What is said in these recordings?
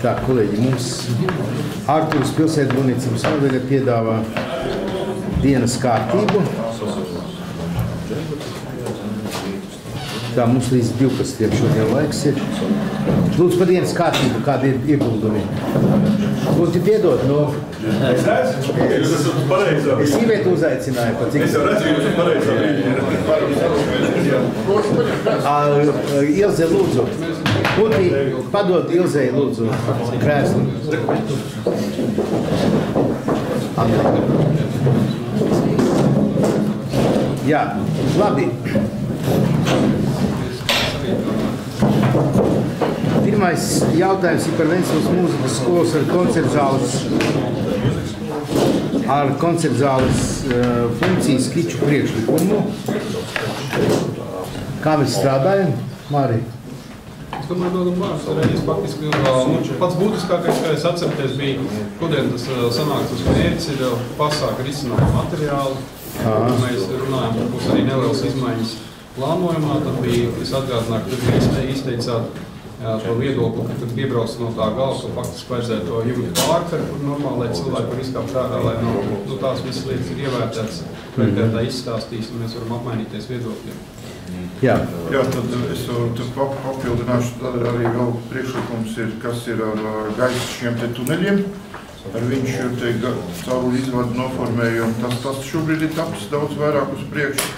Tā, kolēģi, mums Ārtūras pilsētbūvniecības nodaļa piedāvā dienas kārtību. Tā mums līdz 12. šodien laiks ir. Lūdzu, par dienas kārtību, kādi ir iebildumi. Lūdzu, piedod, no... Es redzu, jūs esat pareizā. Es īvētu uzaicināju, pa cik... Es jau redzu, jūs esat pareizā. Ilze, lūdzu. Puti, padod Ilzei, lūdzu, krēslu. Jā, labi. Pirmais jautājums ir par Vensels mūzikas skolas ar koncertzāles, ar koncertzāles uh, funkcijas skiču priekšlikumu. Kā mēs strādājam, Mārija? Domāju, dodam vārdu reiz faktiski. Nu, pats būtiskākais, kā es atcerēties, bija, šodien tas ā, sanāksmes mērķis ir ā, pasāk risināt materiālu. Mēs runājam, ka būs arī nelielas izmaiņas plānojumā. Tad bija, es atgādināju, ka izte, izteicāt to viedokli, ka tad piebrauc no tā gala, ka faktiski vajadzētu to jūtu pārkaru, kur normāli, lai cilvēki var izkāpt ārā, lai nav, nu, tās visas lietas ir ievērtētas, pretētā izstāstīs, un mēs varam apmainīties viedokļiem. Jā, Jā, tad es varu tad pap- papildināšu, tad arī vēl priekšlikums ir, kas ir ar gaisa šiem te tuneļiem. Ar viņš jau te cauru izvadu noformējumu, tas, tas šobrīd ir taps daudz vairāk uz priekšu.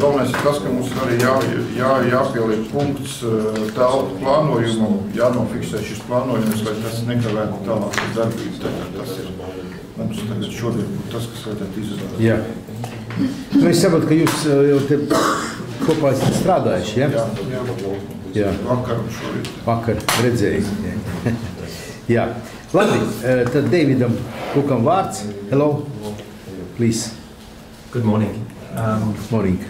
Galvenais ir tas, ka mums ir arī jā, jā, jāpieliek punkts ā, telpu plānojumam, jānofiksē šis plānojums, lai tas nekavētu tālāk darbību. Tātad Tas ir mums tagad šodien tas, kas vajadzētu izrunāt. jā. Nu, es saprotu, ka jūs uh, jau te kopā esat strādājuši, ja? Jā, Jā. vakar un šorīt. Vakar redzēju. Jā. Labi, eh, tad Davidam Kukam vārds. Hello, please. Good morning. Um, Morning.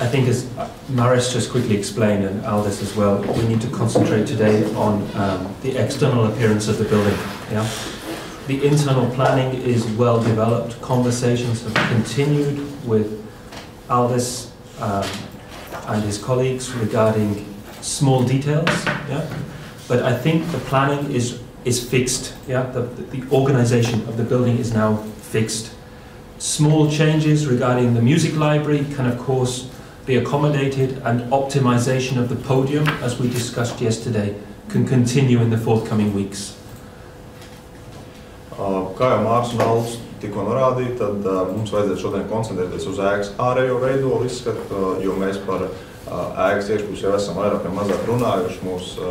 I think as Maris just quickly explained, and Aldous as well, we need to concentrate today on um, the external appearance of the building. Yeah? The internal planning is well developed. Conversations have continued with Aldous um, and his colleagues regarding small details. Yeah? But I think the planning is, is fixed. Yeah? The, the organization of the building is now fixed. Small changes regarding the music library can, of course, be accommodated, and optimization of the podium, as we discussed yesterday, can continue in the forthcoming weeks. Kā jau Mārcis un Alus tikko norādīja, tad mums vajadzētu šodien koncentrēties uz ēkas ārējo veidolu izskatu, jo mēs par ēkas iekšpusi jau esam vairāk vai mazāk runājuši mūsu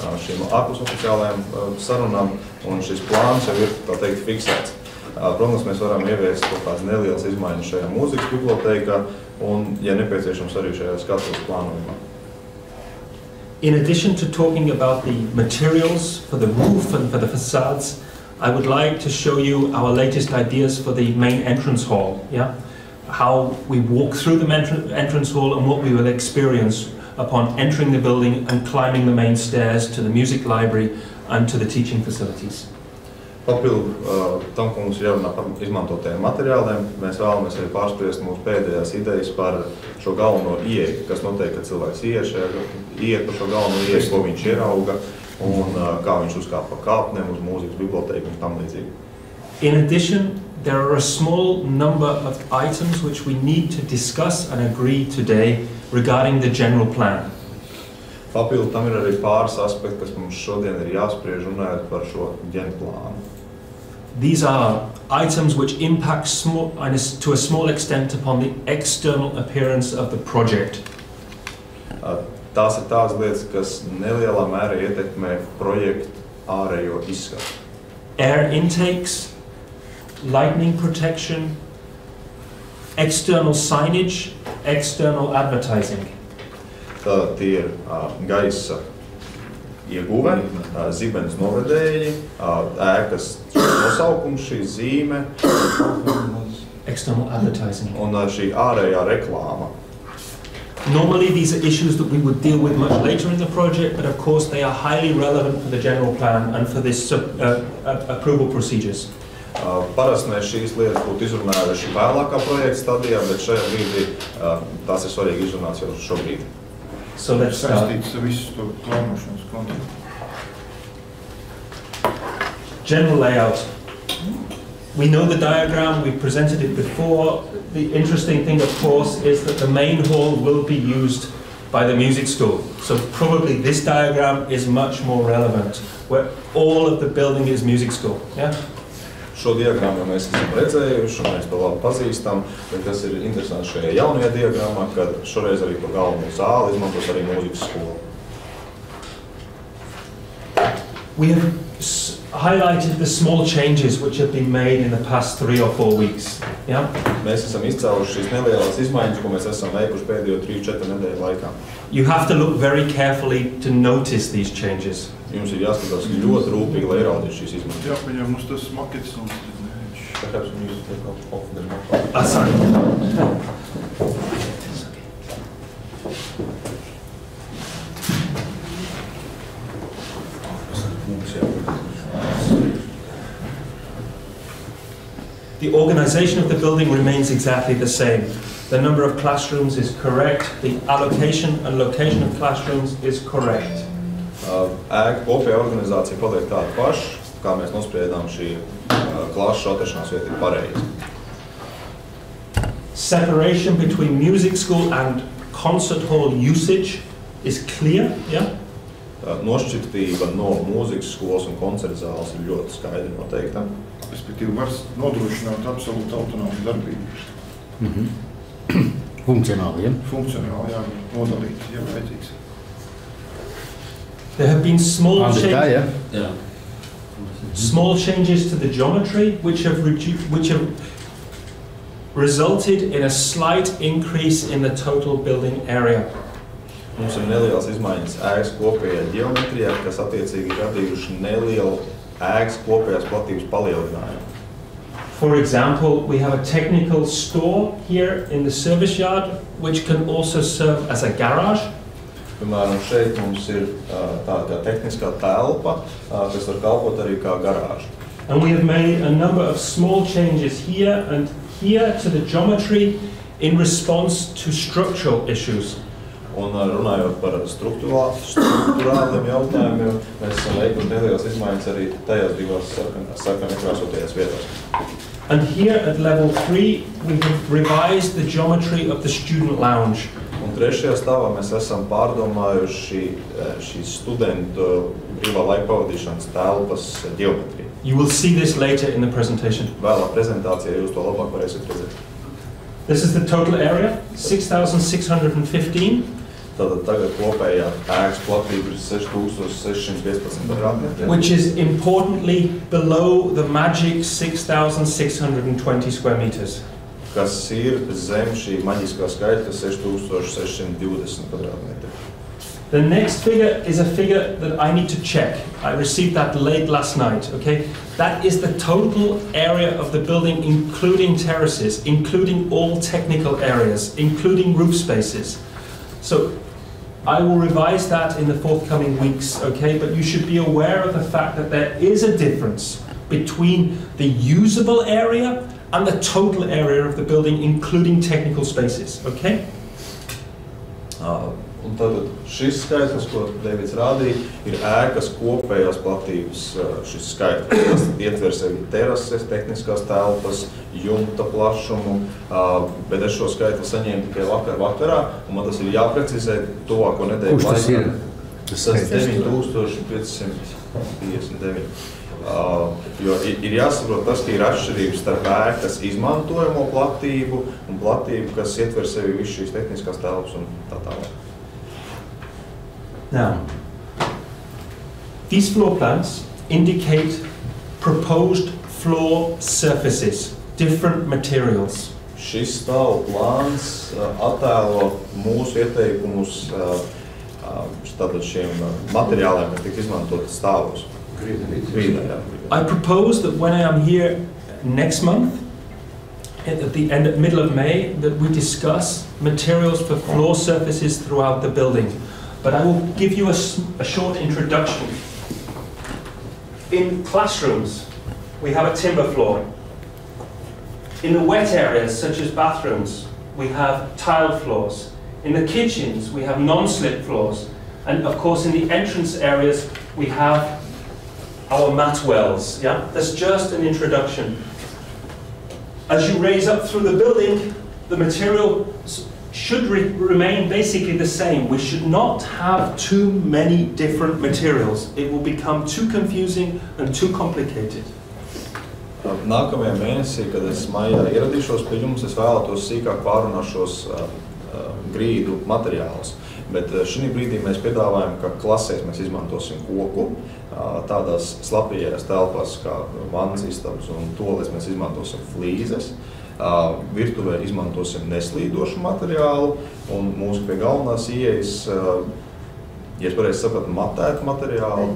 šīm ārpus oficiālajām sarunām, un šis plāns jau ir, tā teikt, fiksēts. Protams, mēs varam ieviest kaut kādas nelielas izmaiņas šajā mūzikas bibliotēkā, un, ja nepieciešams, arī šajā plānojumā. In addition to talking about the materials for the roof and for the facades, I would like to show you our latest ideas for the main entrance hall. Yeah, how we walk through the entr- entrance hall and what we will experience upon entering the building and climbing the main stairs to the music library and to the teaching facilities. Papildu uh, tam, ko mums ir jārunā par izmantotajiem materiāliem, mēs vēlamies arī pārspriest mūsu pēdējās idejas par šo galveno ieeju, kas notiek, kad cilvēks ieiet pa šo galveno ieeju, ko viņš ierauga un kā viņš uzkāpa pa kāpnēm uz mūzikas bibliotēku un tam līdzīgi. In addition, there are a small number of items which we need to discuss and agree today regarding the general plan. Papildu tam ir arī pāris aspekti, kas mums šodien ir jāspriež runājot par šo ģenu plānu. These are items which impact small, to a small extent upon the external appearance of the project. Uh, Tās ir tās lietas, kas nelielā mērā ietekmē projektu ārējo izskatu. Air intakes, lightning protection, external signage, external advertising. Tātad tie ir uh, gaisa ieguve, zibens novedēji, uh, ēkas nosaukums, šī zīme External advertising. un uh, šī ārējā reklāma. Normally, these are issues that we would deal with much later in the project, but of course, they are highly relevant for the general plan and for this uh, uh, approval procedures. Uh, Parasti mēs šīs lietas būtu izrunājuši vēlākā projekta stadijā, bet šajā brīdī uh, tās ir svarīgi izrunāt jau šobrīd. So let's start. Saistīts ar visu to plānošanas kontekstu. General layout. We know the diagram, we presented it before. The interesting thing, of course, is that the main hall will be used by the music school. So probably this diagram is much more relevant, where all of the building is music school. Yeah? Šo diagrammu jau mēs esam redzējuši, un mēs to labi pazīstam. Bet kas ir interesanti šajā jaunajā diagrammā, kad šoreiz arī to galveno zāli izmantos arī mūzikas skola. We have s- highlighted the small changes which have been made in the past three or four weeks. Yeah? Mēs esam izcēluši šīs nelielās izmaiņas, ko mēs esam veikuši pēdējo 3-4 nedēļu laikā. You have to look very carefully to notice these changes. Jums ir jāskatās ļoti rūpīgi, lai ieraudzītu šīs izmaiņas. Jāpaņem mums tas makets un Perhaps we need to take off, off the mark. Ah, sorry. The organization of the building remains exactly the same. The number of classrooms is correct, the allocation and location of classrooms is correct. Uh, Ēka kopējā organizācija paliek tāda paša, kā mēs nospriedām šī uh, klašu atrašanās vieta ir pareiza. Separation between music school and concert hall usage is clear, yeah? Uh, Nošķirtība no mūzikas skolas un koncerta zāles ir ļoti skaidri noteikta. Respektīvi var norodināt absolūtu autonomu darbību. Mhm. Funkcionāli, ja? Funkcionāli jā, nodalīt, ja vajadzīgs. There have been small tā, changes. ja? small changes to the geometry which have, redu- which have resulted in a slight increase in the total building area. Mums ir nelielas izmaiņas ēkas kopējā ģeometrijā, kas attiecīgi radījuši nelielu ēkas kopējās platības palielinājumu. For example, we have a technical store here in the service yard which can also serve as a garage. Piemēram, šeit mums ir uh, tāda kā tehniskā telpa, uh, kas var kalpot arī kā garāža. And we have made a number of small changes here and here to the geometry in response to structural issues. Un uh, runājot par struktūrā- struktūrāliem jautājumiem, mēs esam veikuši nelielas izmaiņas arī tajās divās sarkanā krāsotajās vietās. And here at level three, we have revised the geometry of the student lounge. Un trešajā stāvā mēs esam pārdomājuši uh, šīs studentu brīvā laika pavadīšanas telpas ģeometriju. You will see this later in the presentation. Vēlāk prezentācijā jūs to labāk varēsiet redzēt. This is the total area, 6,615, Tātad tagad kopējā ēkas platība ir 6615 kvadrātmetri. which is importantly below the magic 6,620 square meters. kas ir zem šī maģiskā skaita 6620 kvadrātmetri. The next figure is a figure that I need to check. I received that late last night, okay? That is the total area of the building, including terraces, including all technical areas, including roof spaces. So I will revise that in the forthcoming weeks, okay? But you should be aware of the fact that there is a difference between the usable area and the total area of the building, including technical spaces, okay? Uh, Un tātad šis skaitlis, ko Deivids rādīja, ir ēkas kopējās platības uh, šis skaitlis. Tas ietver sevi terases, tehniskās telpas, jumta plašumu, bet es šo skaitli saņēmu tikai vakar vakarā, un man tas ir jāprecizē tuvāko nedēļu Kurš tas ir? Tas ir 9559. Uh, jo ir, ir jāsaprot tas, ka ir atšķirības starp ēkas izmantojamo platību un platību, kas ietver sevi visu šīs tehniskās telpas un tā tālāk. Now, these floor plans indicate proposed floor surfaces, different materials. Šis stāvu plāns uh, attēlo mūsu ieteikumus uh, uh, tātad šiem uh, materiāliem, kas tiks izmantot stāvos. I propose that when I am here next month, at at the end, of middle of May, that we discuss materials for floor surfaces throughout the building. But I will give you a short introduction. In classrooms, we have a timber floor. In the wet areas, such as bathrooms, we have tiled floors. In the kitchens, we have non-slip floors. And of course, in the entrance areas, we have our mat wells, yeah? That's just an introduction. As you raise up through the building, the material should re- remain basically the same. We should not have too many different materials. It will become too confusing and too complicated. Nākamajā mēnesī, kad es maijā ieradīšos pie jums, es vēlētos sīkāk pārunāt šos uh, uh, grīdu materiālus. Bet uh, šī brīdī mēs piedāvājam, ka klasēs mēs izmantosim koku, tādās slapjās telpās kā vannas istabas un tolis mēs izmantosim flīzes. Virtuvē izmantosim neslīdošu materiālu un mūsu pie galvenās ieejas, ja es pareizi sapratu, matētu materiālu.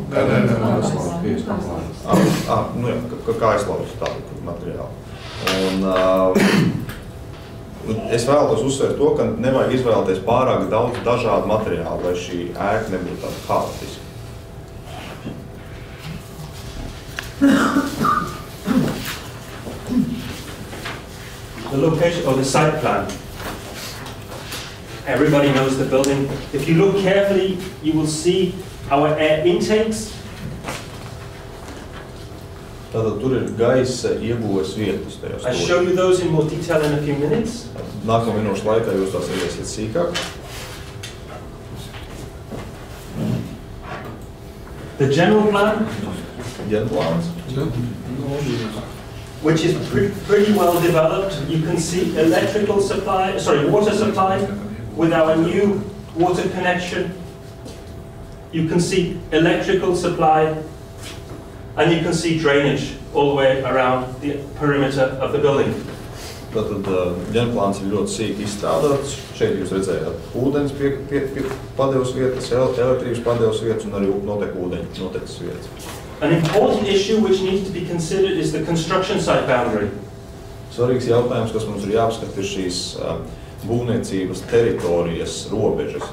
Ah, ah, nu jā, kā, kā aizlaužu tādu materiālu. Un, uh, es vēlos uzsvērt to, ka nevajag izvēlēties pārāk daudz dažādu materiālu, lai šī ēka nebūtu tāda haotiska. The location or the site plan. Everybody knows the building. If you look carefully, you will see our air intakes. Tātad tur ir gaisa ieguves vietas tajos. I show you those in more detail in a few minutes. Nākamā minūšu laikā jūs tās redzēsiet sīkāk. The general plan, Ģenplāns. which is pre- pretty well developed. You can see electrical supply, sorry, water supply with our new water connection. You can see electrical supply and you can see drainage all the way around the perimeter of the building. Tātad ģenplāns ir ļoti sīki izstrādāts. Šeit jūs redzējāt ūdens pie, pie, pie padevas vietas, el- elektrības padevas vietas un arī notiek ūdeņu notekas vietas. An important issue which needs to be considered is the construction site boundary. Svarīgs jautājums, kas mums ir jāapskata, ir šīs ā, būvniecības teritorijas robežas.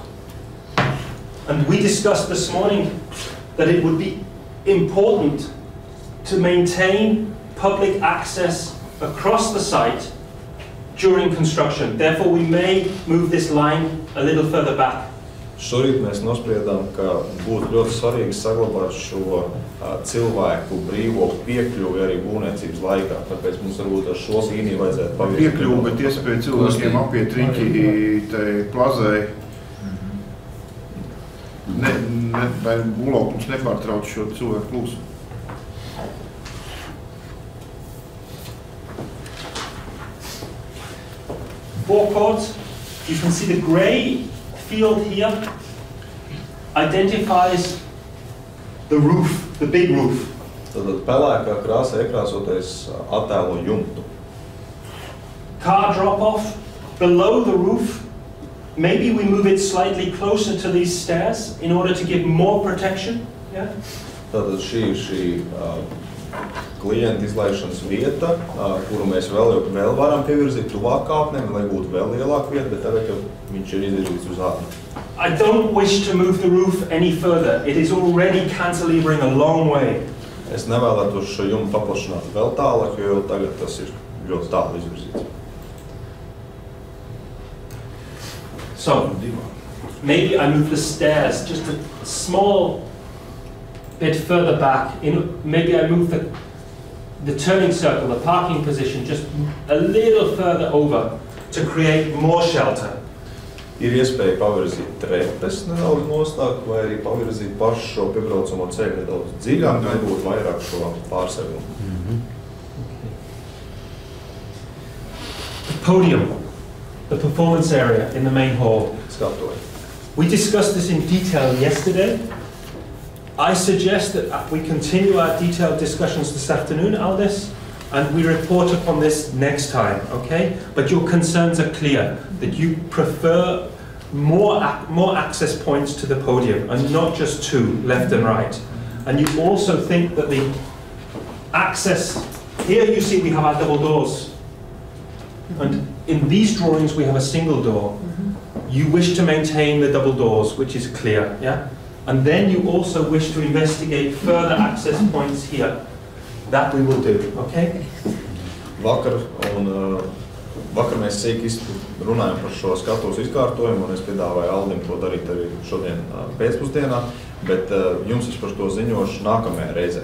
And we discussed this morning that it would be important to maintain public access across the site during construction. Therefore, we may move this line a little further back. Šorīt mēs nospriedām, ka būtu ļoti svarīgi saglabāt šo ā, cilvēku brīvo piekļuvi arī būvniecības laikā. Tāpēc mums varbūt ar šo līniju vajadzētu pavirzīt. Piekļuva, bet iespēja cilvēkiem apiet riņķi tai plazai. Ne, ne, lai būvlaukums nepārtrauc šo cilvēku plūsmu. Forecourt, you can see the grey field here identifies the roof, the big roof. Tad pelēkā krāsā iekrāsoties ā, attēlo jumtu. car drop off below the roof. Maybe we move it slightly closer to these stairs in order to give more protection. Yeah? Tātad šī šī uh, klienta izlaišanas vieta, uh, kuru mēs vēl, vēl varam pievirzīt tuvāk kāpnēm, lai būtu vēl lielāka vieta, bet tagad jau viņš ir izvirzīts uz ārnu. I don't wish to move the roof any further. It is already cantilevering a long way. Es nevēlētos šo jumtu paplašināt vēl tālāk, jo jau tagad tas ir ļoti tālu izvirzīts. So maybe I move the stairs just a small bit further back. In, maybe I move the, the turning circle, the parking position, just a little further over to create more shelter. Ir iespēja pavirzīt trepes nedaudz nostāk, vai arī pavirzīt pašu šo piebraucamo ceļu nedaudz dziļāk, lai būtu vairāk šo pārsegumu. Mhm. The podium, the performance area in the main hall. Skatoju. We discussed this in detail yesterday. I suggest that we continue our detailed discussions this afternoon, Aldis, and we report upon this next time, okay? But your concerns are clear, that you prefer more, more access points to the podium and not just two, left and right. And you also think that the access, here you see we have our double doors. And in these drawings, we have a single door. Mm-hmm. You wish to maintain the double doors, which is clear, yeah? And then you also wish to investigate further access points here. That we will do, okay? Vakar un uh, Vakar mēs sīk izp- runājām par šo skatuves izkārtojumu, un es piedāvāju Aldim to darīt arī šodien ā, pēcpusdienā, bet ā, jums es par to ziņošu nākamajā reizē.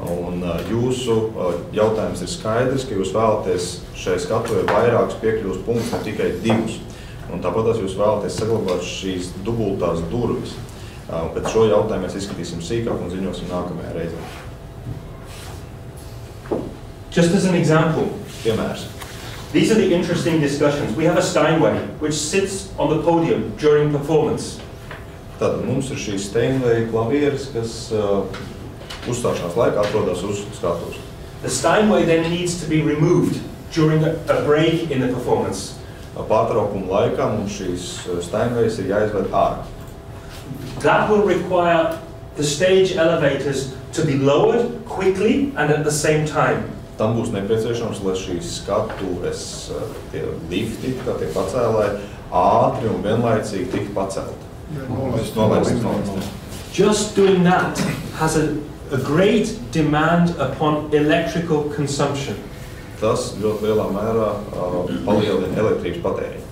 Un ā, jūsu ā, jautājums ir skaidrs, ka jūs vēlaties šai skatuvē vairākus piekļuvus punktus, ne tikai divus. Un tāpat jūs vēlaties saglabāt šīs dubultās durvis. Bet šo jautājumu mēs izskatīsim sīkāk un ziņosim nākamajā reizē. Just as an example, Piemērs. these are the interesting discussions. We have a Steinway, which sits on the podium during performance. Tad mums ir šīs Steinway klavieres, kas uh, uzstāšanās laikā atrodas uz skatuves. The Steinway then needs to be removed during a, a break in the performance. Pārtraukuma laikā mums šīs Steinways ir jāizved ārā. That will require the stage elevators to be lowered quickly and at the same time. Tam būs nepieciešams, lai šīs skatuves, uh, tie lifti, kā tiek pacēlēji, ātri un vienlaicīgi tiktu pacelti. Nolaist, Nolaist, nolaist. nolaist. Just doing that has a, a great demand upon electrical consumption. Tas ļoti lielā mērā uh, palielina elektrības patēriņu.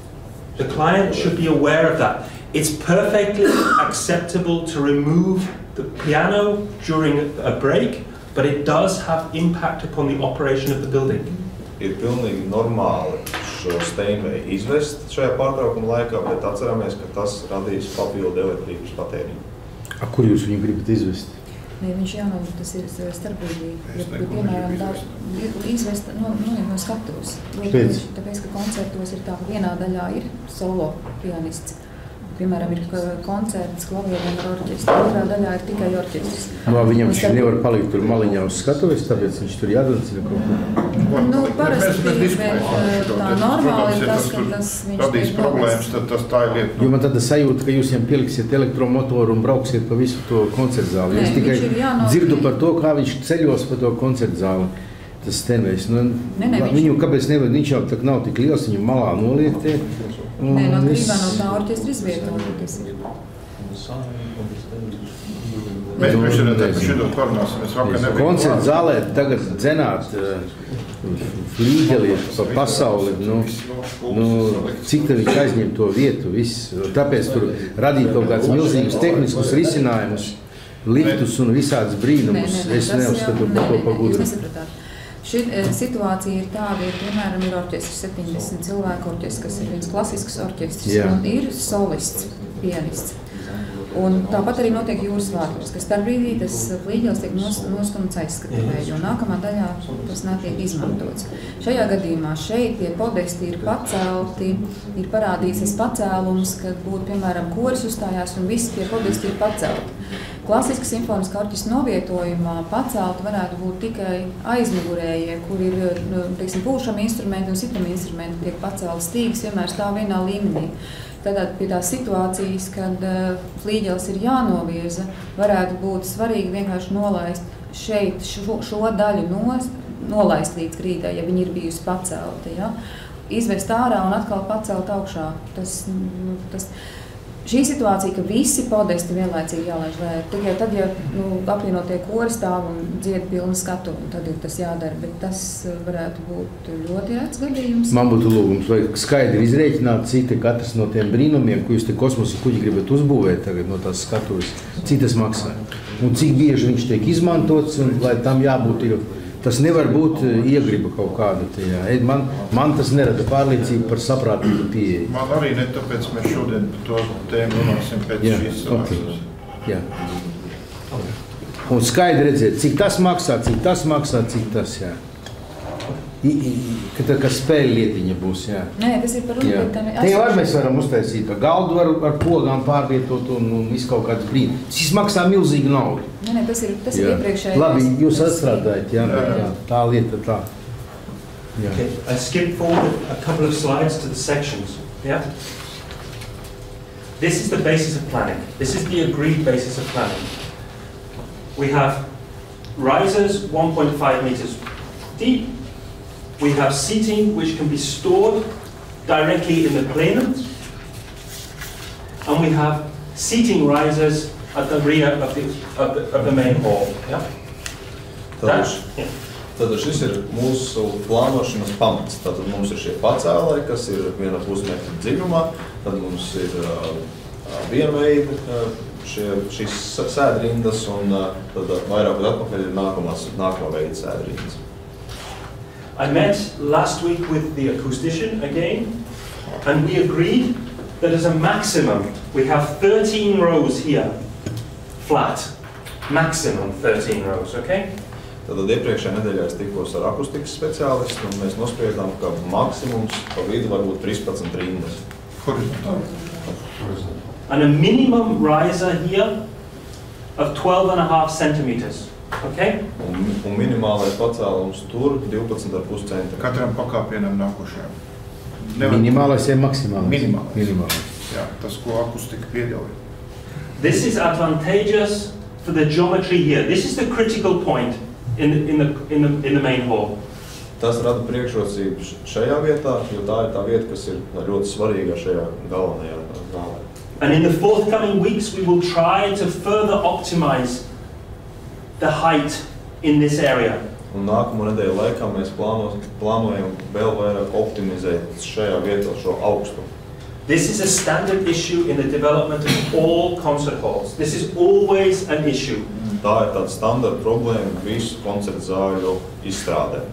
The client should be aware of that. It's perfectly acceptable to remove the piano during a break, but it does have impact upon the operation of the building. Ir pilnīgi normāli šo Steinway izvest šajā pārtraukuma laikā, bet atceramies, ka tas radīs papildu elektrības patēriņu. A, kur jūs viņu gribat izvest? Nē, viņš jānoliek, tas ir starpbrīdī. Es Ja, neko piemēram, negribu daudz izvest no, no, no skatuves. Kāpēc? Tāpēc, ka koncertos ir tā, ka vienā daļā ir solo pianists. Piemēram, ir koncerts klavieriem ar orķestru, otrā daļā ir tikai orķestris. No, viņam Un viņš starp- nevar palikt tur maliņā uz skatuves, tāpēc viņš tur jādancina kaut ko. Nu, parasti bet, eh, tā normāli Protams, ir tas, ka tas viņš radīs problēmas, tad tas tā ir lieta. Jo man tāda sajūta, ka jūs viņam pieliksiet elektromotoru un brauksiet pa visu to koncertu zāli. Nē, Es tikai dzirdu par to, kā viņš ceļos pa to koncertu zāli. Tas stenvējs. Nu, Nē, nē, viņš- Viņu kāpēc nevar, viņš jau tā nav tik liels, viņu malā noliek un Nē, no viss. atkarībā no tā orķestra izvietojuma, kas ir. Mēs Nu, priekšsēdētāji par nezinu. šito parunāsim. Es vakar nebiju. Koncerta zālē tagad dzenāt uh, flīgeli pa pasauli. Nu, nu, cik tad viņš aizņem to vietu? Viss. Tāpēc tur radīt kaut kādus milzīgus tehniskus risinājumus, liftus un visādus brīnumus. Es neuzskatu par to nē, pa nē, jūs nesapratāt. Šī e, situācija ir tāda, ja, piemēram, ir orķestris, 70 cilvēku orķestris, kas ir viens klasisks orķestris, Jā. un ir solists, pianists. Un tāpat arī notiek jūras vārtos, kas starp brīdī tas flīģels tiek nos- nostumts aizskatuvē, jo nākamā daļā tas netiek izmantots. Šajā gadījumā šeit tie podesti ir pacelti, ir parādīts tas pacēlums, kad būtu, piemēram, koris uzstājās un visi tie podesti ir pacelti. Klasiska simfoniskā orķestra novietojumā pacelt varētu būt tikai aizmugurējie, kur ir nu, teiksim, pūšami instrumenti un sitami instrumenti tiek pacelti. Stīgas vienmēr stāv vienā līmenī. Tad pie tās situācijas, kad uh, flīģels ir jānovirza, varētu būt svarīgi vienkārši nolaist šeit šo, šo daļu nos, nolaist līdz grīdai, ja viņi ir bijusi pacelti. Ja? Izvest ārā un atkal pacelt augšā. Tas, nu, tas, Šī situācija, ka visi podesti vienlaicīgi jālaiž lejā, tikai tad, ja nu, apvienotie kori stāv un dzied pilnu skatu, tad ir tas jādara. Bet tas eh, varētu būt ļoti rēts gadījums. Man būtu lūgums, vai skaidri izrēķināt, cik te katrs no tiem brīnumiem, ko jūs te kosmosa kuģi gribat uzbūvēt tagad no tās skatuves, cik tas maksā. Un cik bieži viņš tiek izmantots, un lai tam jābūt ir. Tas nevar būt eh, iegriba kaut kāda tajā. Man, man tas nerada pārliecību par saprātīgu pieeju. Man arī ne tāpēc mēs šodien par to tēmu runāsim pēc Jā, šīs sanāksmes. Jā. Un skaidri redzēt, cik tas maksā, cik tas maksā, cik tas. Jā. Tā kā spēļu lietiņa būs. Jā. Nē, tas ir par Jā. runu. Te jau mēs varam uztaisīt galdu, ar, ar pogām pārvietot un, un visu kaut kādas brīdis. Tas maksā milzīgu naudu. Nē, nē, tas ir, tas ir Jā. iepriekšējais. Labi, jūs atstrādājat, jā, bet jā, tā lieta tā. Jā. Okay, I skipped forward a couple of slides to the sections. Yeah. This is the basis of planning. This is the agreed basis of planning. We have risers 1.5 meters deep. We have seating which can be stored directly in the plenum. And we have seating risers at the rear of the, of the, of the main hall. Yeah. Tad yeah. Tad šis ir mūsu plānošanas pamats. Tad mums ir šie pacēlēji, kas ir viena pusmetra dziļumā. Tad mums ir uh, vienveida uh, šie, šīs sēdrindas, un uh, tad vairāk atpakaļ ir nākamās, nākamā veida sēdrindas. I met last week with the acoustician again, and we agreed that as a maximum, we have 13 rows here, flat. Maximum 13 rows, okay? Tātad iepriekšējā nedēļā es tikos ar akustikas speciālistu, un mēs nospriedām, ka maksimums pa vidu var būt 13 rindas. Horizontāli. And a minimum riser here of 12 and a half centimeters, okay? Un, un minimālais pacēlums tur 12,5 cm. Katram pakāpienam nākošajam. Minimālais ir maksimālais. Minimālais. Minimālais. Jā, tas, ko akustika pieļauj. This is advantageous for the geometry here. This is the critical point in the, in the, in the, in the main hall. Tas rada priekšrocību š- šajā vietā, jo tā ir tā vieta, kas ir ļoti svarīga šajā galvenajā zālē. And in the forthcoming weeks, we will try to further optimize the height in this area. Un nākamo nedēļu laikā mēs plāno, plānojam vēl vairāk optimizēt šajā vietā šo augstumu. This is a standard issue in the development of all concert halls. This is always an issue. Tā ir tāda standarta problēma visu koncertu zāļu izstrādē.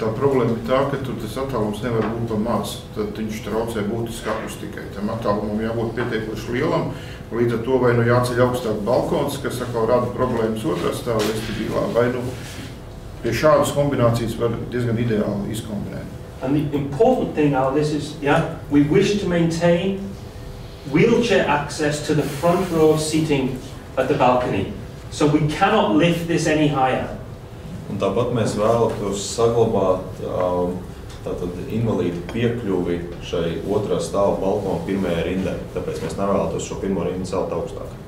Tā problēma ir tā, ka tur tas attālums nevar būt par maz. Tad viņš traucē būtiski akustikai. Tam attālumam jābūt pietiekoši lielam. Līdz ar to vai nu jāceļ augstāk balkons, kas atkal rada problēmas otrā stāvā vestibilā, vai nu pie šādas kombinācijas var diezgan ideāli izkombinēt. And the important thing out of this is, yeah, we wish to maintain wheelchair access to the front row of seating at the balcony. So we cannot lift this any higher. Un tāpat mēs vēlamies saglabāt um, tātad, invalīdu piekļuvi šai otrā stāva balkona pirmajai rindai. Tāpēc mēs nevēlamies šo pirmo rindu celt augstāk.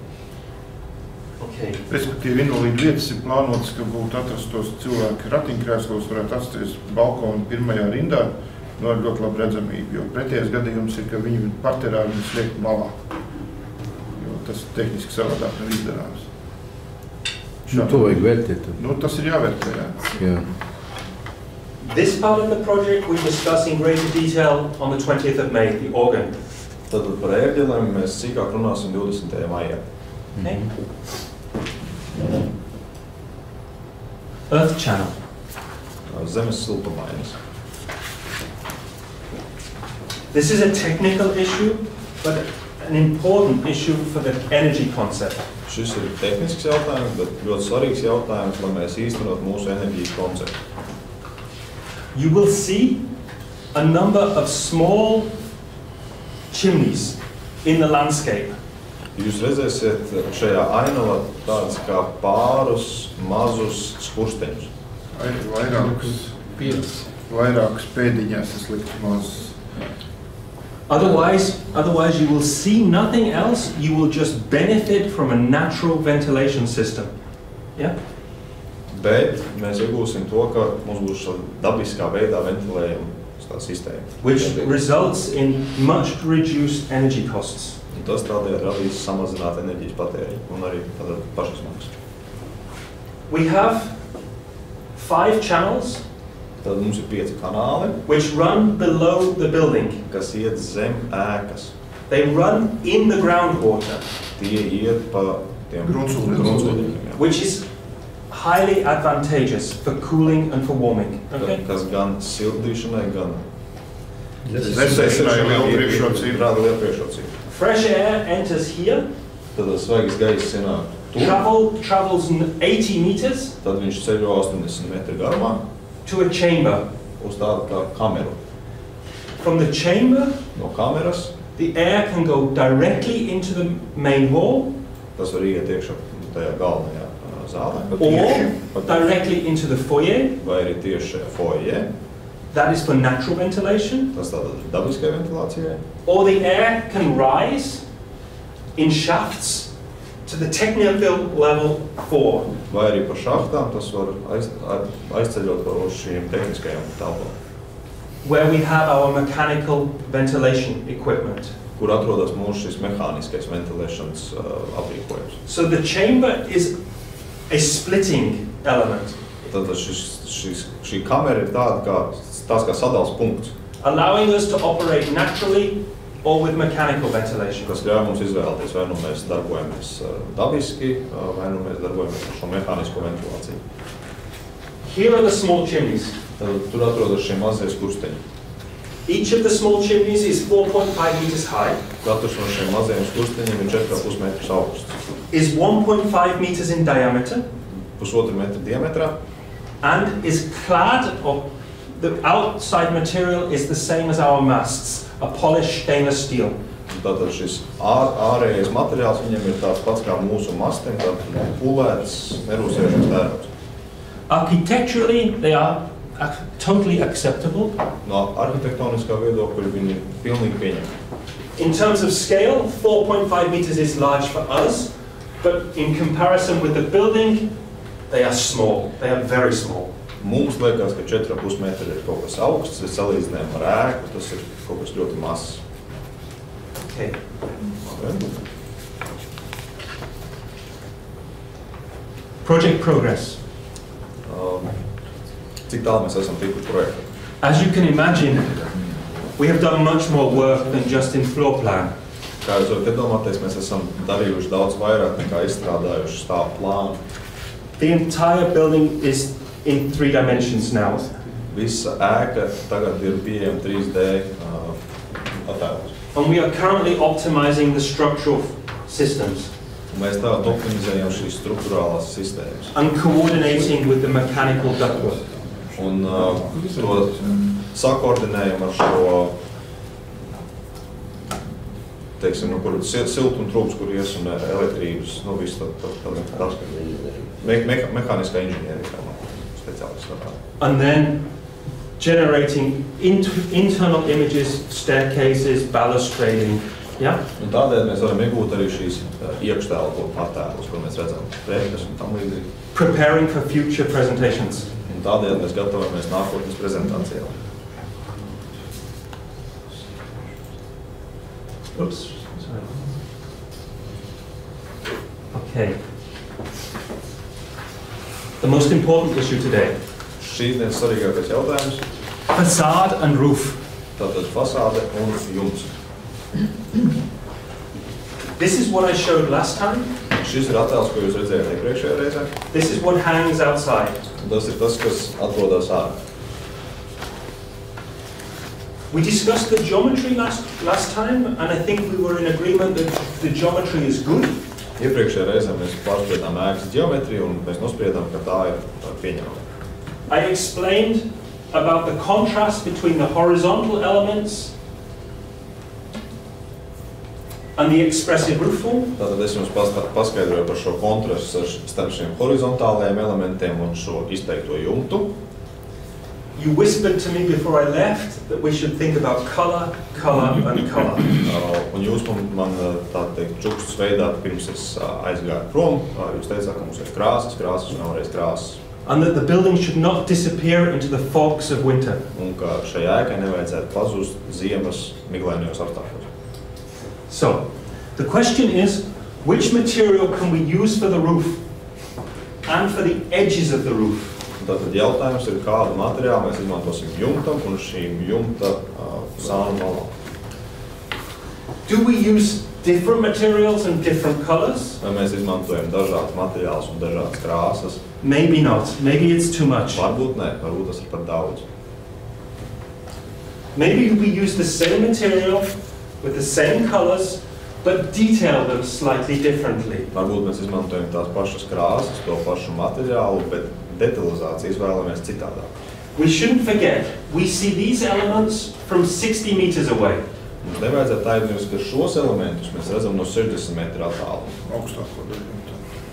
Okay. Respektīvi, invalīdu vietas ir plānotas, ka būtu atrastos cilvēki ratiņkrēslos, varētu atrasties balkona pirmajā rindā, no ar ļoti labu redzamību. Jo pretējais gadījums ir, ka viņi parterā viņus liek malā. Jo tas tehniski savādāk nav izdarāms. Nu, to vajag vērtēt. Nu, tas ir jāvērtē. Jā. Jā. This part of the project we discuss in greater detail on the 20th of May, the organ. Tātad par ērģelēm mēs sīkāk runāsim 20. maijā. Okay. Mhm. Earth channel. Zemes siltumainas. This is a technical issue, but an important issue for the energy concept. Šis ir tehnisks jautājums, bet ļoti svarīgs jautājums, lai mēs īstenot mūsu enerģijas konceptu. You will see a number of small chimneys in the landscape. Jūs redzēsiet šajā ainavā tādus kā pārus mazus skursteņus. Vai- Vairākas, Piecas. vairākas pēdiņās tas likt maz. Otherwise, otherwise you will see nothing else. You will just benefit from a natural ventilation system. Yeah? Bet mēs iegūsim to, ka mums būs šāda dabiskā veidā ventilējuma tā sistēma. Which results in much reduced energy costs. Un tas tādējādi radīs samazināt enerģijas patēriņu un arī tātad pašizmaksas. We have five channels Tad mums ir pieci kanāli, which run below the building. kas iet zem ēkas. They run in the groundwater, Tie iet pa tiem jā. which is highly advantageous for cooling and for warming. Okay? Kas gan sildīšanai, gan Dzēsēšanai ir liela priekšrocība. Rāda liela priekšrocība. Fresh air enters here, Tad tas svaigs gaiss ienāk tur, travel, travels n- 80 meters tad viņš ceļo 80 metru garumā to a chamber. uz tādu kā kameru. From the chamber, No kameras the air can go directly into the main hall tas var iet iekšā tajā galvenajā ā, zālē. or directly into the foyer. Vai arī tieši šajā foijē. That is for natural ventilation. Tas tātad dabiskai ventilācijai. Or the air can rise in shafts to the technical level 4. Vai arī pa šachtām tas var aiz, a- aizceļot pa uz šīm tehniskajām telpām, where we have our mechanical ventilation equipment. kur atrodas mūsu šis mehāniskais ventilēšanas uh, aprīkojums. So the chamber is a splitting element. tad šis, šis, šī kamera ir tāda kā, tās kā sadals punkts, allowing us to operate naturally or with mechanical ventilation. kas ļauj mums izvēlēties, vai nu mēs darbojamies uh, dabiski, vai nu mēs darbojamies ar šo mehānisko ventilāciju. Here are the small chimneys. Tad tur atrodas šie mazie skursteņi. Each of the small chimneys is 4.5 meters high, Katrs no šiem mazajiem skursteņiem ir 4,5 metrus augsts, is 1.5 meters in diameter, pusotru metru diametrā, and is clad or the outside material is the same as our masts, a polished stainless steel. Un Tātad šis ār, ārējais materiāls viņam ir tāds pats kā mūsu mastiem, tāds pulēts, nerūsējušas tērauds. Architecturally, they are ac- totally acceptable. No arhitektoniskā viedokļa viņi ir pilnīgi pieņemami. In terms of scale, 4.5 meters is large for us, but in comparison with the building, they are small. They are very small. Mums liekas, ka 4,5 metri ir kaut kas augsts, ja salīdzinām ar ēku, tas ir kaut kas ļoti mazs. Okay. Project progress. Um, Cik tālu mēs esam tikuši projektā? As you can imagine, we have done much more work than just in floor plan. Kā jūs varat iedomāties, mēs esam darījuši daudz vairāk nekā izstrādājuši stāvu plānu. The entire building is in three dimensions now. Visa ēka tagad ir pieejama 3D uh, attēlos. And we are currently optimizing the structural systems Un Mēs tagad optimizējam šīs struktūrālās sistēmas. and coordinating with the mechanical ductwork. Un uh, to sakoordinējam ar šo, teiksim, nu, kur sil- siltumtrūks, kur ies un elektrības, nu, viss tā, tā, tā, tā, me, me, mehāniskā inženierija, kā speciālists varētu. And then generating int- internal images, staircases, balustrading. Yeah? Un tādēļ mēs varam iegūt arī šīs uh, iekštelpu attēlus, kur mēs redzam prekas un tam līdzīgi. Preparing for future presentations. Un tādēļ mēs gatavojamies nākotnes prezentācijām. Oops. Okay. The most important issue today Šīs dienas svarīgākais jautājums facade and roof. - tātad fasāde un jumts. This is what I showed last time. Šis ir attēls, ko jūs redzējāt iepriekšējā reizē. This is what hangs outside. Un Tas ir tas, kas atrodas ārā. We discussed the geometry last, last time, and I think we were in agreement that the geometry is good. Iepriekšējā reizē mēs pārspriedām ēkas geometriju un mēs nospriedām, ka tā ir uh, pieņemama. I explained about the contrast between the horizontal elements and the expressive roof form. Tātad es jums paskaidroju par šo kontrastu starp šiem horizontālajiem elementiem un šo izteikto jumtu. You whispered to me before I left that we should think about color, color, and color. Uh, Un jūs man, man uh, tā teikt, čukstus veidā, pirms es uh, aizgāju prom, uh, jūs teicāt, ka mums ir krāsas, krāsas un vēlreiz krāsas. And that the building should not disappear into the fogs of winter. Un ka šai ēkai nevajadzētu pazust ziemas miglainajos apstākļos. So, the question is, which material can we use for the roof and for the edges of the roof? Un Tātad jautājums ir, kādu materiālu mēs izmantosim jumtam un šīm jumta uh, sānu malām. Do we use different materials and different colors? Vai mēs izmantojam dažādas materiālus un dažādas krāsas? Maybe not. Maybe it's too much. Varbūt nē, varbūt tas ir par daudz. Maybe we use the same material with the same colors, but detail them slightly differently. Varbūt mēs izmantojam tās pašas krāsas, to pašu materiālu, bet detalizāciju izvēlamies citādāk. We shouldn't forget, we see these elements from 60 meters away. Mums nevajadzētu aizmirst, ka šos elementus mēs redzam no 60 metru attāluma. augstāko daļu.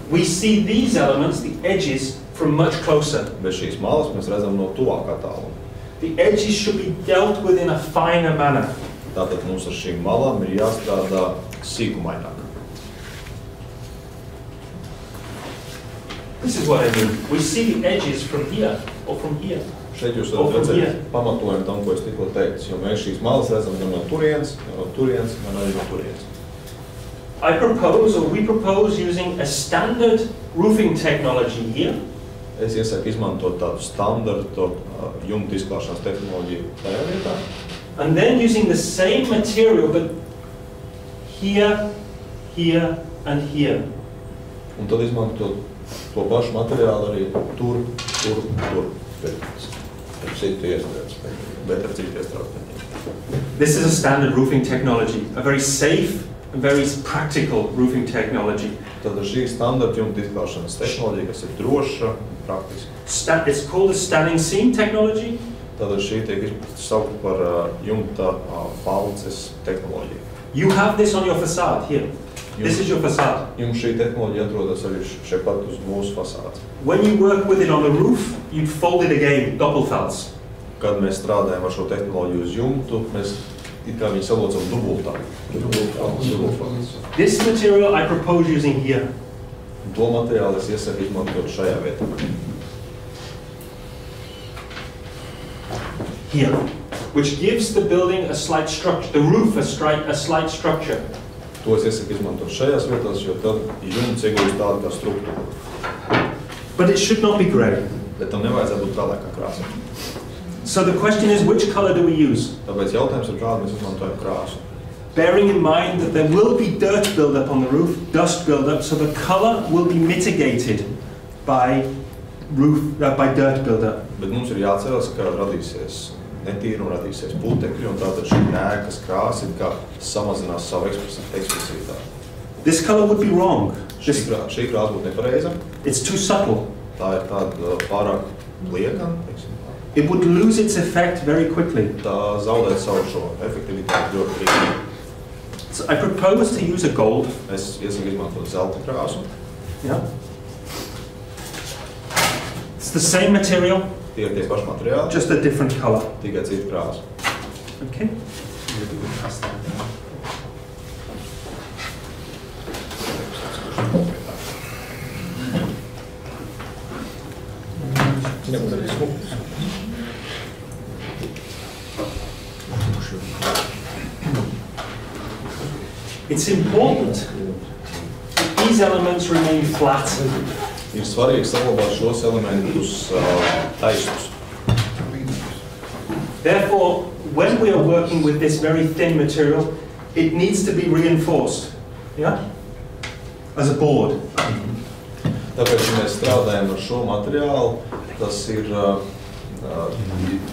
We see these elements, the edges, from much closer. Bet šīs malas mēs redzam no tuvākā attāluma. The edges should be dealt with in a finer manner. Tātad mums ar šīm malām ir jāstrādā sīkumaināk. This is what I mean. We see the edges from here or from here. Šeit jūs varat redzēt pamatojumu tam, ko es tikko teicu, jo mēs šīs malas redzam gan no turienes, gan no turienes, gan arī no turienes. I propose, or we propose, using a standard roofing technology here, Es iesaku izmantot tādu standartu uh, jumta izklāšanās tehnoloģiju tajā vietā. And then using the same material, but here, here, and here. Un tad izmantot to pašu materiālu arī tur, tur, tur. Bet ar citu iestrādes, bet ar citu iestrādes. This is a standard roofing technology, a very safe and very practical roofing technology. Tad šī standarta jumta izklāšanas tehnoloģija, kas ir droša, praktiska. Sta- It's called a standing seam technology. Tad šī tiek saukt par uh, jumta uh, palces tehnoloģiju. You have this on your facade here. This Jums, is your facade. jums šī tehnoloģija atrodas arī šeit pat uz mūsu fasādes. When you work with it on the roof, you fold it again, doppelfels. Kad mēs strādājam ar šo tehnoloģiju uz jumtu, mēs it kā viņu salocam dubultā. This material I propose using here. To materiālu es iesaku izmantot šajā vietā. Here. Which gives the building a slight structure, the roof a, stri- a slight structure. To es iesaku izmantot šajās vietās, jo tad jumts iegūst tādu kā struktūru. But it should not be grey. Bet tam nevajadzētu būt tādā kā krāsā. So the question is, which color do we use? Tāpēc jautājums ir, kādu mēs izmantojam krāsu. Bearing in mind that there will be dirt buildup on the roof, dust buildup, so the color will be mitigated by roof, uh, by dirt buildup. Bet mums ir jāatcerās, ka radīsies netīrumi, radīsies putekļi, un tātad šī ēkas krāsa ir kā samazinās savu ekspresi- ekspresivitāti. This color would be wrong. Šī, This, krā, šī krāsa būtu nepareiza, it's too subtle. tā ir tāda uh, pārāk lieka, teiksim. It would lose its effect very quickly. tā zaudēt savu šo efektivitāti ļoti rīkīgi. So I propose to use a gold. Es iesaku izmantot zelta krāsu, Yeah. It's the same material, tie ir tie paši materiāli, just a different color. tikai cita krāsa. Okay. It's important that these elements remain flat. Ir svarīgi saglabāt šos elementus uh, taisnus. Therefore, when we are working with this very thin material, it needs to be reinforced. Yeah? As a board. Tāpēc, ja mēs strādājam ar šo materiālu, tas ir, uh, uh,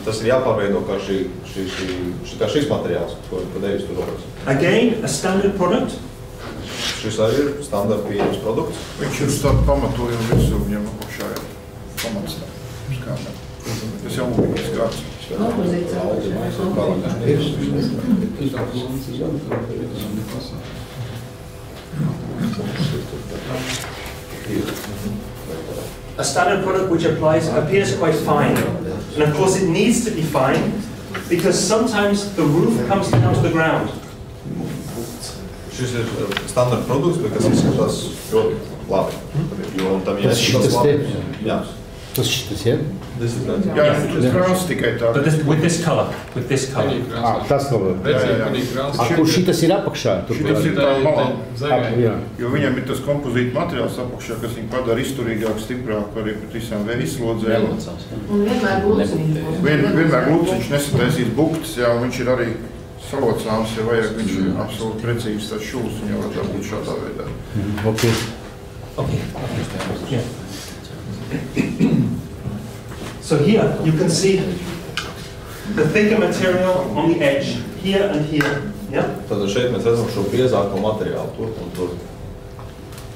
tas ir jāpārveido kā, šī, šī, šī, šī, kā šis materiāls, ko, ko Deivis tur rodas. Again, a standard product. Šis arī ir standarta pieejams produkts. Viņš ir uz tādu pamatojumu visu, viņam apakšā ir pamats. skābē. Tas jau mūžīgs kāds. A standard product which applies appears quite fine. And of course it needs to be fine because sometimes the roof comes down to the ground. Šis ir uh, standarta produkts, bet kas izskatās ļoti labi. Jo tam Tas šitas te? Jā. Tas šitas, ja? Tas ir tāds. Jā, nu, tas krāsa tikai tā. But this, with this color, with this color. Ah, tas nav. Jā, jā. krāsā. A, kur šitas ir apakšā? Tur Šitas ir tā malā. Zaļai. jā. Jo viņam ir tas kompozīta materiāls apakšā, kas viņu padara izturīgāku, stiprāku arī pret visām vēja izslodzēm. Un vienmēr. Vien, vienmēr glūciņš nesataisīs buktas, jā, un viņš ir arī salocāms, ja vajag, viņš ir absolūti precīzi tas šūs, un jau var dabūt šādā veidā. Ok. Okay. Yeah. So here you can see the thicker material on the edge, here and here. Yeah? Tad šeit mēs redzam šo biezāko materiālu tur un tur.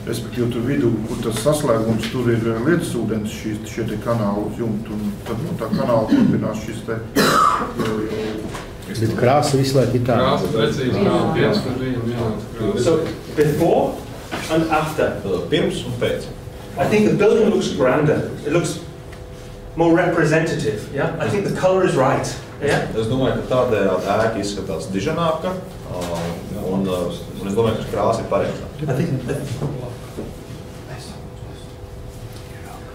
Respektīvi, tur vidū, kur tas saslēgums, tur ir eh, lietas ūdens, šīs, šie te kanāli uz jumta, un tad no tā kanāla turpinās šis te jau, jau Bet krāsa visu laiku ir tāda. Krāsa precīzi kā viens, kad viņam jānāk krāsa. So before and after. Tad pirms un pēc. I think the building looks grander. It looks more representative. Yeah? I think the color is right. Yeah? Es domāju, ka tādējādi ēka izskatās diženāka, uh, un, uh, un es domāju, ka krāsa ir pareizā. I think.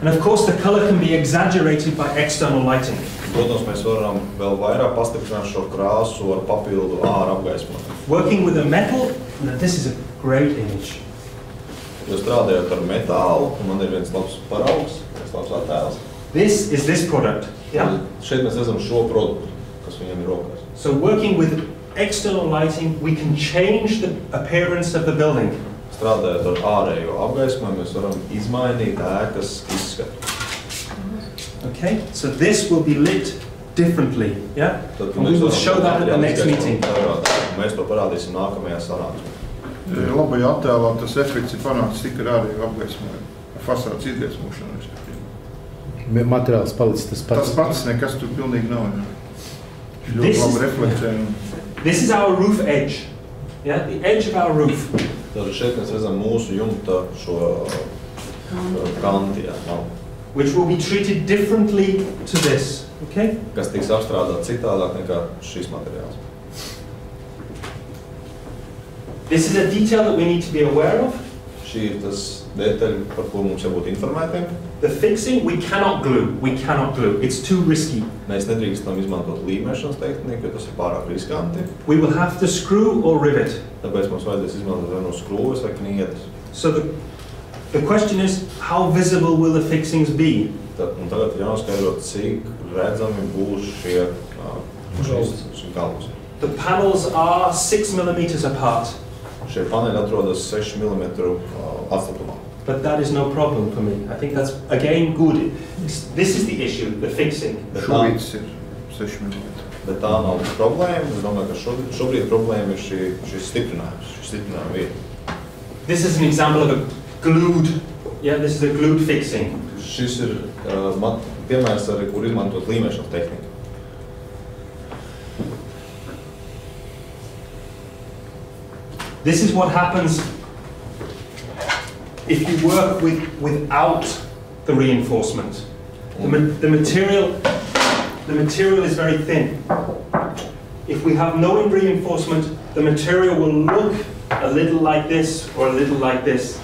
And of course, the color can be exaggerated by external lighting. Protams, mēs varam vēl vairāk pastiprināt šo krāsu ar papildu ārā apgaismojumu. Working with a metal, now this is a great image. Jo strādājot ar metālu, un man ir viens labs paraugs, viens labs attēls. This is this product. Yeah. Šeit mēs redzam šo produktu, kas viņam ir rokās. So working with external lighting, we can change the appearance of the building. Strādājot ar ārējo apgaismojumu, mēs varam izmainīt ēkas izskatu. Okay. So this will be lit differently. Yeah. Tad, And we will show that at the next meeting. Mēs to parādīsim nākamajā sanāksmē. E, Labajā attēlā tas efekts ir panākts tikai ar apgaismojumu, ar fasādes izgaismošanu. Materiāls palicis tas Tas pats. pats nekas tur pilnīgi nav. Ļoti labi is- reflektē. This is our roof edge. Yeah. The edge of our roof. Tad šeit mēs redzam mūsu jumta šo šo kanti, jā, nav, which will be treated differently to this. Okay? kas tiks apstrādāt citādāk nekā šis materiāls. This is a detail that we need to be aware of. Šī ir tas detaļa, par ko mums jābūt informētiem. The fixing we cannot glue. We cannot glue. It's too risky. Mēs nedrīkstam izmantot līmēšanas tehniku, jo tas ir pārāk riskanti. We will have to screw or rivet. Tāpēc mums vajadzēs izmantot vai no skrūves vai kniedes. So the, the question is, how visible will the fixings be? Tad, un tagad ir jānoskaidro, cik redzami būs šie šīs, galvas. The panels are six millimeters apart, Šie paneļi atrodas 6 mm atstatumā. but that is no problem for me. I think that's again good. It's- This is the issue, the fixing. Bet tā, ir 6 mm. bet tā nav problēma. Es domāju, ka šobrīd, šobrīd problēma ir šī, šis stiprinājums, šī stiprinājuma vieta. This is an example of a glued, yeah, this is a glued fixing. Šis ir uh, mat- piemērs, arī, kur izmantot līmēšanas tehniku. This is what happens if you work with, without the reinforcement. The, ma- the material, the material is very thin. If we have no reinforcement, the material will look a little like this or a little like this.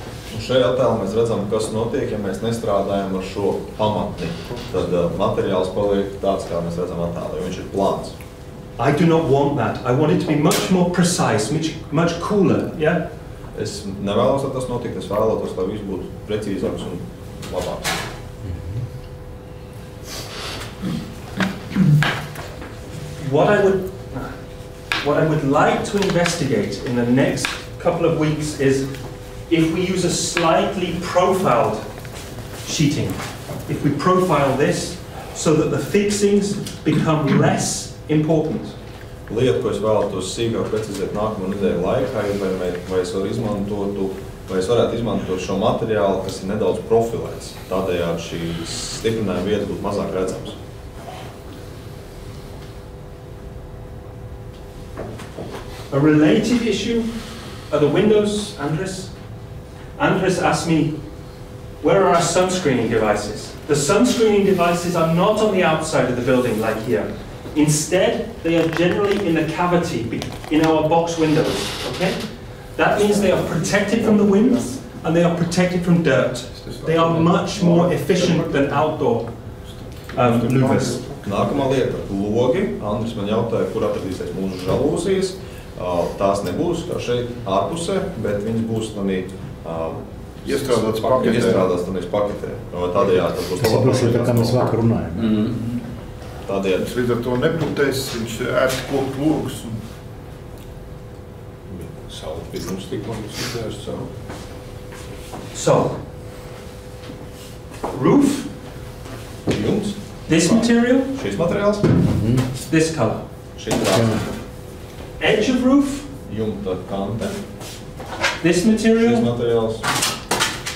Šajā attēlā mēs redzam, kas notiek, ja mēs nestrādājam ar šo pamatni. Tad uh, materiāls paliek tāds, kā mēs redzam attēlā, jo viņš ir plāns. I do not want that. I want it to be much more precise, much, much cooler, yeah? Es nevēlos, lai tas notiktu. Es vēlētos, lai viss būtu precīzāks un labāks. What I would, what I would like to investigate in the next couple of weeks is if we use a slightly profiled sheeting, if we profile this so that the fixings become less important. Lieta, ko es vēlētos sīkāk precizēt nākamo nedēļu laikā, ir, vai, mē- vai es varu izmantot, vai es varētu izmantot šo materiālu, kas ir nedaudz profilēts. Tādējādi šīs stiprinājuma vietas būtu mazāk redzamas. A related issue are the windows, Andres. Andres asked me, where are our sunscreening devices? The sunscreening devices are not on the outside of the building like here. Instead, they are generally in the cavity in our box windows, okay? That means they are protected from the winds and they are protected from dirt. They are much more efficient than outdoor um, louvers. Nākamā lieta - logi. Andris man jautāja, kur atradīsies mūsu žalūzijas. Tās nebūs kā šeit ārpusē, bet viņas būs tādā Iestrādātas paketē. Iestrādātas tādā paketē. No Tādējādi tas būs Tas ir tā, kā mēs labāk. vakar runājām. Mm. Tādējādi Viņš līdz ar to neputēs, viņš ēst koku logus. un- Saule pirms tikko mums izgājuši cauri. So, roof, jums this material, šis materiāls, this color. šī krāsa, Edge of roof, jumta kante, this material,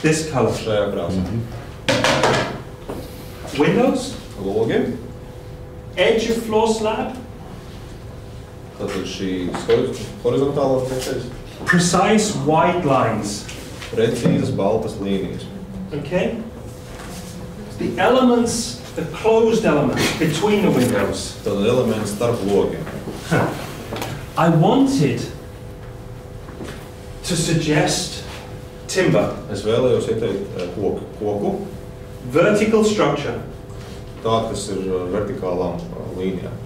this color. šajā krāsā. Mm-hmm. Windows, Logi, edge of floor slab, tad ir šī horiz- horizontālā tekstēs, precise white lines. precīzas baltas līnijas. Okay? The elements, the closed elements between the windows. Tad elements starp logiem. I wanted to suggest timber, Es vēlējos ieteikt eh, koku, koku vertical structure tādu, kas ir eh, vertikālām eh, līnijām,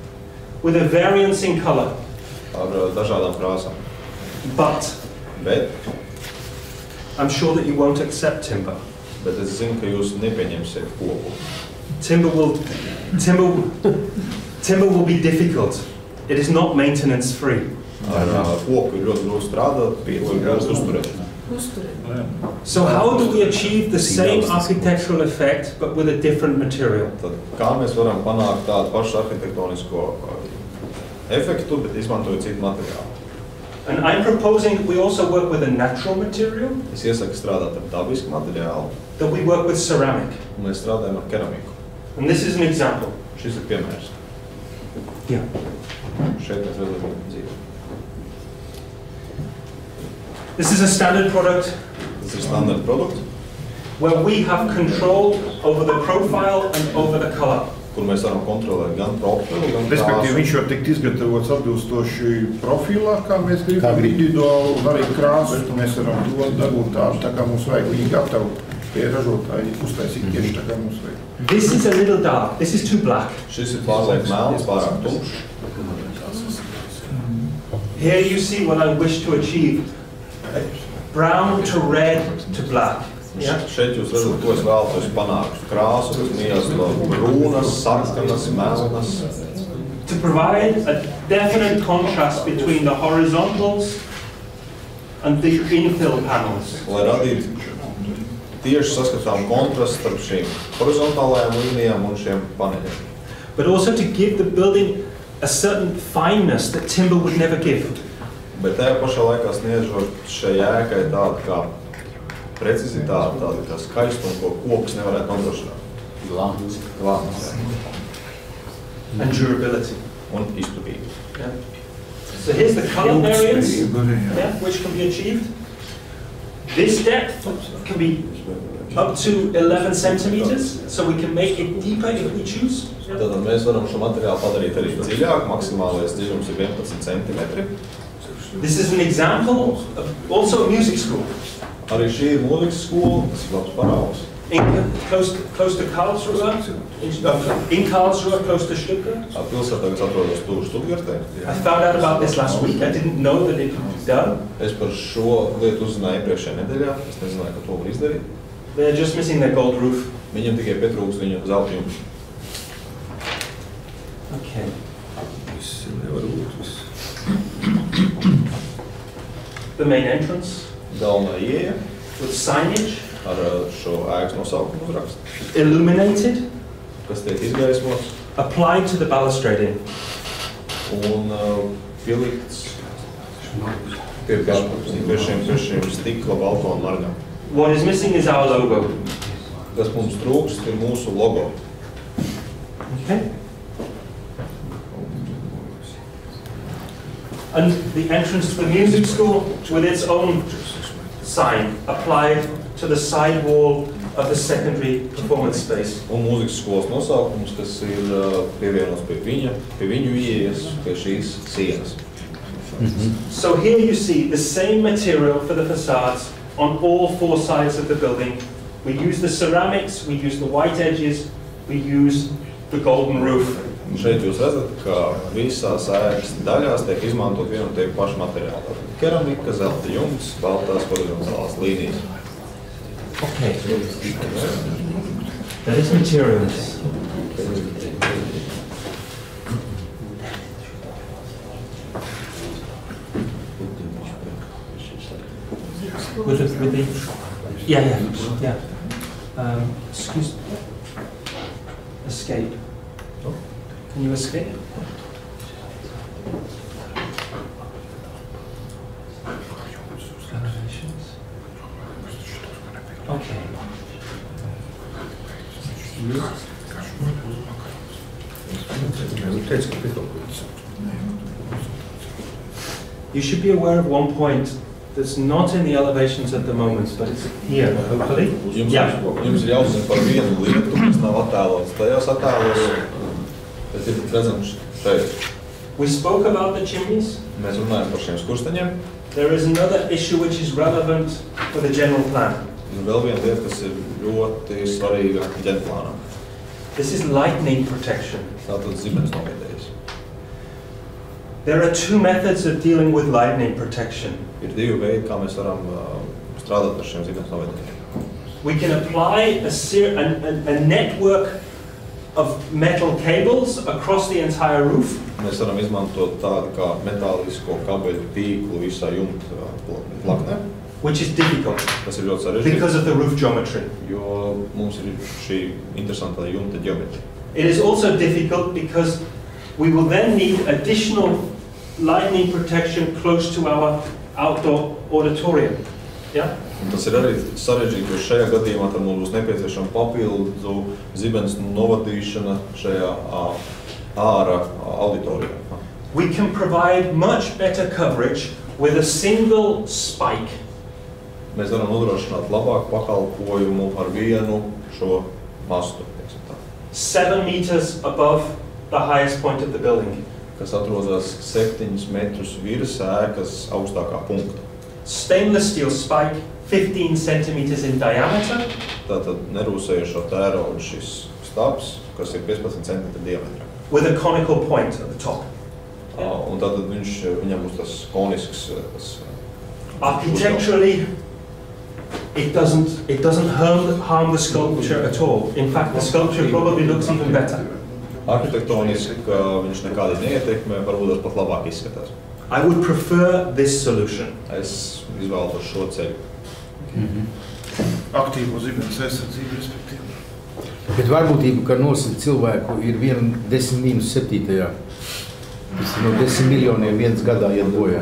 with a variance in color, ar eh, dažādām krāsām. but Bet I'm sure that you won't accept timber. Bet es zinu, ka jūs nepieņemsiet koku. Timber will, timber, timber will be difficult. It is not maintenance free. Ar uh, koku ir ļoti grūti strādāt, ir grūti uzturēt. Uzturēt. So how do we achieve the same architectural effect but with a different material? Tad kā mēs varam panākt tādu pašu arhitektonisko uh, efektu, bet izmantojot citu materiālu? And I'm proposing that we also work with a natural material, Es iesaku strādāt ar dabisku materiālu, that we work with ceramic. un mēs strādājam ar keramiku. And this is an example. Šis ir piemērs. Yeah. Šeit mēs redzam This is a standard product Tas ir standarta produkts, where we have control over the profile and over the color. kur mēs varam kontrolēt gan profilu, gan Respektīvi, viņš var tikt izgatavots atbilstoši profilā, kā mēs Kā gribam, grib. individuāli, un arī krāsu. Mēs varam to dabūt tādu, tā kā mums vajag viņu gatavu pie ražotāji uztaisīt tieši tā, kā mums vajag. This is a little dark. This is too black. Šis ir pārlieku melns, pārāk tumšs. Here you see what I wish to achieve. A brown to red to black. Yeah? Šeit jūs redzat, ko es vēlos panākt. Krāsu, kas mīlas no brūnas, sarkanas, melnas. To provide a definite contrast between the horizontals and the infill panels. Lai radītu tieši saskatām kontrastu starp šīm horizontālajām līnijām un šiem paneļiem. But also to give the building a certain fineness that timber would never give. Bet tajā pašā laikā sniedzot šai ēkai tādu kā precizitāti, tādu kā skaistumu, ko koks nevarētu nodrošināt. Glāns. Glāns, jā. and durability. Un izturību. Yeah. So here's the color variance yeah, which can be achieved. This depth can be up to 11 centimeters, so we can make it deeper if we choose. Tad mēs varam šo materiālu padarīt arī dziļāk. Maksimālais dziļums ir 11 cm. This is an example of also a music school Arī šī ir mūzikas skola, kas ir labs paraugs. in, close, close to Karlsruhe, in, uh, in Karlsruhe, close to Stuttgart. Pilsētā, kas atrodas tuvu Stuttgartē. I found out about this last week. I didn't know that it could be done. Es par šo lietu uzzināju iepriekšējā nedēļā. Es nezināju, ka to var izdarīt. They're just missing their gold roof. Viņam tikai pietrūks viņa zelta jumta. Okay. The main entrance Galvenā ieeja with signage, ar uh, šo ēkas nosaukumu uzrakstu, illuminated, kas tiek izgaismots applied to the balustrading. un uh, pielikts pie, pie, pie, šiem, pie šiem stikla balkona margām. What is missing is our logo. Kas mums trūkst, ir mūsu logo. Okay. And the entrance to the music school with its own sign applied to the side wall of the secondary performance space. Un mūzikas skolas nosaukums, kas ir pievienots pie viņa, pie viņu ieejas, pie šīs sienas. So here you see the same material for the facades on all four sides of the building. We use the ceramics, we use the white edges, we use the golden roof. Šeit jūs redzat, ka visās ēkas daļās tiek izmantot vienu un tie paši materiāli. Tātad Keramika, zelta jumts, baltās horizontālās līnijas. Okay. That is materials. With the, with the, yeah, yeah, yeah. Um, excuse, escape. Escape? Elevations. Okay. You should be aware of one point that's not in the elevations at the moment, but it's here, hopefully. Jums, Jā. jums ir jāuzzina par vienu lietu, kas nav attēlots tajos attēlos, bet ir redzams šeit. We spoke about the chimneys. Mēs runājam par šiem skursteņiem. There is another issue which is relevant for the general plan. Un vēl viena lieta, kas ir ļoti svarīga ģenplānam. This is lightning protection. Tātad zibens novietējis. There are two methods of dealing with lightning protection. Ir divi veidi, kā mēs varam uh, strādāt ar šiem zibens novietējiem. we can apply a, ser- a, a, a network of metal cables across the entire roof. Mēs varam izmantot tādu kā metālisko kabeļu tīklu visā jumta plaknē. which is difficult Tas ir ļoti sarežģīti, because of the roof geometry. jo mums ir šī interesantā jumta ģeometrija. It is also difficult because we will then need additional lightning protection close to our outdoor auditorium. Yeah? Un Tas ir arī sarežģīti, jo šajā gadījumā mums būs nepieciešama papildu zibens novadīšana šajā ārā auditorijā. We can provide much better coverage with a single spike Mēs varam nodrošināt labāku pakalpojumu ar vienu šo mastu, seven meters above the highest point of the building. kas atrodas 7 metrus virs ēkas augstākā punkta. Stainless steel spike, 15 centimeters in diameter, Tātad nerūsējušo tērauda šis stāps, kas ir 15 cm diametrā. with a conical point at the top. Ā, Un tātad viņš, viņam būs tas konisks, tas Architecturally, it doesn't, it doesn't harm, harm the sculpture at all. In fact, the sculpture probably looks even better. arhitektoniski, viņš nekādi neietekmē, varbūt tas pat labāk izskatās. I would prefer this solution. Es izvēlos šo ceļu. Aktīvo zibens aizsardzību, respektīvi. Bet varbūtība, ka nosacīt cilvēku ir 1 10 mīnus 7. Tas ir no 10 miljoniem viens gadā iet bojā.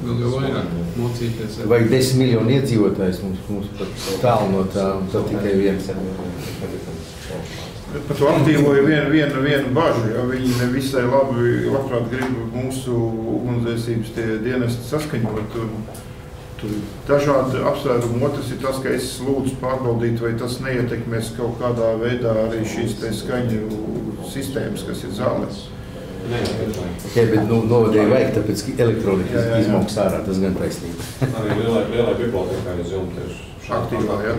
Vēl jau vairāk mocīties. Vajag 10 miljonu iedzīvotājs mums, mums pat tālu no tā, tad tikai viens. Bet par to aktīvo ir viena, viena, viena bažu, ja viņi nevisai labi, labprāt grib mūsu ugunsdzēsības dienesti saskaņot. Un, tur ir dažādi apsvērumi. Otrs ir tas, ka es lūdzu pārbaudīt, vai tas neietekmēs kaut kādā veidā arī šīs skaņu sistēmas, kas ir zālēs. Jā, bet nu, novadēji vajag, tāpēc ka elektronika izmaksā ārā, tas gan taisnība. Arī lielai, lielai bibliotekai uz jumta ir Aktīvā, jā.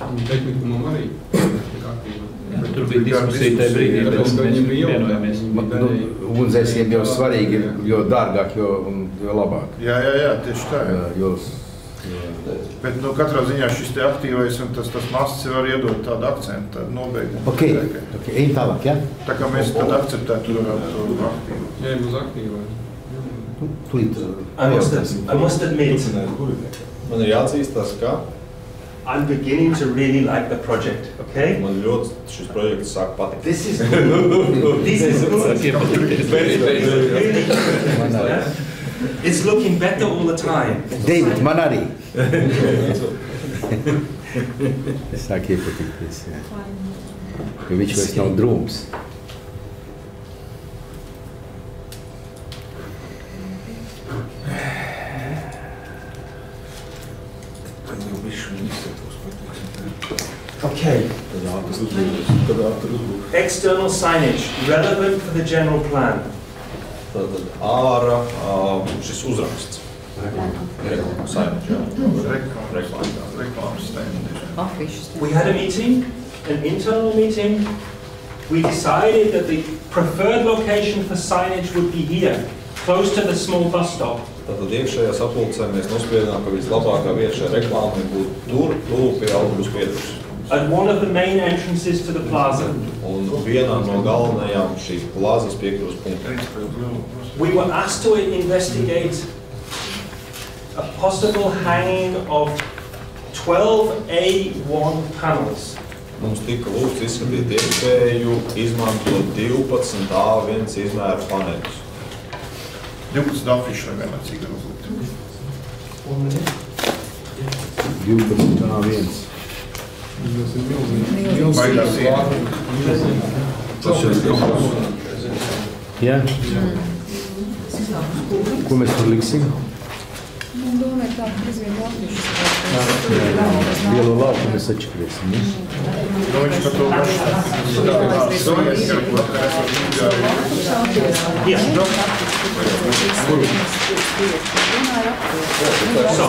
Tehnikumam arī. Aktīvā. Bet tur bija diskusija tajā brīdī, Tāpēc, bet ka viņam bija vienojamies. Nu, Ugunsdzēsiem jau svarīgi ir, jo dārgāk, jo, un jo labāk. Jā, jā, jā, tieši tā. Jā. Jo, Bet nu, katrā ziņā šis te aktīvais un tas, tas masts var iedot tādu akcentu, tādu nobeigumu. ok, ok, ejam tālāk, jā? Tā kā mēs tad akceptētu to aktīvu. Jā, uz aktīvā. Tūlīt. I must, I must admit, Man ir jāatzīstās, ka I'm beginning to really like the project, okay? man ļoti šis projekts sāk patikt. This is good. This is good. Really good. Yeah? It's looking better all the time. David, man arī. Sāk iepatikties, jā. Jo viņš vairs nav drūms. External signage relevant for the general plan. Tātad ārā ā, šis uzraksts. Reklāmas saimnieks, jā. Reklāmas, Reklāmas, jā. reklāmas stendi. Afišas. We had a meeting, an internal meeting. We decided that the preferred location for signage would be here, close to the small bus stop. Tātad iekšējā sapulcē mēs nospriedām, ka vislabākā vieta šai reklāmai būtu tur, tuvu pie autobusu pieturas at one of the main entrances to the plaza. Un vienā no galvenajām šīs plazas piekļuvas punktiem. We were asked to investigate a possible hanging of 12 A1 panels. Mums tika lūgts izskatīt iespēju izmantot 12 A1 izmēru paneļus. 12 afišu vai vienlaicīgi lūgt. 12 A1. Vai dar certo. Yeah. Cum este lexing? Não, começa a te crescer, né? não. que eu estou estudando relações, não. era por operação mundial. Isso, não? Só.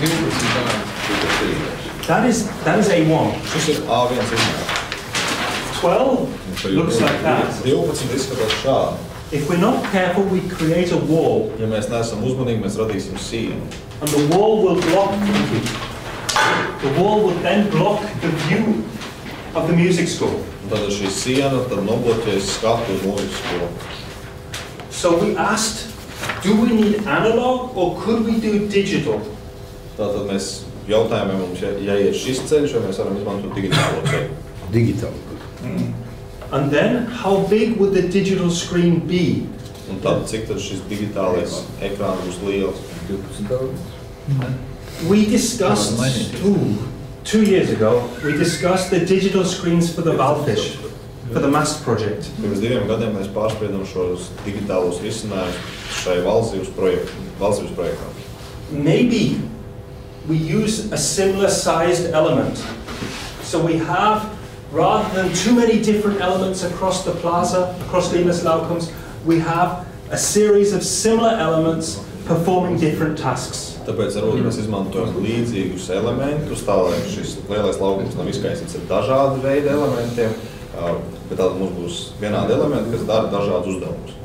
Mil por cento. Ka vakarā esam Ungārijā. Yes. That is, that is A1. Šis ir A1 izmērs. 12 looks like that. 12 izskatās šādi. If we're not careful, we create a wall, Ja mēs neesam uzmanīgi, mēs radīsim sienu. and the wall will block. The wall will then block the view of the music school. Tad šī siena tad nobloķēs skatu uz mūzikas skolu. So we asked, do we need analog or could we do digital? Tātad mēs jautājām, vai mums ja- jāiet šis ceļš, vai mēs varam izmantot digitālo ceļu. Digitāli. And then, how big would the digital screen be? Un tad, cik tad šis digitālais ekrāns būs liels? We discussed, ooh, two years ago, we discussed the digital screens for the Valfish, for the MAST project. Pirms diviem gadiem mēs pārspriedām šos digitālos risinājumus šai valsts projektā. Valsts projektā. Maybe we use a similar sized element. So we have, rather than too many different elements across the plaza, across Limas Laukums, we have a series of similar elements performing different tasks. Tāpēc varbūt mēs izmantojam līdzīgus elementus, tā lai šis lielais laukums nav izkaisīts ar dažādu veidu elementiem, ā, bet tad mums būs vienādi elementi, kas dara dažādus uzdevumus.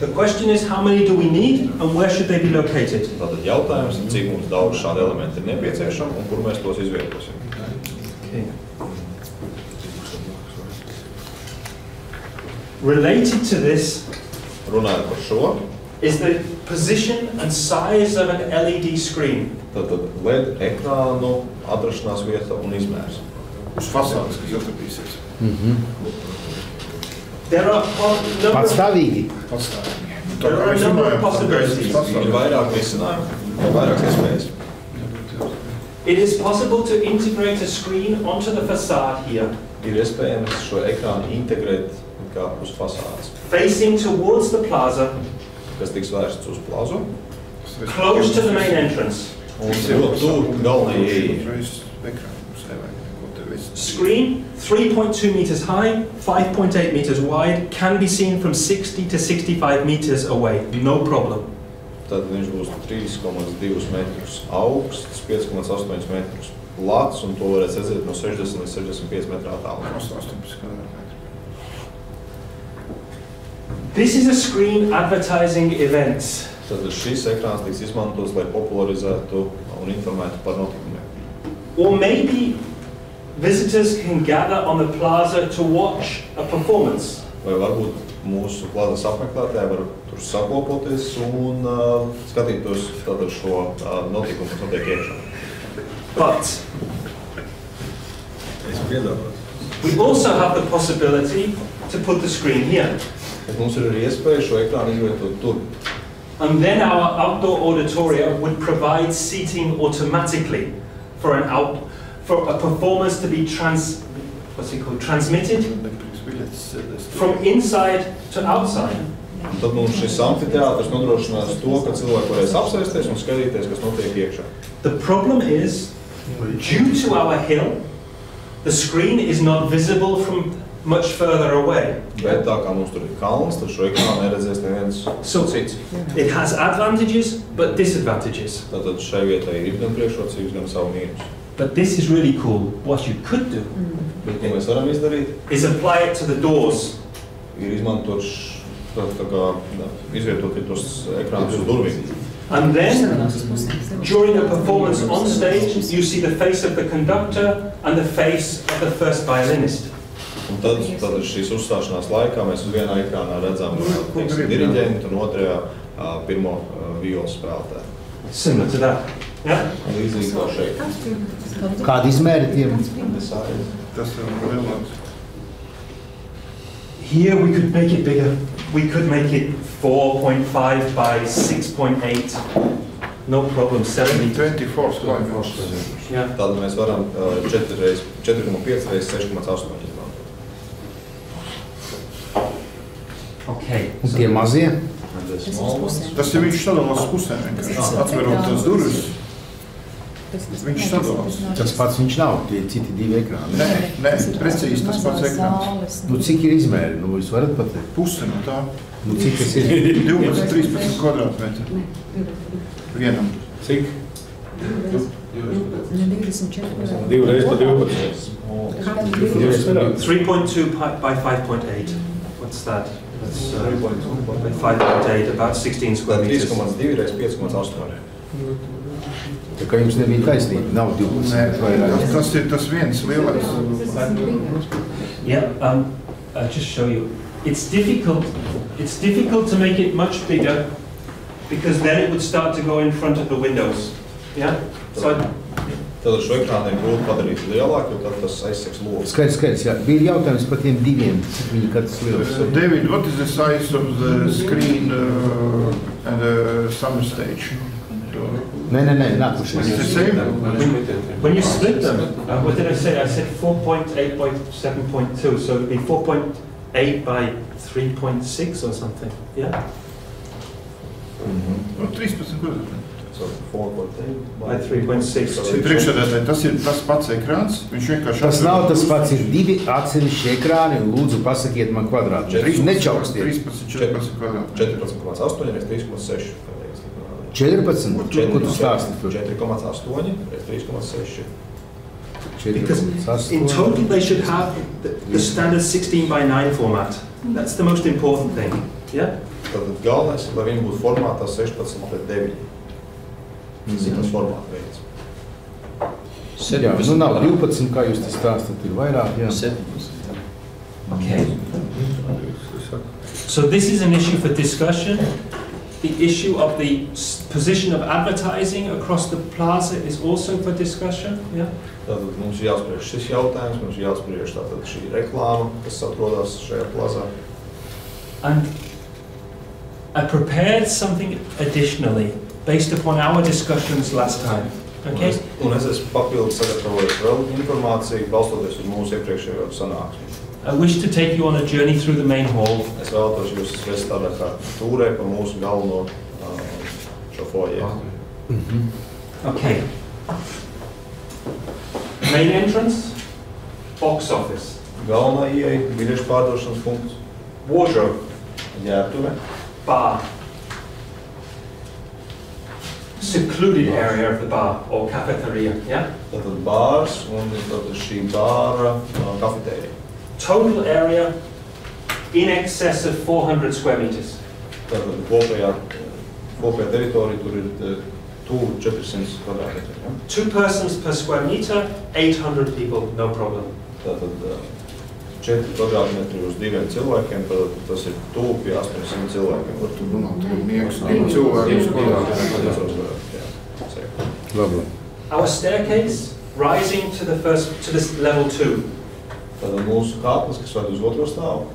The question is how many do we need and where should they be located? Tātad jautājums, cik mums daudz šādu elementu ir nepieciešama un kur mēs tos izvietosim. Okay. Related to this Runājot par šo, is the position and size of an LED screen. Tātad LED ekrānu atrašanās vieta un izmērs. Uz fasādes, kas atradīsies. There are Patstāvīgi. Pastāvīgi. Tā There kā are a mēs number of runājam gaisa Ir vairāk risinājumu, ir vairākas iespējas. it is possible to integrate a screen onto the facade here, Ir iespējams šo ekrānu integrēt kā uz fasādes, facing towards the plaza, kas tiks vērsts uz plazu close to the main entrance. un ļoti tuvu galvenajai ieejai. Uzreiz ekrānu mums nevajag neko te visu. Screen 3.2 meters high, 5.8 meters wide, can be seen from 60 to 65 meters away, no problem. Tad viņš būs 3,2 metrus augsts, 5,8 metrus plats, un to varēs redzēt no 60 līdz 65 metrā attālumā. 18 kvadrātmetri. This is a screen advertising events. Tad šis ekrāns tiks izmantots, lai popularizētu un informētu par notikumiem. Or maybe visitors can gather on the plaza to watch a performance. Vai varbūt mūsu plazas apmeklētāji var tur sakopoties un uh, skatītos tātad šo uh, notikumu, kas notiek iekšā. But Es piedāvāju. we also have the possibility to put the screen here. Bet mums ir arī iespēja šo ekrānu izvietot tur. And then our outdoor auditorium would provide seating automatically for an out for a performance to be trans what's it called transmitted from inside to outside. Un tad mums šis amfiteātris nodrošinās to, ka cilvēki varēs apsēsties un skatīties, kas notiek iekšā. The problem is due to our hill, the screen is not visible from much further away. Bet tā kā mums tur ir kalns, tad šo ekrānu neredzēs neviens So cits. it has advantages but disadvantages. Tātad šai vietai ir gan priekšrocības, gan savu mīnus. But this is really cool. What you could do Bet ko mēs varam izdarīt, is apply it to the doors. ir izmantot š, tā, tā kā jā, izvietot ir tos ekrānus uz durvīm. And then During a performance on stage, you see the face of the conductor and the face of the first violinist. Un tad, tad šīs uzstāšanās laikā mēs uz vienā ekrānā redzam teiksim, diriģentu un otrajā ā, pirmo ā, violas spēlētāju. Similar to that. Yeah? Līdzīgi kā šeit. Kādi izmēri tiem? Tas ir lielāks. Here we could make it bigger. We could make it 4.5 by 6.8. No problem, 70. 24 sklājumos. Yeah. Tad mēs varam ā, 4 reiz- 4,5 reizes 6,8 izmantot. Okay. Un tie mazie? Tas ir viņš sadalās pusēm vienkārši. Atverot tās durvis, Viņš sadalās. Tas pats viņš nav, tie citi divi ekrāni. Nē, nē, precīzi tas pats ekrāns. Nu, cik ir izmēri? Nu, jūs varat pateikt? Puse no tā. Nu, cik tas ir? 12, 13 kvadrātmetri. Vienam. Cik? 24. Divreiz pa 12. 3.2 pi- by 5.8. What's that? That's uh, 5.8, about 16 square meters. 3,2 reiz 5,8. Tā kā jums nebija taisnība, nav 12 Nē, vairāk. tas, ir tas viens lielais. Yeah, um, I'll just show you. It's difficult, it's difficult to make it much bigger because then it would start to go in front of the windows. Yeah? So Tad ar šo ekrānu ir grūti padarīt lielāku, jo tad tas aizsegs logus. Skaidrs, skaidrs, jā. Bija jautājums par tiem diviem, cik viņi katrs liels. Uh, David, what is the size of the screen uh, and the summer stage? Nē, nē, nē, nākušais. same? when you split them, uh, what did I say? I said 4.8 by 7.2, so it would be 4.8 by 3.6 or something. Yeah? No, 13 gadu. So, 4,8 By 3.6. Priekšsēdētāji, tas ir tas pats ekrāns. Viņš vienkārši Tas nav tas pats, ir divi atsevišķi ekrāni, lūdzu pasakiet man kvadrātmetru. Nečaukstiet. 13, 14 kvadrātmetri. 14,8 reiz 3,6. 14? Ko tu stāsti tur? 4,8 reiz 3,6. Because 4,8. in total they should have the, the standard 16 by 9 format. That's the most important thing. Yeah? Tad galvenais ir, lai viņi būtu formātā 16 pret 9. Tas ir tas formāta veids. Jā, nu nav 12, kā jūs tas stāstat, ir vairāk, jā. Okay. So this is an issue for discussion. The issue of the s- position of advertising across the plaza is also for discussion. Yeah? Tātad mums ir jāspriež šis jautājums, mums ir jāspriež tātad šī reklāma, kas atrodas šajā plazā. And I prepared something additionally based upon our discussions last time. Un Okay? es, un es esmu papildus sagatavojis vēl informāciju, balstoties uz mūsu iepriekšējo sanāksmi. I wish to take you on a journey through the main hall. Es vēlos jūs vest tādā kā tūrē pa mūsu galveno uh, šo foje. Okay. Main entrance, box office, Galvenā ieeja, biļešu pārdošanas punkts, wardrobe, ģērbtuve, bar. Secluded area of the bar or cafeteria, yeah? tātad bārs un tātad šī bāra uh, kafetērija. Total area in excess of 400 square meters. Tātad kopējā, kopējā teritorija tur ir tuvu 400 Two persons per square meter, 800 people, no problem. Tātad uh, 4 kvadrātmetri uz diviem cilvēkiem, tad tas ir tuvu pie 800 cilvēkiem. Var mm. tur runāt. Tur miegs divi cilvēki uz kvadrātmetru. Labi. Our staircase rising to the first, to this level two. Tātad mūsu kāpnes, kas ved uz otro stāvu,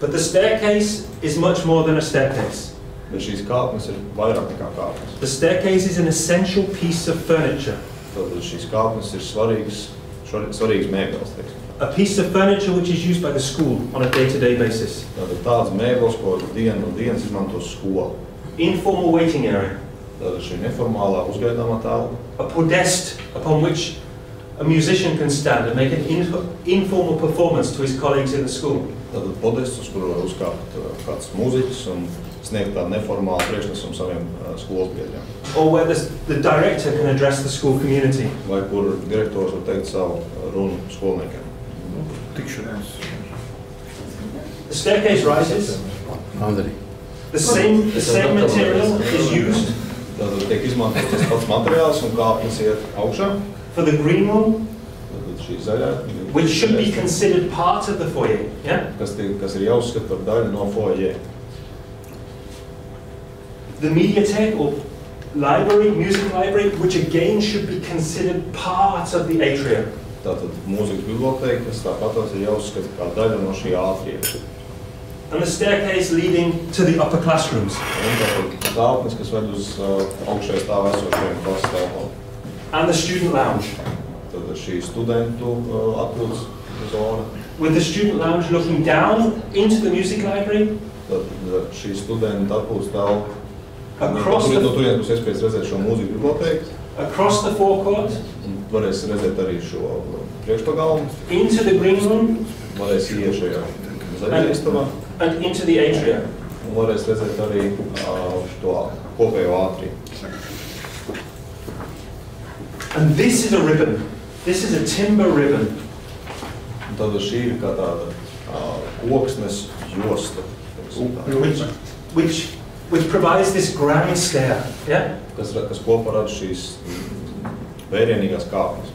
But the staircase is much more than a staircase. bet šīs kāpnes ir vairāk nekā kāpnes. The staircase is an essential piece of furniture. Tātad šīs kāpnes ir svarīgas, švar- svarīgas mēbeles. teiksim. A piece of furniture which is used by the school on a day-to-day basis. Tātad tādas mēbeles, ko dienu no dienas izmanto skola. Informal waiting area. Tātad šī neformālā uzgaidāmā telpa, A podest upon which a musician can stand and make an in- informal performance to his colleagues in the school. tātad podests, uz kuru var uzkāpt uh, kāds mūziķis un sniegt tādu neformālu priekšnesumu saviem uh, skolas biedriem. Or where the, the director can address the school community. Vai kur direktors var teikt savu uh, runu skolniekiem. Tikšanās. The staircase rises. Andri. The same, the same material is used Tātad tiek izmantots tas pats materiāls un kāpnes iet augšā. For the green room, Tātad šī zaļā, which should be considered part of the foyer. Yeah? kas, tiek, kas ir jāuzskata par daļu no foyer. The mediatheque or library, music library, which again should be considered part of the atrium. Tātad mūzikas biblioteka, kas tāpat ir jāuzskata kā daļa no šī ātrija. And the staircase leading to the upper classrooms. Un tātad tālpnes, kas ved uz uh, augšējā stāvā esošajiem klases telpām. And the student lounge. Tad šī studentu uh, atpūtas zona. With the student lounge looking down into the music library, Tad uh, šī studentu atpūtas telpa. across No the, turienes būs iespējas redzēt šo mūzikas biblioteku. across the forecourt, un Varēs redzēt arī šo priekšpagalmu. into the green room, Varēs iet šajā zaļajā istabā. and into the atrium. Un varēs redzēt arī uh, to kopējo ātriju. And this is a ribbon. This is a timber ribbon. Tad šī ir kā tāda uh, koksnes josta. which, which, which provides this grand stair, yeah? kas, ra- kas kopā rada šīs vērienīgās kāpnes.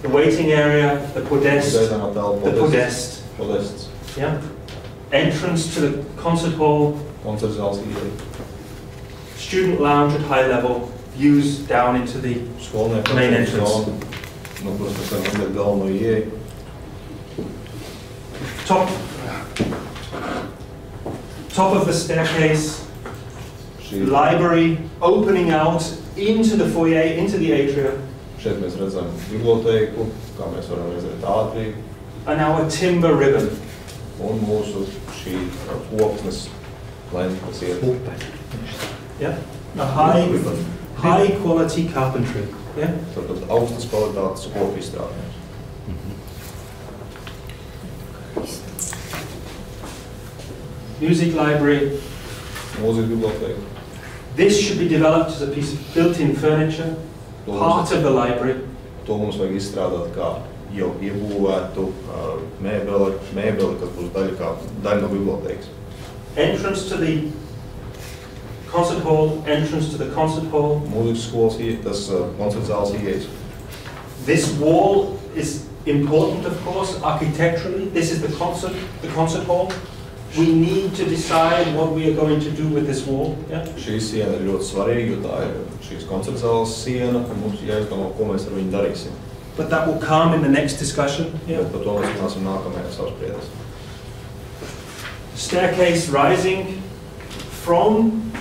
The waiting area, the podest, the podest, podests, yeah? Entrance to the concert hall, student lounge at high level, views down into the, Main entrance. zona, no kuras mēs varam redzēt galveno top, top of the staircase, library opening out into the foyer, into the atria, šeit mēs redzam bibliotēku, kā mēs varam redzēt ātrī, and our timber ribbon. un mūsu šī koksnes lenta, kas iet. Yeah? A high, high quality carpentry. Yeah? Tātad augstas kvalitātes koku izstrādājums. Music library. Mūzikas bibliotēka. This should be developed as a piece of built-in furniture, part of the library. to mums vajag izstrādāt kā jau iebūvētu uh, mēbeli, mēbeli, kas būs daļa, kā, daļa no bibliotēkas. Entrance to the concert hall, entrance to the concert hall. Skolas, ie- tas uh, koncerts zāles ieejas. This wall is important, of course, architecturally. This is the concert, the concert hall. We need to decide what we are going to do with this wall. Yeah? Šī siena ir ļoti svarīga, jo tā ir šīs koncerts zāles siena, un mums jāizdomā, ko mēs ar viņu darīsim. But that will come in the next discussion. Yeah? Bet par to mēs runāsim nākamajās apspriedēs. Staircase rising from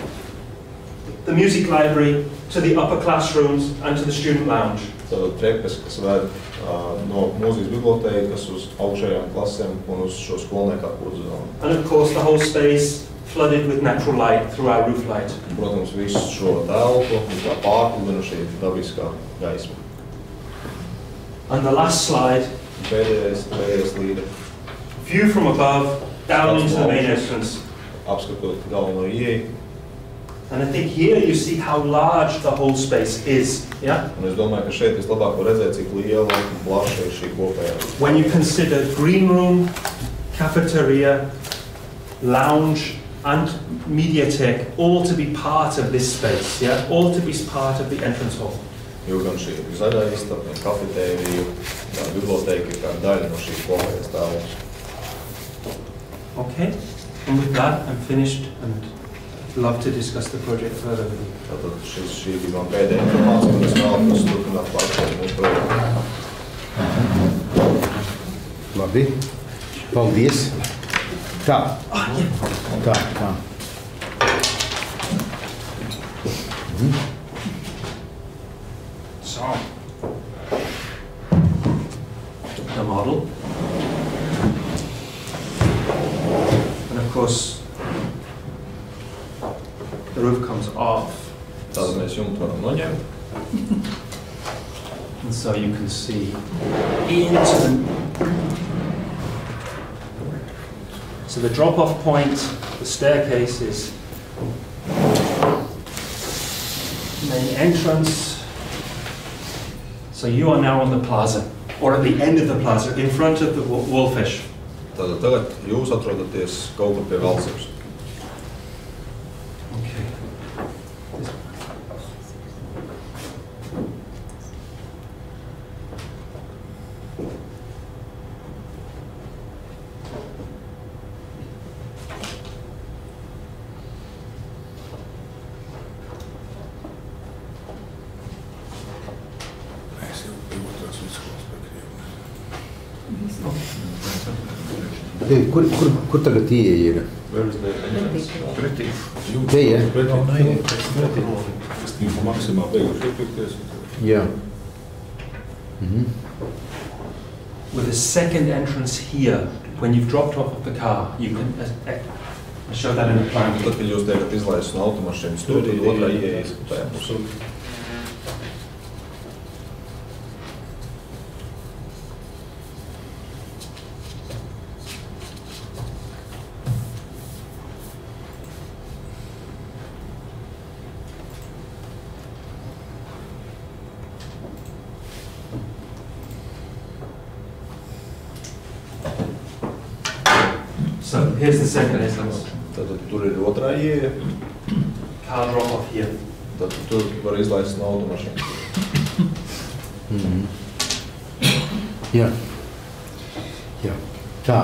the music library to the upper classrooms and to the student lounge. Tātad trepes, kas ved uh, no mūzikas bibliotēkas uz augšējām klasēm un uz šo skolnieku atpūtas zonu. And of course, the whole space flooded with natural light through our roof light. Protams, visu šo telpu tā pārpludina šī dabiskā gaisma. And the last slide, Pēdējais, pēdējais līde, view from above down into the main entrance. apskatot galveno ieeju. And I think here you see how large the whole space is. Yeah? Un es domāju, ka šeit vislabāk var redzēt, cik liela un plaša ir šī kopējā. When you consider green room, cafeteria, lounge, and mediatek all to be part of this space, yeah, all to be part of the entrance hall. Jo gan šī zaļā istaba, gan kafetērija, gan biblioteka ir kā daļa no šīs kopējās telpas. Okay, and with that, I'm finished and love to discuss the project further with you. Tātad šis, šī bija man pēdējā informācija, un es vēlos turpināt pārskatīt mūsu projektu. Labi. Paldies. Tā. Ah, tā, tā. Mhm. So. The model. And of course, the roof comes off, Tātad mēs jumtu varam noņemt. and so you can see into the. So the drop-off point, the staircase is main entrance. So you are now on the plaza, or at the end of the plaza, in front of the Wolfish. Tātad tagad jūs atrodaties kaut kur pie valsības. Kur, kur, kur tagad ieeja ir? Pretī. Te, ja? Maksimā beiguši iepirkties. Jā. Mhm. With a second entrance here, when you've dropped off of the car, you can. Uh, uh, I'll show that in a plan. Tad, kad jūs tiekat izlaistas no automašīnas, tur tad otrā ieejas Car drop off here. Tad tur var izlaist no automašīnas. Mhm. Jā. Jā. Tā.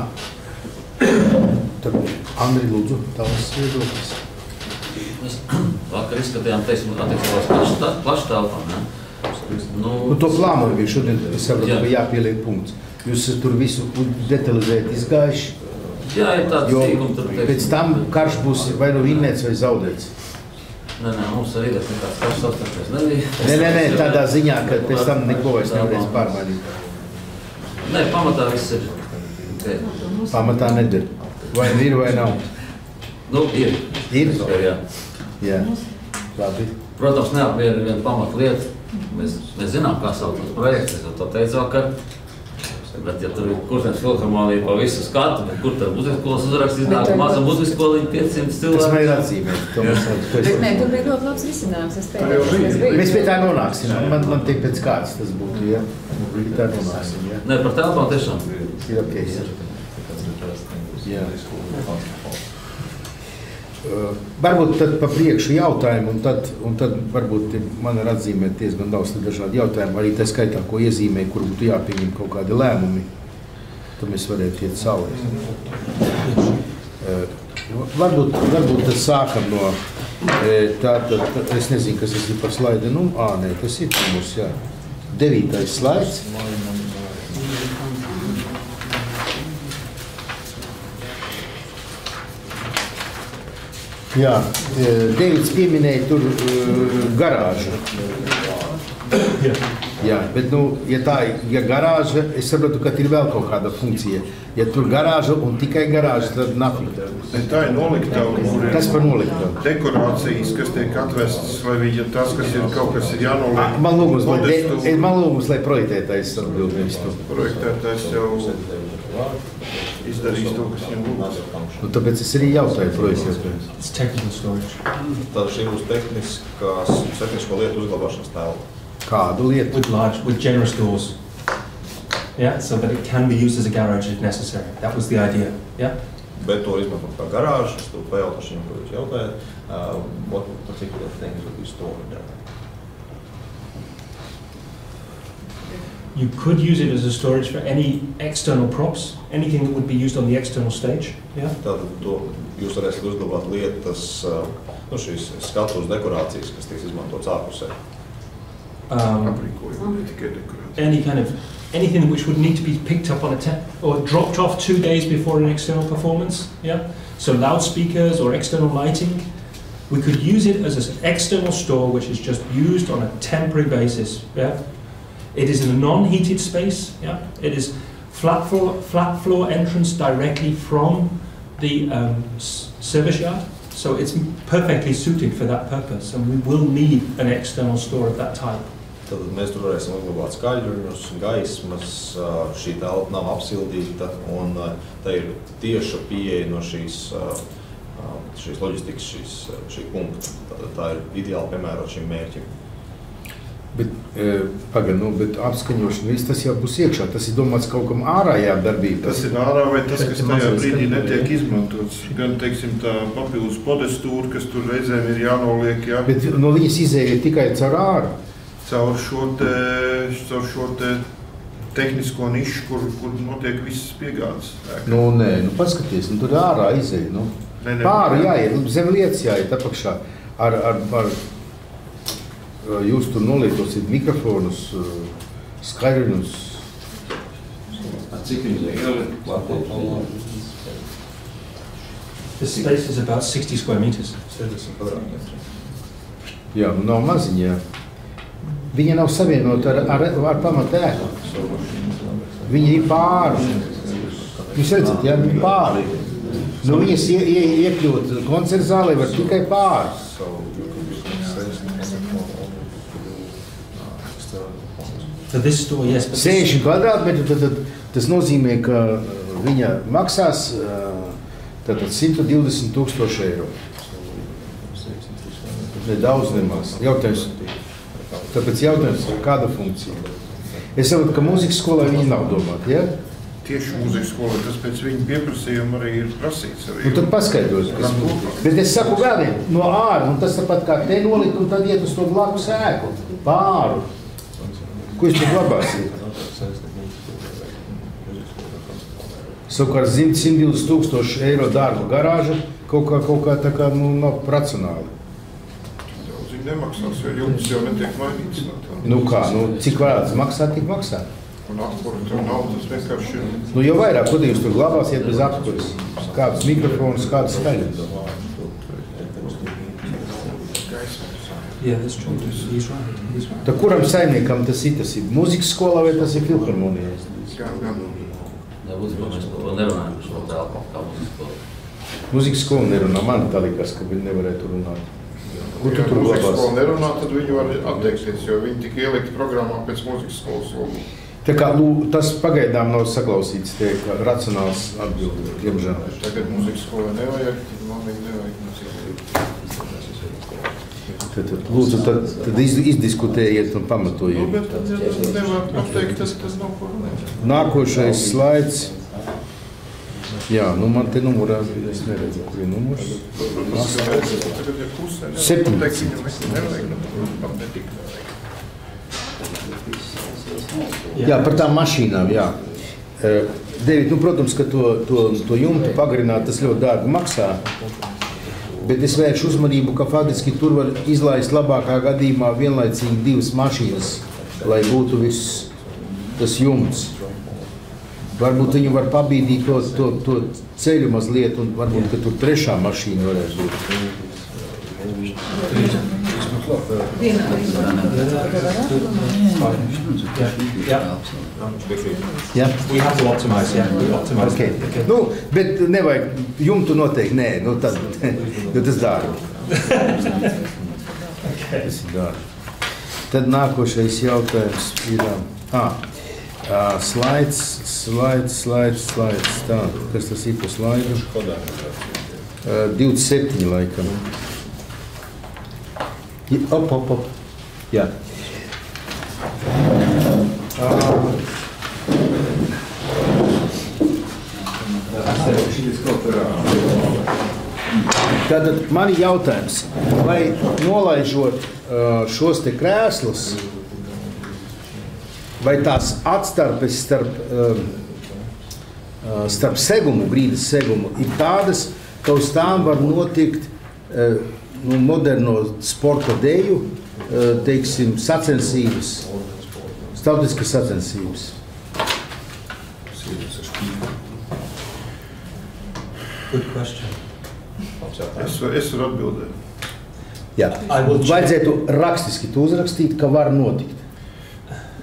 Tad, Andri, lūdzu, tavs viedoklis. Mēs vakar izskatījām, teiksim, attiecībā uz plaštelpām. Ne? Nu, to plānoju bija šodien, es saprotu, Jā. ka jāpieliek punkts. Jūs tur visu detalizēti izgājuši, Jā, ir tāds jo tīkums, pēc tam karš būs vai nu vinnēts vai zaudēts. Nē, nē, mums arī ir tāds pašs sastāvs. Nebija. Nē, nē, nē, tādā ziņā, ka pēc tam neko vairs nevarēs pārmainīt. Nē, pamatā viss ir. Okay. Pamatā neder. Vai nu ir vai nav? Nu, ir. Ir? Jā. Jā. Labi. Protams, neapmierina viena pamatlieta. Mēs, mēs zinām, kā sauc tas projekts, es jau to teicu vakar. Bet, ja tur ir kurzems filharmonija pa visu skatu, bet kur tad muzikskolas uzrakstīs, nāk maza muzikskoliņa 500 Tas man ir cilvēku. atzīmēt. Bet nē, tur bija ļoti labs risinājums. Es kas bija. Mēs pie tā nonāksim. Man, man tie pēc kāds tas būtu, ja? Pie tā nonāksim, ja? Nē, par telpām tiešām. Ir ok, ja? Jā. Uh, varbūt tad pa priekšu jautājumu, un tad, un tad varbūt man ir atzīmēt diezgan daudz dažādu jautājumu, arī tā skaitā, ko iezīmē, kur būtu jāpieņem kaut kādi lēmumi. Tad mēs varētu iet cauri. Uh, Varbūt, varbūt tad sākam no eh, tā, tad, tad, es nezinu, kas tas ir par slaidu. Nu, ā, nē, tas ir mums, jā. Devītais slaids. Jā, eh, Deivids pieminēja tur uh, garāžu. Jā, bet, nu, ja tā ir ja garāža, es saprotu, ka ir vēl kaut kāda funkcija. Ja tur garāža un tikai garāža, tad nafika. Bet tā ir noliktava, kur ir Kas par noliktavu? dekorācijas, kas tiek atvestas, vai viņa tas, kas ir kaut kas ir jānoliek. Man lūgums, lai, de, man lūgums, lai projektētājs atbild nevis to. Projektētājs jau izdarīs to, kas viņam lūgts. Nu, tāpēc es arī jautāju projektētājiem. It's technical storage. Tad šī būs tehniskās, tehnisko lietu uzglabāšanas telpa. Kādu lietu? With large, with generous doors. Yeah, so that it can be used as a garage if necessary. That was the idea. Yeah. Bet to izmantot kā garāžu. Es to pajautāšu viņam, ko jūs jautājat. Uh, what particular things would be stored there? You could use it as a storage for any external props, anything that would be used on the external stage. Yeah. Tātad to jūs varēsiet uzglabāt lietas, uh, nu, šīs skatuves dekorācijas, kas tiks izmantotas ārpusē. Um, Aprīkojumi, ne tikai dekorācija. any kind of anything which would need to be picked up on a te- or dropped off two days before an external performance. Yeah. So loudspeakers or external lighting. We could use it as an external store which is just used on a temporary basis. Yeah. It is in a non-heated space. Yeah. It is flat floor, flat floor entrance directly from the um, service yard. So it's perfectly suited for that purpose, and we will need an external store of that type. Tad mēs tur varēsim uzglabāt skaļruņus, gaismas, šī telpa nav apsildīta un tā ir tieša pieeja no šīs, šīs loģistikas, šīs, šī punkta. Tā ir ideāli piemērot šim mērķim. Bet, e, pagaid, nu, bet apskaņošana, viss tas jau būs iekšā. Tas ir domāts kaut kam ārējā darbībā. Tas ir ārā vai tas, kas tajā brīdī netiek izmantots. Gan, teiksim, tā papildus podestūra, kas tur reizēm ir jānoliek, jā. Bet no viņas izēja tikai caur āru. Caur šo te, caur šo te tehnisko nišu, kur, kur notiek visas piegādes. Nu, nē, nu, paskaties, nu, tur ārā izēja. Nu. Pāri jāiet, nu, zem lietas jāiet apakšā. Ar, ar, ar, jūs tur nolietosiet mikrofonus, skaļruņus. Cik viņi ir? The space is about 60 square meters. 60 kvadrātmetri. Jā, nu, nav maziņa. jā. Viņa nav savienota ar, ar, ar pamatēku. Viņa ir pāri. Jūs redzat, jā, viņa pāri. Nu, viņas ie, ie, iekļūt koncerta zālē var tikai pāri. Store, yes, but this, 60 kvadrātmetri, tad, tad tas nozīmē, ka uh, viņa maksās uh, tātad 120 tūkstoši eiro. Nedaudz nemaz. Jautājums, tāpēc jautājums, kāda funkcija? Es saprotu, ka mūzikas skolā viņi nav domāti, ja? tieši mūzikas skolai. Tas pēc viņa pieprasījuma arī ir prasīts. Arī. Nu, tad paskaidros, kas kopā. Bet es saku vēl vienu, no ārā, un tas tāpat kā te nolikt, un tad iet uz to blakus ēku, pāru. Ko jūs tur glabāsiet? Savukārt 100, 120 tūkstoši eiro dārga garāža kaut kā, kaut kā tā kā, nu, nav racionāli. Daudz viņi nemaksās, jo jums jau netiek mainīts no tā. Nu kā, nu, cik varētu maksāt, tik maksāt. Un apkuri tas vienkārši. Nu, jo vairāk, ko jūs tur glabāsiet bez apkuras? Kādus mikrofonus, kādas skaļas? Yeah, that's true. He's right. He's right. Tad kuram saimniekam tas ir? Tas ir muzikas skolā vai tas ir filharmonijā? Muzikas skola nerunā. Man tā likās, ka viņi nevarēja tur runāt. Kur tu Ja tur mūzikas skola nerunā, tad viņi var atteikties, jo viņi tika ielikti programmā pēc mūzikas skolas logo. Tā kā nu, tas pagaidām nav saklausīts, tie kā racionāls atbildi, diemžēl. Tagad mūzikas skolai nevajag, tad man viņa nevajag mūzikas. Tad, tad, lūdzu, tad, tad iz, izdiskutējiet un Nu, pamatojiet. bet tad ja tas nevar pateikt, tas, tas nav ko runāt. Nākošais slaids. Jā, nu man te numurā, es neredzu, kur ir numurs. Protams, ka vajag, tagad ir puse. nevar Septiņpadsmit. pateikt, Viņam es nevajag, nu, man netika nevajag. Jā, par tām mašīnām. Jā. Eh, Devid, nu, protams, ka to, to, to jumtu pagarināt, tas ļoti dārgi maksā. Bet es vēršu uzmanību, ka faktiski tur var izlaist labākā gadījumā vienlaicīgi divas mašīnas, lai būtu viss tas jumts. Varbūt viņi var pabīdīt to, to, to ceļu mazliet, un varbūt tur trešā mašīna varētu būt. Okay. Nu, bet nevajag jumtu noteikti. Nē, nu, tad, jo tas dārgi. Tas ir dārgi. Tad nākošais jautājums ir. Ah, slaids, slaids, slaids, slaids. Tā, kas tas ir pa slaidu? Uh, 27 laikam. Ja, Op, op, op. Jā. Ah, Tātad man ir jautājums, vai nolaižot šos te krēslus, vai tās atstarpes starp, starp segumu, grīdas segumu, ir tādas, ka uz tām var notikt nu, moderno sporta deju, uh, teiksim, sacensības, starptautiskas sacensības. Good question. Es, es varu atbildēt. Jā. Vajadzētu rakstiski to uzrakstīt, ka var notikt.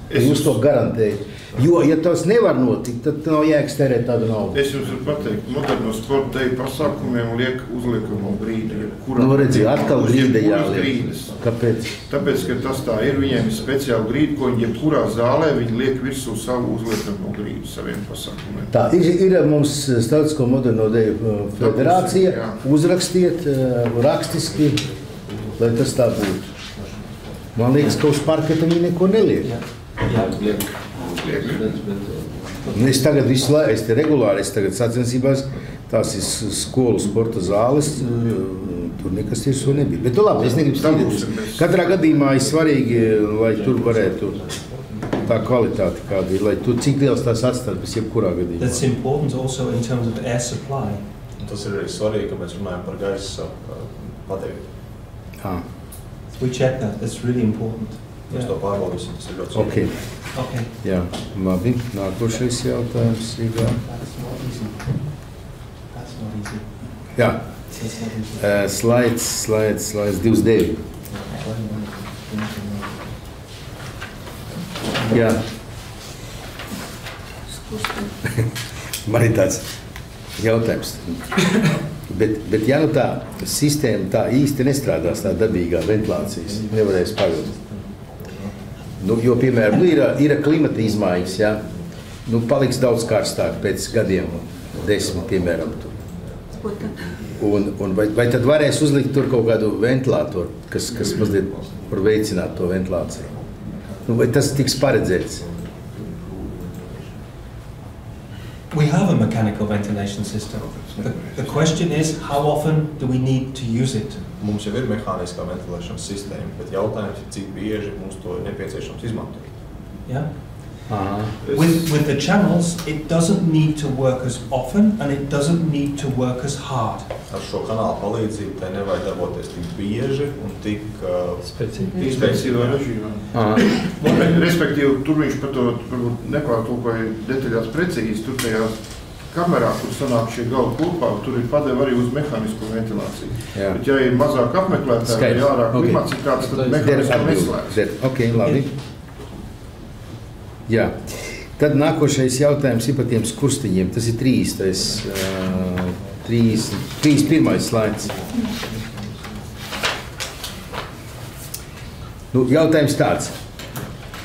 Es Jūs to garantējat. Jo, ja tas nevar notikt, tad nav jēgas tērēt tādu naudu. Es jums varu pateikt, moderno sporta deju pasākumiem liek uzliekamo grīdu. jebkurā- Nu, redziet, atkal grīda jāliek. Kāpēc? Tāpēc, ka tas tā ir, viņiem ir speciāla grīda, ko viņi jebkurā zālē viņi liek virsū savu uzliekamo grīdu saviem pasākumiem. Tā ir, ir mums Startautisko moderno deju uh, federācija. Jā. Uzrakstiet uh, rakstiski, lai tas tā būtu. Man liekas, ka uz parketa viņi neko neliek. Yeah. Un Es tagad visu laiku, es te regulāri, es tagad sacensībās, tās ir skolu sporta zāles, uh, tur nekas tieši nebija. Bet, nu, labi, es negribu mēs- Katrā gadījumā ir svarīgi, lai tur varētu tā kvalitāte kāda ir, lai tur cik liels tās atstarpes jebkurā gadījumā. That's important also in terms of air supply. Tas ir arī svarīgi, ka mēs runājam par gaisa pateiktu. Ah, We check that. That's really important. Mēs to Yeah. pārbaudīsim, tas ir ļoti svarīgi. okay. Okay. Jā, labi. Nākošais jautājums ir. jā. Uh, slaids, slaids, slaids 29. Jā. Man ir tāds jautājums. Bet, bet ja nu tā sistēma tā īsti nestrādās, tā dabīgā ventilācijas, nevarēs pavadīt. Nu, jo, piemēram, nu, ir, ir klimata izmaiņas, ja? nu, paliks daudz karstāk pēc gadiem, desmit, piemēram. Tur. Un, un vai, vai tad varēs uzlikt tur kaut kādu ventilatoru, kas, kas mazliet var veicināt to ventilāciju? Nu, vai tas tiks paredzēts? We have a mechanical ventilation system. The, the question is, how often do we need to use it? Mums jau ir mehāniskā ventilēšanas sistēma, bet jautājums ir, cik bieži mums to ir nepieciešams izmantot. Yeah. Aha. With, with the channels, it doesn't need to work as often and it doesn't need to work as hard. Ar šo kanālu palīdzību tai nevajag darboties tik bieži un tik uh, Spēcīgi. Izpēcīgā režīmā. Respektīvi, tur viņš pat to varbūt nepārtulkoja detaļās precīzi. Tur tajā kamerā, kur sanāk šie galvi kopā, tur ir padeva arī uz mehānisko ventilāciju. Jā. Bet, ja ir mazāk apmeklētāji, ja ārā Ok. klimats ir tāds, tad atbild. neslēdz. Der. Ok, labi. Jā. Tad nākošais jautājums ir par tiem skurstiņiem. Tas ir trīs, tas, uh, trīs, trīs pirmais slaids. Nu, jautājums tāds.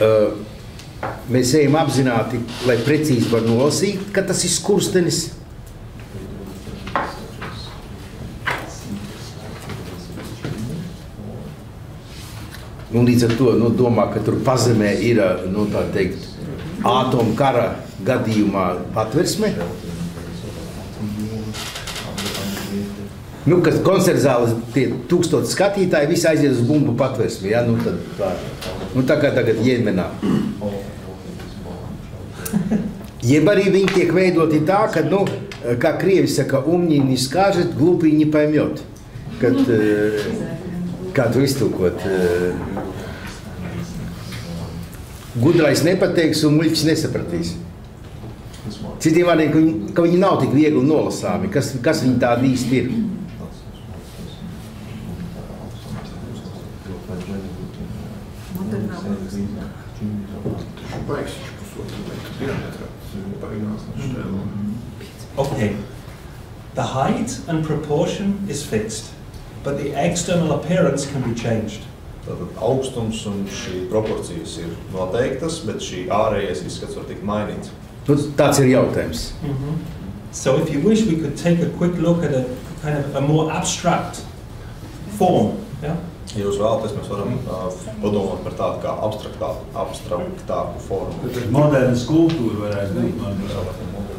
Uh, mēs ejam apzināti, lai precīzi var nolasīt, ka tas ir skurstenis. Nu, līdz ar to nu, domā, ka tur pazemē ir nu, tā teikt, atomkara gadījumā patversme. Nu, kad koncerts zāles tie tūkstoši skatītāji, visi aiziet uz bumbu patversmi. Ja? Nu, tad, tā. Nu, tā kā tagad Jemenā. Jeb arī viņi tiek veidoti tā, ka, nu, kā krievi saka, umņi ne skāžet, glupī ne paimjot. Kad, eh, kā to iztūkot? Eh, Gudrais nepateiks un muļķis nesapratīs. Citiem vārdiem, ka viņi, ka viņi nav tik viegli nolasāmi, kas, kas viņi tādi īsti ir. Okay. The height and proportion is fixed, but the external appearance can be changed. Tātad augstums un šī proporcijas ir noteiktas, bet šī ārējais izskats var tikt mainīts. Nu, tāds ir jautājums. So if you wish, we could take a quick look at a kind of a more abstract form. Yeah? Ja jūs vēlaties, mēs varam uh, padomāt par tādu kā abstraktāku, abstraktāku formu. Moderna skulptūra varētu būt.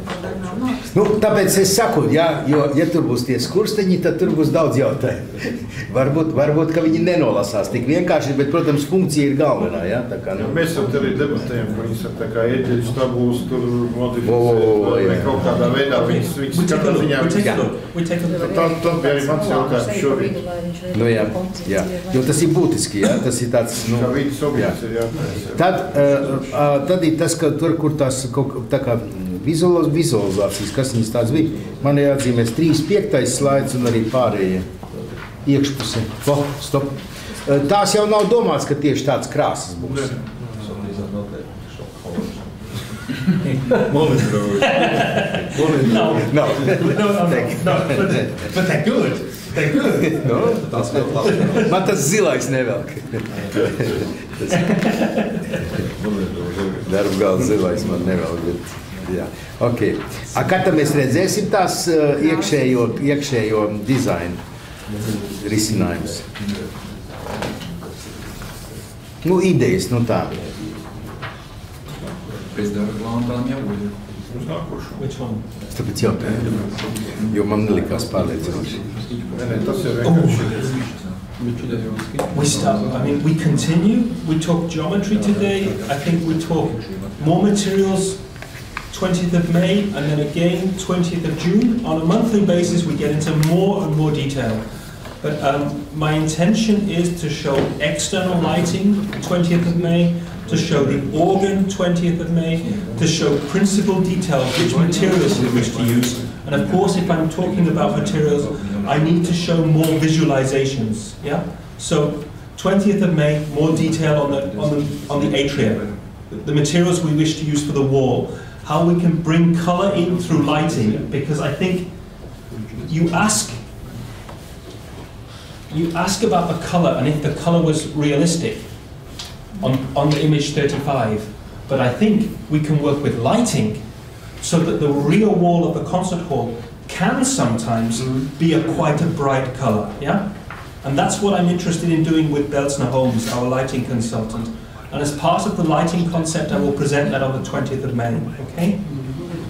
Nu, tāpēc es saku, ja, jo, ja tur būs tie skursteņi, tad tur būs daudz jautājumu. varbūt, varbūt, ka viņi nenolasās tik vienkārši, bet, protams, funkcija ir galvenā. Ja? Tā kā, Ja nu, mēs jau arī debatējam, ka viņas ir tā kā ieģeļus tabūs, tur modificēt, vai jā. kaut kādā veidā viņas, viņas katrā ziņā. Jā. tā bija arī mans jautājums šorīt. nu, jā, jā. Jo tas ir būtiski, ja? tas ir tāds, nu, jātaisa. Tad, uh, uh, tad ir tas, ka tur, kur tās kaut kā- tā kā vizuālās vizualizācijas, kas viņas tāds bija, man ir jāatzīmēs 3,5 slaids un arī pārējie iekšpuse. Oh, stop. Uh, Tās jau nav domāts, ka tieši tāds krāsas būs. No, Nav. no, no, no, no. But, they're- but they're good. They're good. No? Tas vēl labs. Man tas zilais nevelk. Darba galda zilais man nevelk. Bet, jā. okay. A, kad mēs redzēsim tās uh, iekšējo, iekšējo dizainu risinājumus? Nu, idejas, nu tā. Pēc darba plānām jau ir. Uz nākošo. Which one? Tāpēc jautāju, jo man nelikās pārliecinoši. Nē, nē, tas ir vienkārši. We start, I mean, we continue. We talk geometry today. I think we talk more materials 20th of May and then again 20th of June. On a monthly basis, we get into more and more detail. But um, my intention is to show external lighting 20th of May, to show the organ 20th of May, to show principal details, which materials we wish to use. And of course, if I'm talking about materials, I need to show more visualizations. Yeah. So 20th of May, more detail on the on the on the atrium, the materials we wish to use for the wall, how we can bring color in through lighting. Because I think you ask you ask about the color and if the color was realistic on, on the image 35. But I think we can work with lighting so that the real wall of the concert hall can sometimes mm-hmm. be a quite a bright color. Yeah? And that's what I'm interested in doing with Beltsner Holmes, our lighting consultant. And as part of the lighting concept, I will present that on the 20th of May. Okay?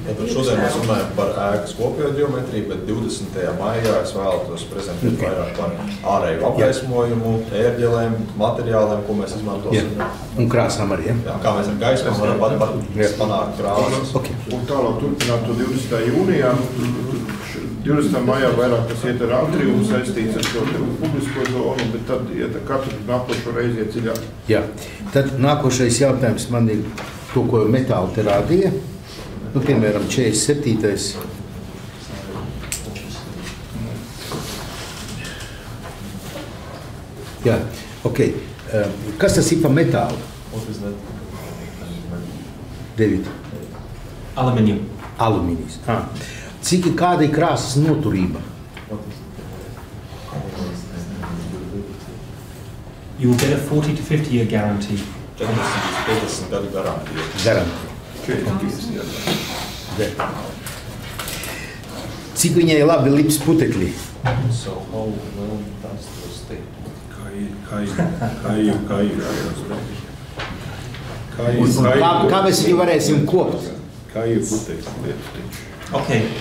Tātad šodien mēs runājam par ēkas kopējo ģeometriju, bet 20. maijā es vēlētos prezentēt vairāk par ārēju apgaismojumu, ērģelēm, materiāliem, ko mēs izmantosim. Jā. Un krāsām arī. Ja? Jā, kā mēs ar gaismu varam pat, pat panākt krāsas. Okay. Un tālāk turpināt to 20. jūnijā. Tur 20. maijā vairāk tas iet ar atriumu saistīts ar šo publisko zonu, bet tad iet ar katru nākošo reizi iet dziļāk. Jā. Tad nākošais jautājums man ir to, ko metāli te rādīja. Nu, piemēram, 47. Jā, ok. Eh, Kas tas ir pa metālu? David. Aluminium. Alumīnijas. Ah. Cik ir kāda ir krāsas noturība? You will get a 40 to 50 year guarantee. 40 līdz 50 gadu garantija. Cik viņai labi lips putekļi? Kā ir, kā ir, kā ir, kā ir. Kā ir, Un, un kā, kā mēs viņu varēsim kopt? Kā ir putekļi? Okay.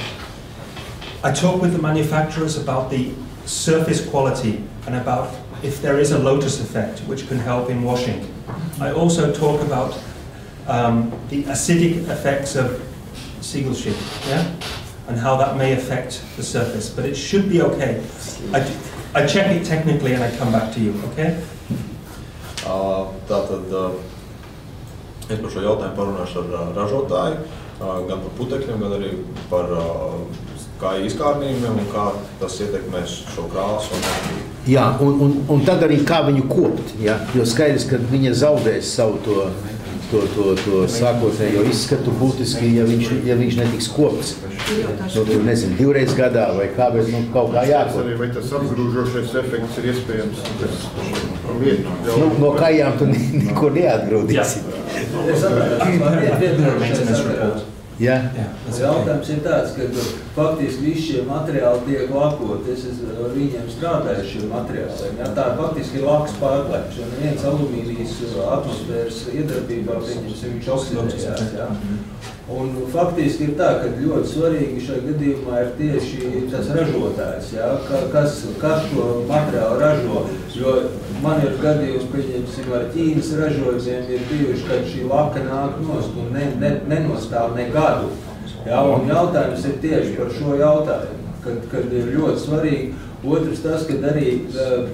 I talk with the manufacturers about the surface quality and about if there is a lotus effect, which can help in washing. I also talk about um, the acidic effects of seagull shit, yeah, and how that may affect the surface. But it should be okay. I, I check it technically and I come back to you, okay? Ā, Tātad ā, es par šo jautājumu parunāšu ar ā, ražotāju, ā, gan par putekļiem, gan arī par ā, kā izkārnījumiem un kā tas ietekmēs šo krāsu. Un, Jā, un, un, un tad arī kā viņu kopt. Jā? Jo skaidrs, ka viņa zaudēs savu to, to, to, to sākotnējo izskatu būtiski, ja viņš, ja viņš netiks kopts. Nu, tur nezinu, divreiz gadā vai kā, bet nu, kaut kā arī vai tas apgrūžošais efekts ir iespējams. Tas vietu. Nu, no kājām tu ne- neko neatgrūdīsi. Maintenance report. Jā? Yeah, that's okay. Jautājums ir tāds, ka faktiski visi šie materiāli tiek lakoti. Es esmu ar viņiem strādāju šiem materiāliem. Jā, tā faktiski ir laks pārklājums. Jo neviens alumīnijas atmosfēras iedarbībā, pieņemsim, viņš oksidējās. Jā. Un faktiski ir tā, ka ļoti svarīgi šajā gadījumā ir tieši tas ražotājs, jā, ka, kas, kas šo materiālu ražo. Jo man ir gadījums, pieņemsim, ar Ķīnas ražojumiem ir bijuši, kad šī laka nāk nost un ne, ne, nenostāv ne gadu. Jā, un jautājums ir tieši par šo jautājumu, kad, kad ir ļoti svarīgi. Otrs tas, kad arī uh,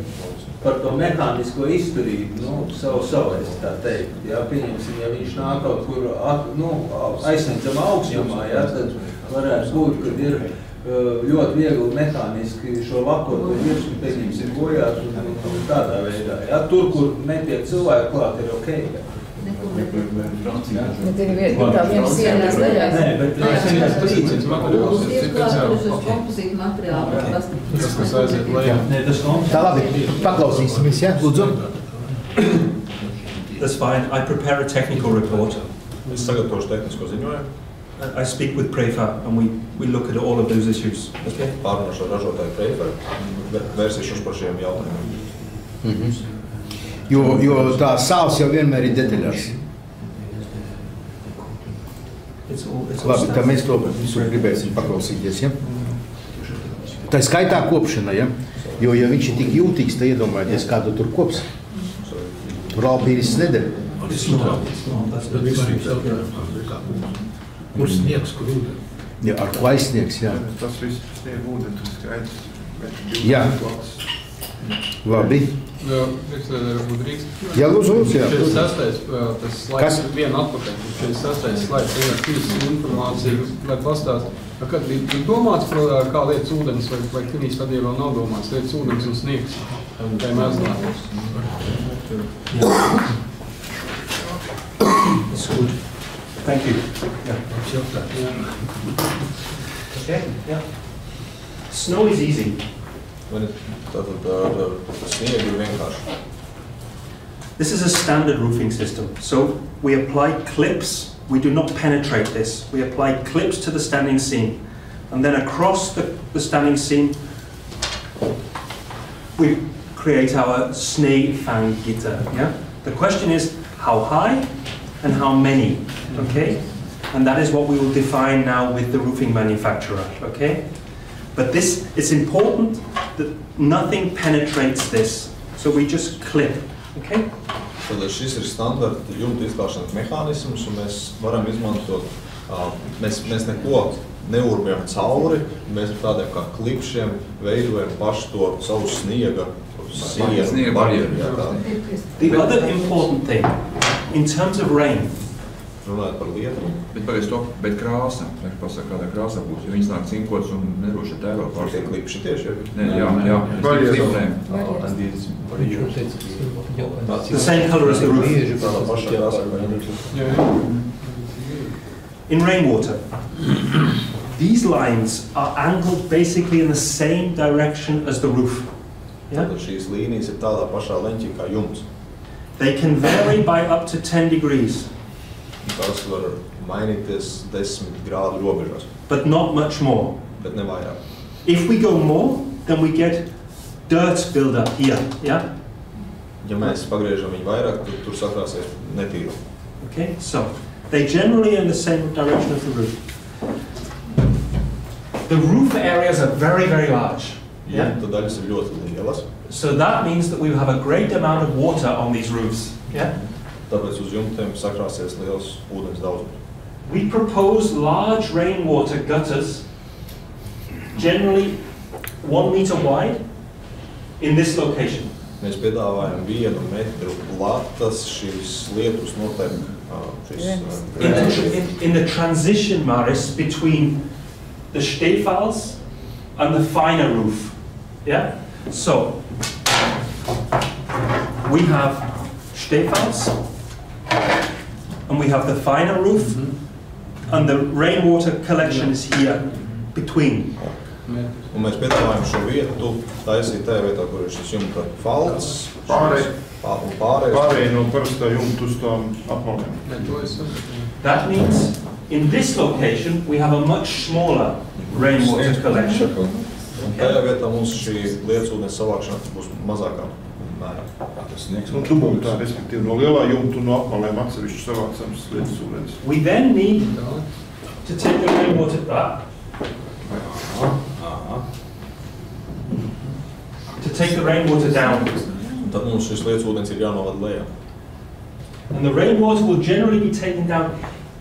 par to mehānisko izturību, nu, savu savais, tā teikt. Jā, pieņemsim, ja viņš nāk kaut kur at, nu, aizsniedzamā augstumā, jā, tad varētu būt, kad ir uh, ļoti viegli mehāniski šo lakoto virsmu, pieņemsim, bojāt un, un, tādā veidā. Jā, tur, kur netiek cilvēki klāt, ir ok. Jā. Tā labi, paklausīsimies, jā, lūdzu. That's fine. I prepare a technical report. Es sagatavošu tehnisko ziņojumu, I I speak with Prefa and we, we look at all of those issues. Okay? pārunāšu ar ražotāju Preiferu, vērsīšos par šiem jautājumiem. Mhm. Jo, jo tā sāls jau vienmēr ir detaļās. It's all, it's all Labi, tā standard. mēs to visu gribēsim paklausīties, ja? Tā ir skaitā kopšana, ja? Jo, ja viņš ir tik jūtīgs, tad iedomājieties, kādu tur kops. Tur alpīnis nedara. Tad Kur sniegs, kur ūdens? Ja, ar klaisnieks, jā. Tas viss snieg ūdeni, tas skaidrs. Jā. Labi. Jā, lūdzu, lūdzu, jā. 46. ā, tas slaids, viena atpakaļ. 46. slaids, ir tīras informācija, lai pastāst. Kad bija domāts kā lietas ūdens, vai, vai finī stadijā vēl nav domāts, lietas ūdens un sniegs. Vai mēs zinām? Yeah. It's good. Thank you. Yeah. Okay. Yeah. Snow is easy. Man ir Tātad ar ar sniegu ir vienkārši. This is a standard roofing system. So we apply clips. We do not penetrate this. We apply clips to the standing seam. And then across the, the standing seam, we create our snegfanggitter. Yeah? The question is how high and how many. Mm-hmm. Okay? And that is what we will define now with the roofing manufacturer, okay? But this, it's important that nothing penetrates this. So we just clip, okay? Tad šis ir standarta jumta izklāšanas mehānisms, un mēs varam izmantot, ā, mēs, mēs neko neurbjam cauri, mēs tādiem kā klipšiem veidojam pašu to savu sniega sienu. The other important thing, in terms of rain, Runājot par lietu. Bet pagaidzi to, bet krāsa, vai pasaka, kādā krāsā būs, jo viņas nāk cinkots un nedroši tēvā Tie pārstāv. klipši tieši ir. Nē, jā, jā, es cifrēm. the same color as the roof. In rainwater, these lines are angled basically in the same direction as the roof. Yeah? Tātad šīs līnijas ir tādā pašā leņķī kā jumts. They can vary by up to 10 degrees, Tas var mainīties 10 grādu robežās, but not much more. bet ne vairāk. If we go more, then we get dirt buildup here. Yeah? Ja mēs pagriežam viņu vairāk, tad tur sakrāsies netīru. Okay, so they generally are in the same direction as the roof. The roof areas are very, very large. Yeah? Jumta daļas ir ļoti lielas, So that means that we have a great amount of water on these roofs. Yeah? Tāpēc uz jumtiem sakrāsies liels ūdens daudzums. We propose large rainwater gutters, generally one meter wide, in this location. Mēs piedāvājam vienu metru platas šīs lietus notiek ā, šīs ā, In the, grēdas. in, in the transition, Maris, between the Stefals and the finer roof. Yeah? So, we have Stefals, and we have the finer roof, and the rainwater collection is here between. Un mēs piedāvājam šo vietu taisīt tajā vietā, kur ir šis jumta falts. Pārēj. Pār, un pārējais. Pārējie no parastā jumta uz tām apmalēm. That means in this location, we have a much smaller rainwater collection. Un tajā vietā mums šī lietas ūdens savākšana būs mazākā mērā. Nu, dubultā, respektīvi, no lielā jumta un no apmalēm atsevišķi savācams lietas ūdens. We then need to take the rainwater back, to take the rainwater down. Un tad mums šis lietas ūdens ir jānovad lejā. And the rainwater will generally be taken down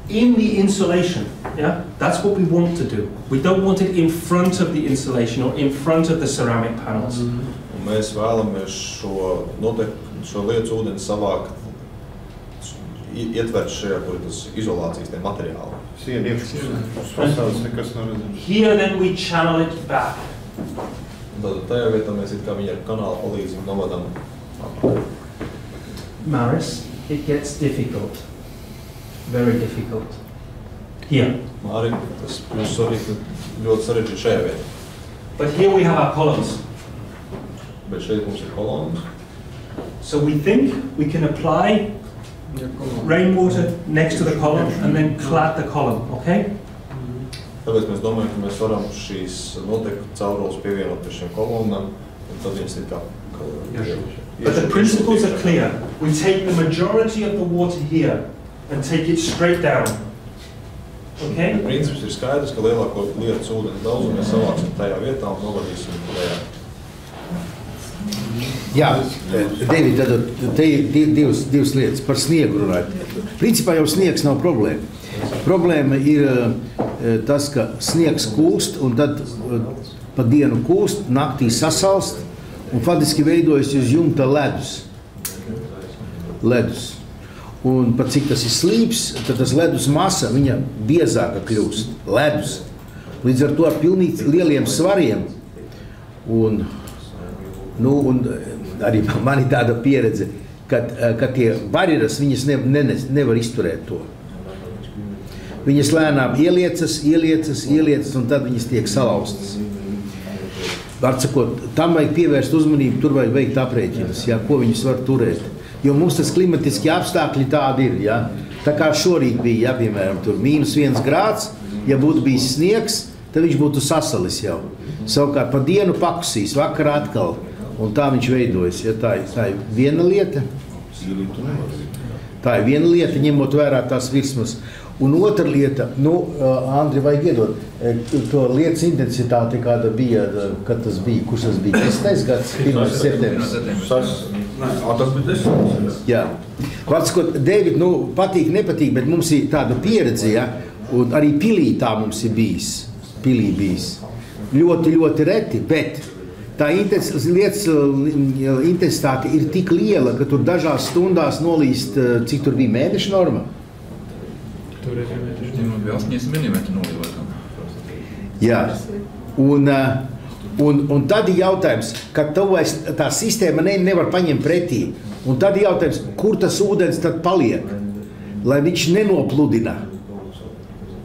in the insulation. Yeah, that's what we want to do. We don't want it in front of the insulation or in front of the ceramic panels. Un mēs vēlamies šo, notek, šo lietas ūdeni savākt, ietvert šajā, kur ir tas izolācijas tie materiāli. Siena iekšpusē, uz fasādes nekas nav redzams. Here, then we channel it back. Tad tajā vietā mēs it kā viņu ar kanāla palīdzību novadam apakaļ. Maris, it gets difficult. Very difficult. Here. Arī tas kļūst ļoti sarežģīti šajā vietā. But here we have our columns. Bet šeit mums ir kolonnas. So we think we can apply rainwater next to the column and then clad the column, okay? Tāpēc mēs domājam, ka mēs varam šīs noteikti caurules pievienot pie šiem kolonnām, un tad viņas ir kā... But the principles are clear. We take the majority of the water here and take it straight down. Okay? Princips ir skaidrs, ka lielāko lietas ūdens daudzumu mēs savāksim tajā vietā un novadīsim lejā. Jā, Devi, tad te ir di- divas, divas lietas par sniegu runājot. Principā jau sniegs nav problēma. Problēma ir eh, tas, ka sniegs kūst un tad eh, pa dienu kūst, naktī sasalst un faktiski veidojas uz jumta ledus. ledus. Un pat cik tas ir slīps, tad tas ledus masa viņa biezāka kļūst. Ledus. Līdz ar to ar pilnīgi lieliem svariem. Un, nu, un arī man ir tāda pieredze, ka, ka tie barjeras viņas ne, ne, nevar izturēt to. Viņas lēnām ieliecas, ieliecas, ieliecas, un tad viņas tiek salauztas. Vardsakot, tam vajag pievērst uzmanību, tur vajag veikt aprēķinus, jā, ko viņas var turēt. Jo mums tas klimatiskie apstākļi tādi ir. Jā. Tā kā šorīt bija, jā, piemēram, tur mīnus viens grāds, ja būtu bijis sniegs, tad viņš būtu sasalis jau. Savukārt pa dienu pakusīs, vakarā atkal, un tā viņš veidojas. Ja tā, tā ir viena lieta. Tā ir viena lieta, ņemot vērā tās virsmas. Un otra lieta, nu, Andri, vajag iedot to lietas intensitāti, kāda bija, kad tas bija, kurš tas bija, 10. gads, 1. septembris. Tas bija desmit. Jā. Vārds, ko Dēvid, nu, patīk, nepatīk, bet mums ir tāda pieredze, ja, un arī pilī tā mums ir bijis, pilī bijis. Ļoti, ļoti reti, bet tā lietas uh, intensitāte ir tik liela, ka tur dažās stundās nolīst, uh, cik tur bija mēneša norma. Viņam bija 80 mm nolīvētam. Jā. Un, uh, un, un tad ir jautājums, ka vairs tā sistēma ne, nevar paņemt pretī. Un tad ir jautājums, kur tas ūdens tad paliek, lai viņš nenopludina.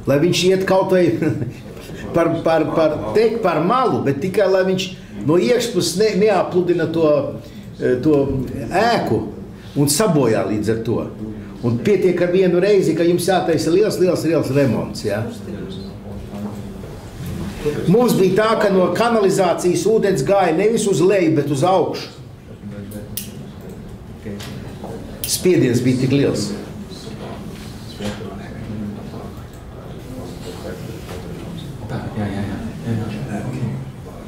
Lai viņš iet kaut vai par, par, par, tek par malu, bet tikai lai viņš no iekšpuses ne, neapludina to, eh, to ēku un sabojā līdz ar to. Un pietiek ar vienu reizi, ka jums jātaisa liels, liels, liels remonts. Ja? Mums bija tā, ka no kanalizācijas ūdens gāja nevis uz leju, bet uz augšu. Spiediens bija tik liels. Jā, jā, jā. jā.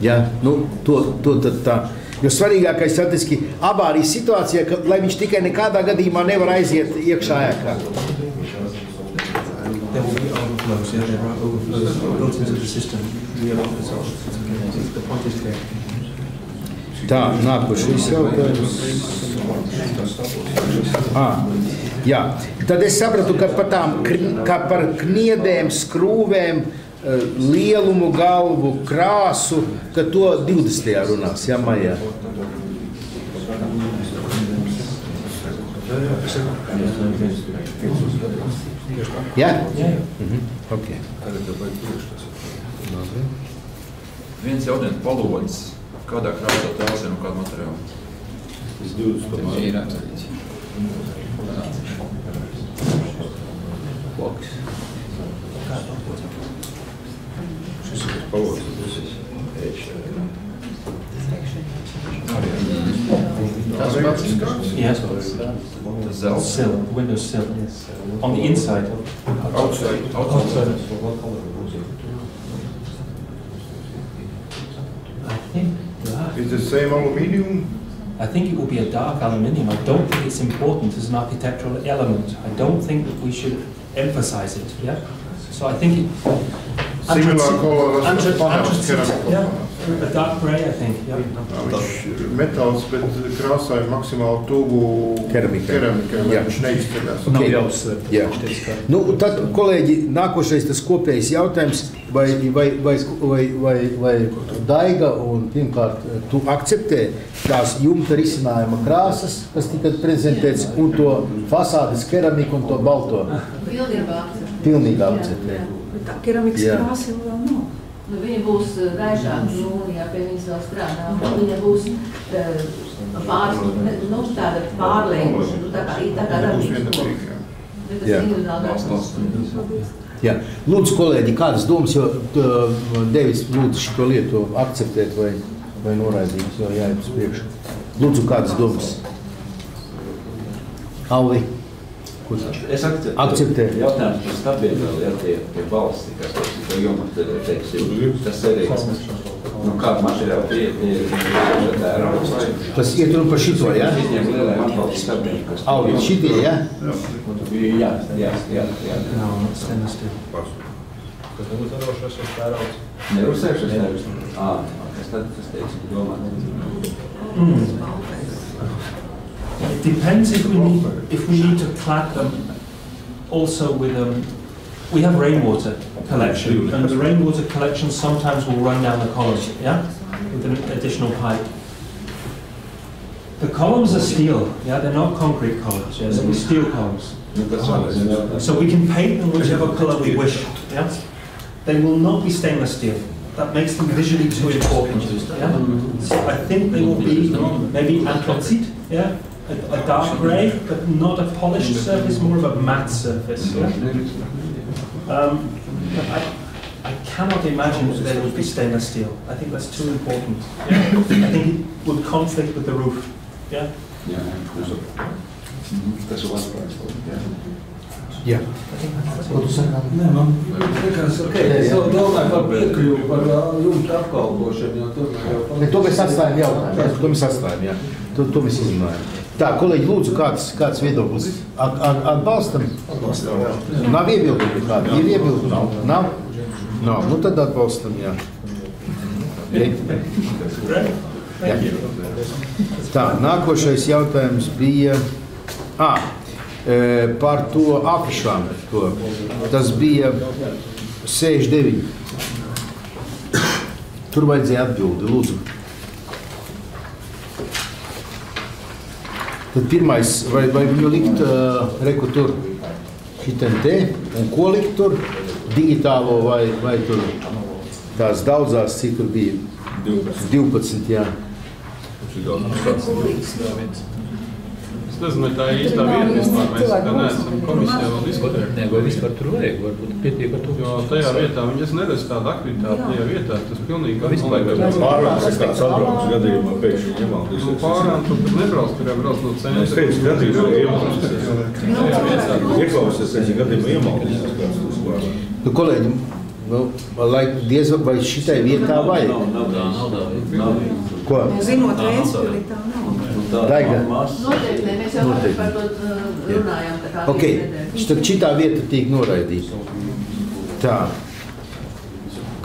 Ja? Nu, to, to, tad tā. Jo svarīgākais statistiski avārijas situācijā, ka, lai viņš tikai nekādā gadījumā nevar aiziet iekšā ēkā. Tā, nākošais jautājums. Ah, jā, tad es sapratu, ka par, tām, ka par kniedēm, skrūvēm, eh, lielumu, galvu, krāsu, ka to 20. runās, jā, maijā. Jā? Mhm. Ok. Viens jautājums palods. Kādā krāsā tās ir un kādu materiālu? Loks. Šis ir tas palods. Tas ir ēš. Tas pats. Yes. Tas zelts. Sill, window sill, yes. On the inside. Outside. Outside. I think, yeah. Is the same aluminium? I think it will be a dark aluminium. I don't think it's important as an architectural element. I don't think that we should emphasize it, yeah? So I think it... Similar color as the panels, ceramic Yeah, a dark grey, I think, yeah. Viņš metāls, bet krāsā ir maksimāli tuvu keramikai, lai Jā. viņš neizceļas. Ok. jāuzsver. Jā. Nu, tad, kolēģi, nākošais tas kopējs jautājums, vai, vai, vai, vai, vai, vai Daiga un pirmkārt tu akceptē tās jumta risinājuma krāsas, kas tika prezentēts, un to fasādes keramiku un to balto Pilnībā akceptē. pilnīgi akceptē. Tā keramikas Jā. krāsa jau vēl nav. Nu, viņa būs eh, gaišāka jūnijā, pie viņas vēl strādā. Viņa būs eh, pār, nu, tāda pārliekoša, nu, tā kā, tā kā jā. Bet tas Jā. ir individuāli darbs. Jā. Lūdzu, kolēģi, kādas domas, jo uh, Devis lūdzu šo lietu akceptēt vai, vai noraidīt, jo jāiet uz priekšu. Lūdzu, kādas domas? Alvi, ko tu? Es akceptēju. Akceptē. Jautājums par stabiedrēlu, ja tie, tie balsti, kas to jumta teiksim, tas cerīgs. Nu, kādu materiālu tie, tie ir tērā? Tas iet runa par šito, jā? Viņiem lielai atbalsta stabiedrēlu, kas. Alvi, šitie, jā? Jā, jā, jā, jā. No, not stainless steel. Kas nebūtu nerošais uz tērauds? Nerusējušas nevis? Ā, kas tad, tas teicu, domāt. It depends if we need, if we need to clad them also with, um, we have rainwater collection, and the rainwater collection sometimes will run down the columns, yeah? With an additional pipe. The columns are steel, yeah, they're not concrete columns, yeah, so they're steel columns. So we can paint them whichever color we wish, yeah? They will not be stainless steel. That makes them visually too important, yeah? So I think they will be maybe anthracite, yeah? A, a dark grey, but not a polished surface, more of a matte surface, yeah? Um, but I, I cannot imagine that they would be stainless steel. I think that's too important. Yeah? I think it would conflict with the roof, yeah? Jā, tas ir labs. Jā. Jā. Ko tu saki? Nē, man liekas, ok. Es vēl domāju par piekļuvu, par ā, jumtu apkalpošanu, jo tur jau... Ne, to mēs atstājam jautājumu. jā, To mēs atstājam, jā. To, to mēs izrunājam. Tā, kolēģi, lūdzu, kāds, kāds viedoklis? At, at, atbalstam? Atbalstam, jā. Nav iebildumi kādi? Ir iebildumi? Nav. Nav? Nav. Nu tad atbalstam, jā. Jā. Tā, nākošais jautājums bija à, e, par to afišām. To. Tas bija 69. Tur vajadzēja atbildi, lūdzu. Tad pirmais, vai, vai viņu likt uh, reku tur šitam te, un ko likt tur, digitālo vai, vai tur tās daudzās, cik tur bija? 12. 12, jā. Es nezinu, vai tā ir īstā vieta vispār. Mēs tā neesam komisijā vēl diskutējuši. Nē, vai vispār tur vajag, varbūt pietiek ar to. Jo tajā vietā viņi es neredzu tādu aktivitāti tajā vietā. Tas pilnīgi kā Vispār man liekas, Pārvērts ir kāds atbrauks gadījumā, pēkšņi iemaldies. Nu, pārām tur tur nebrauc, tur jau brauc no centra. Es teicu, gadījumā iemaldies. Ieklausies, es gadījumā iemaldies. kāds tas var. Nu, kolēģi, nu, lai diez vai šitai vietā vajag. Nav tā, nav tā. Nav tā. Ko? Zinot vēsturi, tā nav. Daiga. Noteikti, jau Noteikti. par to uh, runājām. tā kā Ok, tad šitā vieta tiek noraidīta. Tā.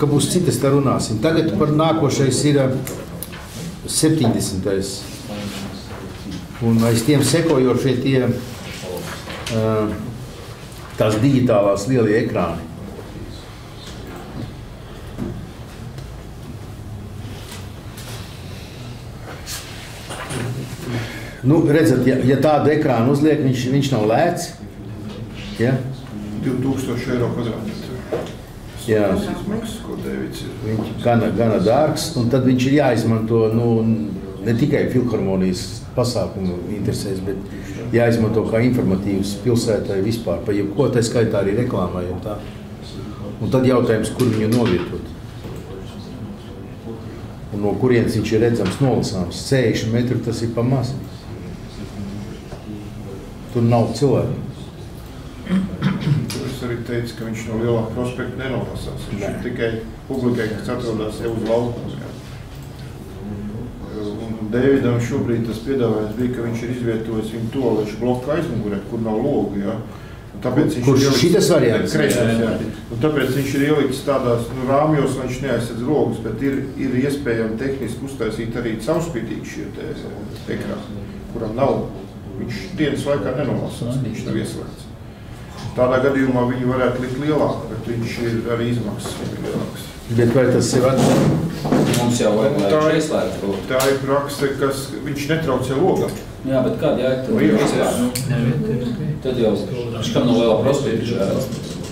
Ka būs citas, tā runāsim. Tagad par nākošais ir ā, 70. Un aiz tiem sekojošie tie ā, tās digitālās lielie ekrāni. Nu, redzat, ja, ja tādu ekrānu uzliek, viņš, viņš nav lēts. Ja? 2000 eiro kvadrātmetru. Jā. Izmaksas, ko Dēvids ir. Viņš gana, gana dārgs, un tad viņš ir jāizmanto nu, ne tikai filharmonijas pasākumu interesēs, bet jāizmanto kā informatīvs pilsētai vispār, pa jebko, tā skaitā arī reklāmai un tā. Un tad jautājums, kur viņu novietot. Un no kurienes viņš ir redzams, nolasāms. 60 metri tas ir pa maz. Tur nav cilvēku. Es arī teicu, ka viņš no lielā prospekta nenolasās. Viņš ir tikai publikai, kas atrodas jau uz laukuma. jā. Un Dēvidam šobrīd tas piedāvājums bija, ka viņš ir izvietojis viņu toalešu bloku aizmugurē, kur nav logu. Ja? Un Tāpēc viņš Kurš ir šitas variants? Kreisais, jā. Un tāpēc viņš ir ielikts tādās nu, rāmjos, lai viņš neaizsedz logus, bet ir, ir iespējami tehniski uztaisīt arī caurspīdīgi šie te ekrāni, kuram nav, viņš dienas laikā nenolasās, viņš nav ieslēgts. Tādā gadījumā viņi varētu likt lielāku, bet viņš ir arī izmaksas lielāks. Bet vai tas ir atbildīgi? Mums jau vajag, lai Tā ieslēgtu to. Tā ir prakse, kas viņš netraucē logam. Jā, bet kāda jēga Nu, tur ir. ieslēgt? Tad jau viņš kam no lielā prospekta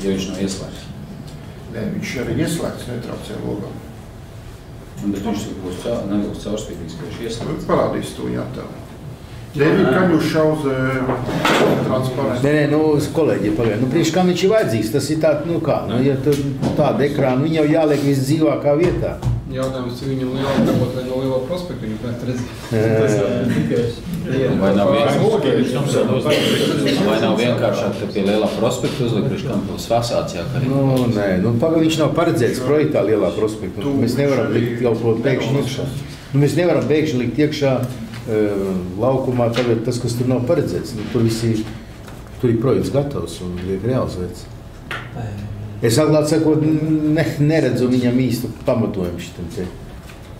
ja viņš nav ieslēgts. Nē, viņš arī ieslēgts netraucē logam. Bet viņš būs caurspīdīgs, ka viņš ieslēgts. Parādīs to jātā. Dēvid, kan jūs šauze transparenti? Nē, nē, nu, uz kolēģiem pagaidām. Nu, priekš kam viņš ir vajadzīgs? Tas ir tāds, nu kā, nu, ja tur tāda ekrāna, viņa jau jāliek visdzīvākā vietā. Jautājums, cik viņam liela dabūt vai no lielā prospekta viņu pēc Vai nav vienkārši, vai nav vienkāršāk, ka pie lielā prospekta kam pilsētas fasāds jākarina? Nu, nē, nu, pagaidām viņš nav paredzēts projektā lielā prospektā. Nu, mēs nevaram likt jau to pēkšņi iekšā. Nu, mēs nevaram pēkšņi likt iekšā uh, laukumā tagad tas, kas tur nav paredzēts. Nu, tur visi, tur ir projekts gatavs un tiek realizēts. Es atklāt sakot, ne, neredzu viņam īstu pamatojumu šitam te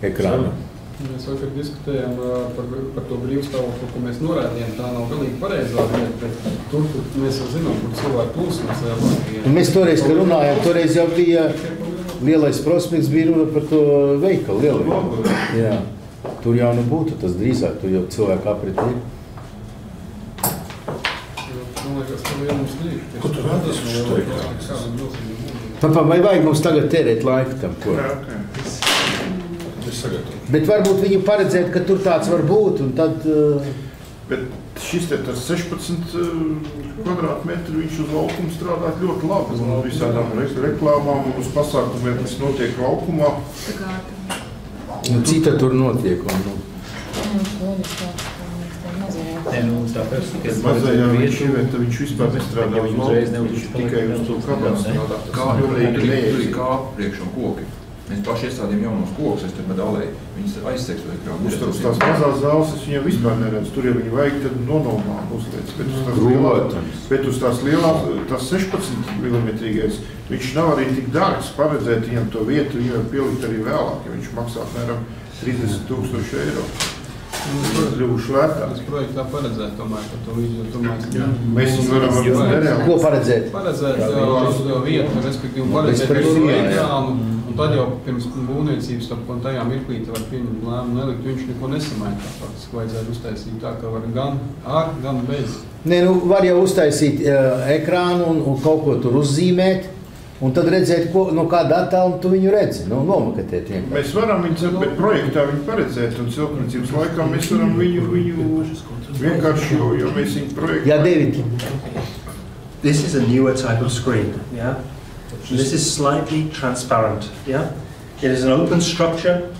ekrānam. Mēs vakar diskutējām par, par to brīvstāvokli, ko mēs norādījām. Tā nav galīgi pareizā vieta, bet tur, kur mēs jau zinām, kur cilvēku plūsmas lielākie. Un mēs toreiz, kad runājām, toreiz jau bija lielais prospekts, bija runa par to veikalu lielu. Jā. Tur jau nu būtu tas drīzāk, tur jau cilvēku aprit ir. Papa, vai vajag mums tagad tērēt laiku tam? Ko? Es sagatavoju. Bet varbūt viņu paredzēt, ka tur tāds var būt, un tad... Uh, Bet šis te tas 16 uh, kvadrātmetri, viņš uz laukuma strādā ļoti labi. Un uz visādām re- reklāmām un uz pasākumiem, kas notiek laukumā. Nu, cita tur notiek. Un, nu. Nu, Nē, nu, tāpēc, ka Mazajā viņš ievieta, viņš vispār nestrādā uz lauku, viņš tikai uz to kabās strādā. Kā pilnīgi tur ir kāpa priekš un koki. Mēs paši iestādījām jaunos kokus, es tur medalēju. Viņas aizseks vai kā. Uz tās, tās mazās zāles es viņam vispār neredzu. Tur, ja viņi vajag, tad nonomā uzliec. Bet uz tās lielās, bet uz tās lielās, tās 16 mm, viņš nav arī tik dārgs paredzēt viņam to vietu, viņam pielikt arī vēlāk, ja viņš maksā apmēram 30 tūkstoši eiro. Kļuvuši lētāk. Tas projektā paredzēt tomēr par to visu, tomēr... Mēs viņu varam nereāli. Ko paredzēt? Paredzēt jā, to vietu, respektīvi Nu, paredzēt visu ekrānu, un tad jau pirms būvniecības un tajā mirklī var pieņemt lēmumu nelikt, viņš neko nesamaina. Tā faktiski vajadzētu uztaisīt tā, ka var gan ar, gan bez. Nē, nu, var jau uztaisīt uh, ekrānu un, un kaut ko tur uzzīmēt. Un tad redzēt, ko, no kāda attēluma tu viņu redzi. Nu, nomakatēt vienkārši. Mēs varam viņu, bet projektā viņu paredzēt, un celtniecības laikā mēs varam viņu, viņu vienkārši, jo, jo mēs viņu projektā. Jā, David. This is a newer type of screen, yeah? This is slightly transparent, yeah? It is an open structure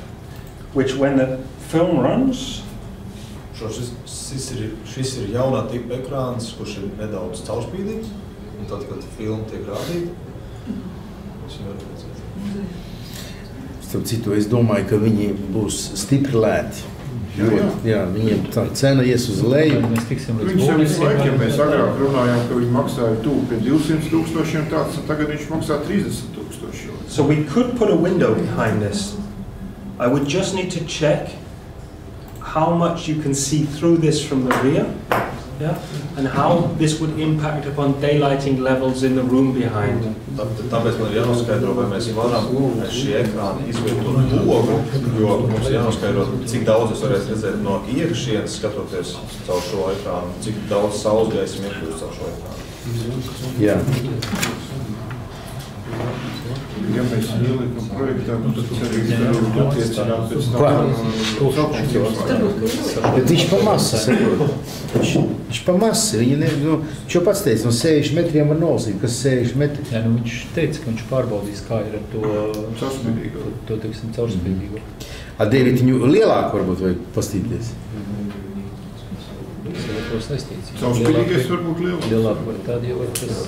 which when the film runs, Šo šis, šis, ir, šis ir jaunā tipa ekrāns, kurš ir nedaudz caurspīdīgs. Un tad, kad filma tiek rādīta, Starp citu, es domāju, ka viņi būs stipri lēti. Jā, jā. jā viņiem tā cena ies uz leju. Mēs tiksim Viņš jau visu laiku, ja mēs agrāk runājām, ka viņi maksāja tuvu pie 200 tūkstošiem tāds, un tagad viņš maksā 30 tūkstoši. so we could put a window behind this. I would just need to check how much you can see through this from the rear, yeah? And how this would impact upon daylighting levels in the room behind. Tā- Tāpēc man ir jānoskaidro, vai mēs varam šī ekrāna izvietot logu, jo mums ir jānoskaidro, cik daudz es varēšu redzēt no iekšienes, skatoties caur šo ekrānu, cik daudz saules gaismu iekļūst caur šo ekrānu. Jā. Ja mēs viņu ielikam projektā, nu, tad cerīgi varam attiecināt pēc tam. Bet viņš pa masu saprot. Viņš, viņš pa masu. Viņi ne, nu, viņš jau pats teica, no 60 metriem var nolasīt, kas 60 metri. Jā, nu viņš teica, ka viņš pārbaudīs, kā ir ar to caurspīdīgo. To, to teiksim, caurspīdīgo. A, David, viņu lielāku varbūt vajag pastīties. Tas ir ar to saistīts. Caurspīdīgais var būt lielāks. Lielāk var tad jau var tas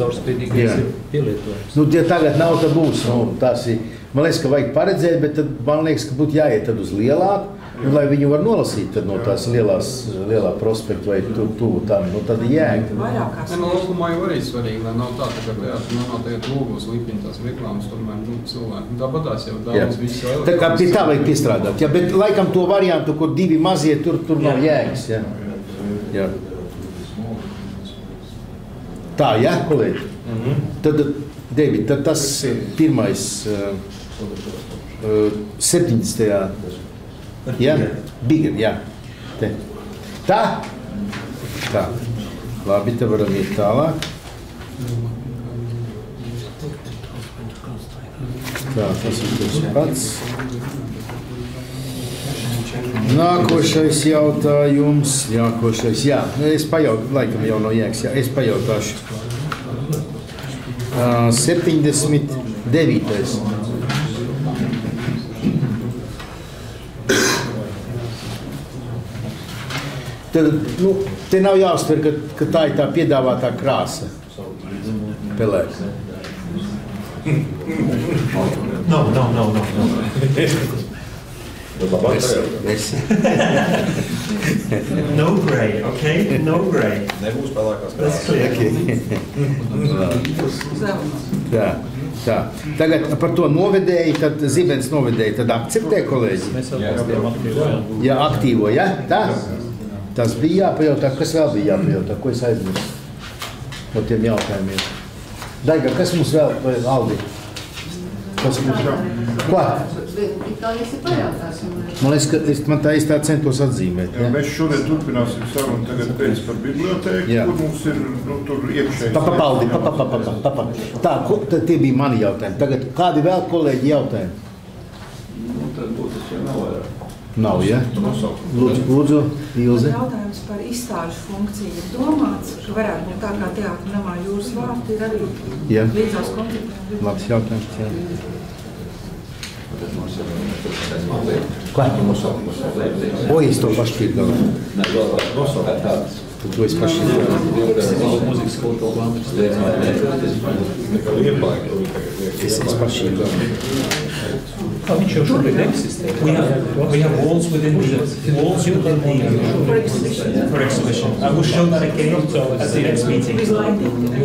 caurspīdīgais Jā. ir pielietojams. Nu, ja tagad nav, tad būs. Nu, tas ir, man liekas, ka vajag paredzēt, bet tad, man liekas, ka būtu jāiet tad uz lielāku. Un, lai viņu var nolasīt tad no tās lielās, lielā prospekta vai tur tuvu tam, nu, tad jēga. Nē, no laukumā jau arī svarīgi, lai nav tā, ka tajā, nu, nav tagad lūgos lipiņ tās reklāmas, tomēr, nu, cilvēki. Tāpat tās jau Jā. daudz visu jau Tā kā pie tā vajag piestrādāt. Jā, bet laikam to variantu, kur divi mazie, tur, tur nav jēgas. Jā. Jā. Tā, jā, kolēģi. Tad, David, tad tas pirmais uh, uh, 70. Jā, bigger, jā. Te. Tā? Tā. Labi, te varam iet tālāk. Tā, tas ir tas pats. Nākošais jautājums. Nākošais, jā, es pajautāšu, laikam jau no jēgas, jā, es pajautāšu. Uh, 79. Tad, nu, te nav jāuztver, ka, ka tā ir tā piedāvātā krāsa. Pelēks. No, no, no, no, no. Es, es. no grey, okay? No grey. Nebūs pelēkās clear. Tā, tā. Tagad par to novedēju, tad Zibens novedēja, tad akceptē kolēģi. Mēs atbalstījām aktīvo. jā. Aktīvo, jā? Tā? Tas bija jāpajautā, kas vēl bija jāpajautā, ko es aizmirsu no tiem jautājumiem. Daiga, kas mums vēl, Aldi? Kas mums vēl? Ko? Man liekas, ka es, man tā es tā centos atzīmēt. Jā, Jā. mēs šodien turpināsim sarunu tagad pēc par bibliotēku, Jā. kur mums ir nu, tur iekšēji. Pa, pa, paldi, pa, pa, pa, pa, pa, pa. Tā, ko, tad tie bija mani jautājumi. Tagad kādi vēl kolēģi jautājumi? Nu, tad būtu tas jau nav vairāk. Nav, ja? Lūdzu, lūdzu Ilze. Jautājums par izstāžu funkciju ir domāts, ka varētu būt tā kā teātra namā jūras vārti ir arī Jā. līdzās konceptiem. Labs jautājums. Jā. Tad mums ir tas mazliet. Klāt. Oi, es to pašķīru galā. Nē, vēl kā tāds. Tad to es pašķīru. Mūzikas kultūra Landris. Es, es pašķīru galā. Viņš jau šobrīd eksistē. We have, we have walls within the walls within the for exhibition. For exhibition. I will show that again at the next meeting.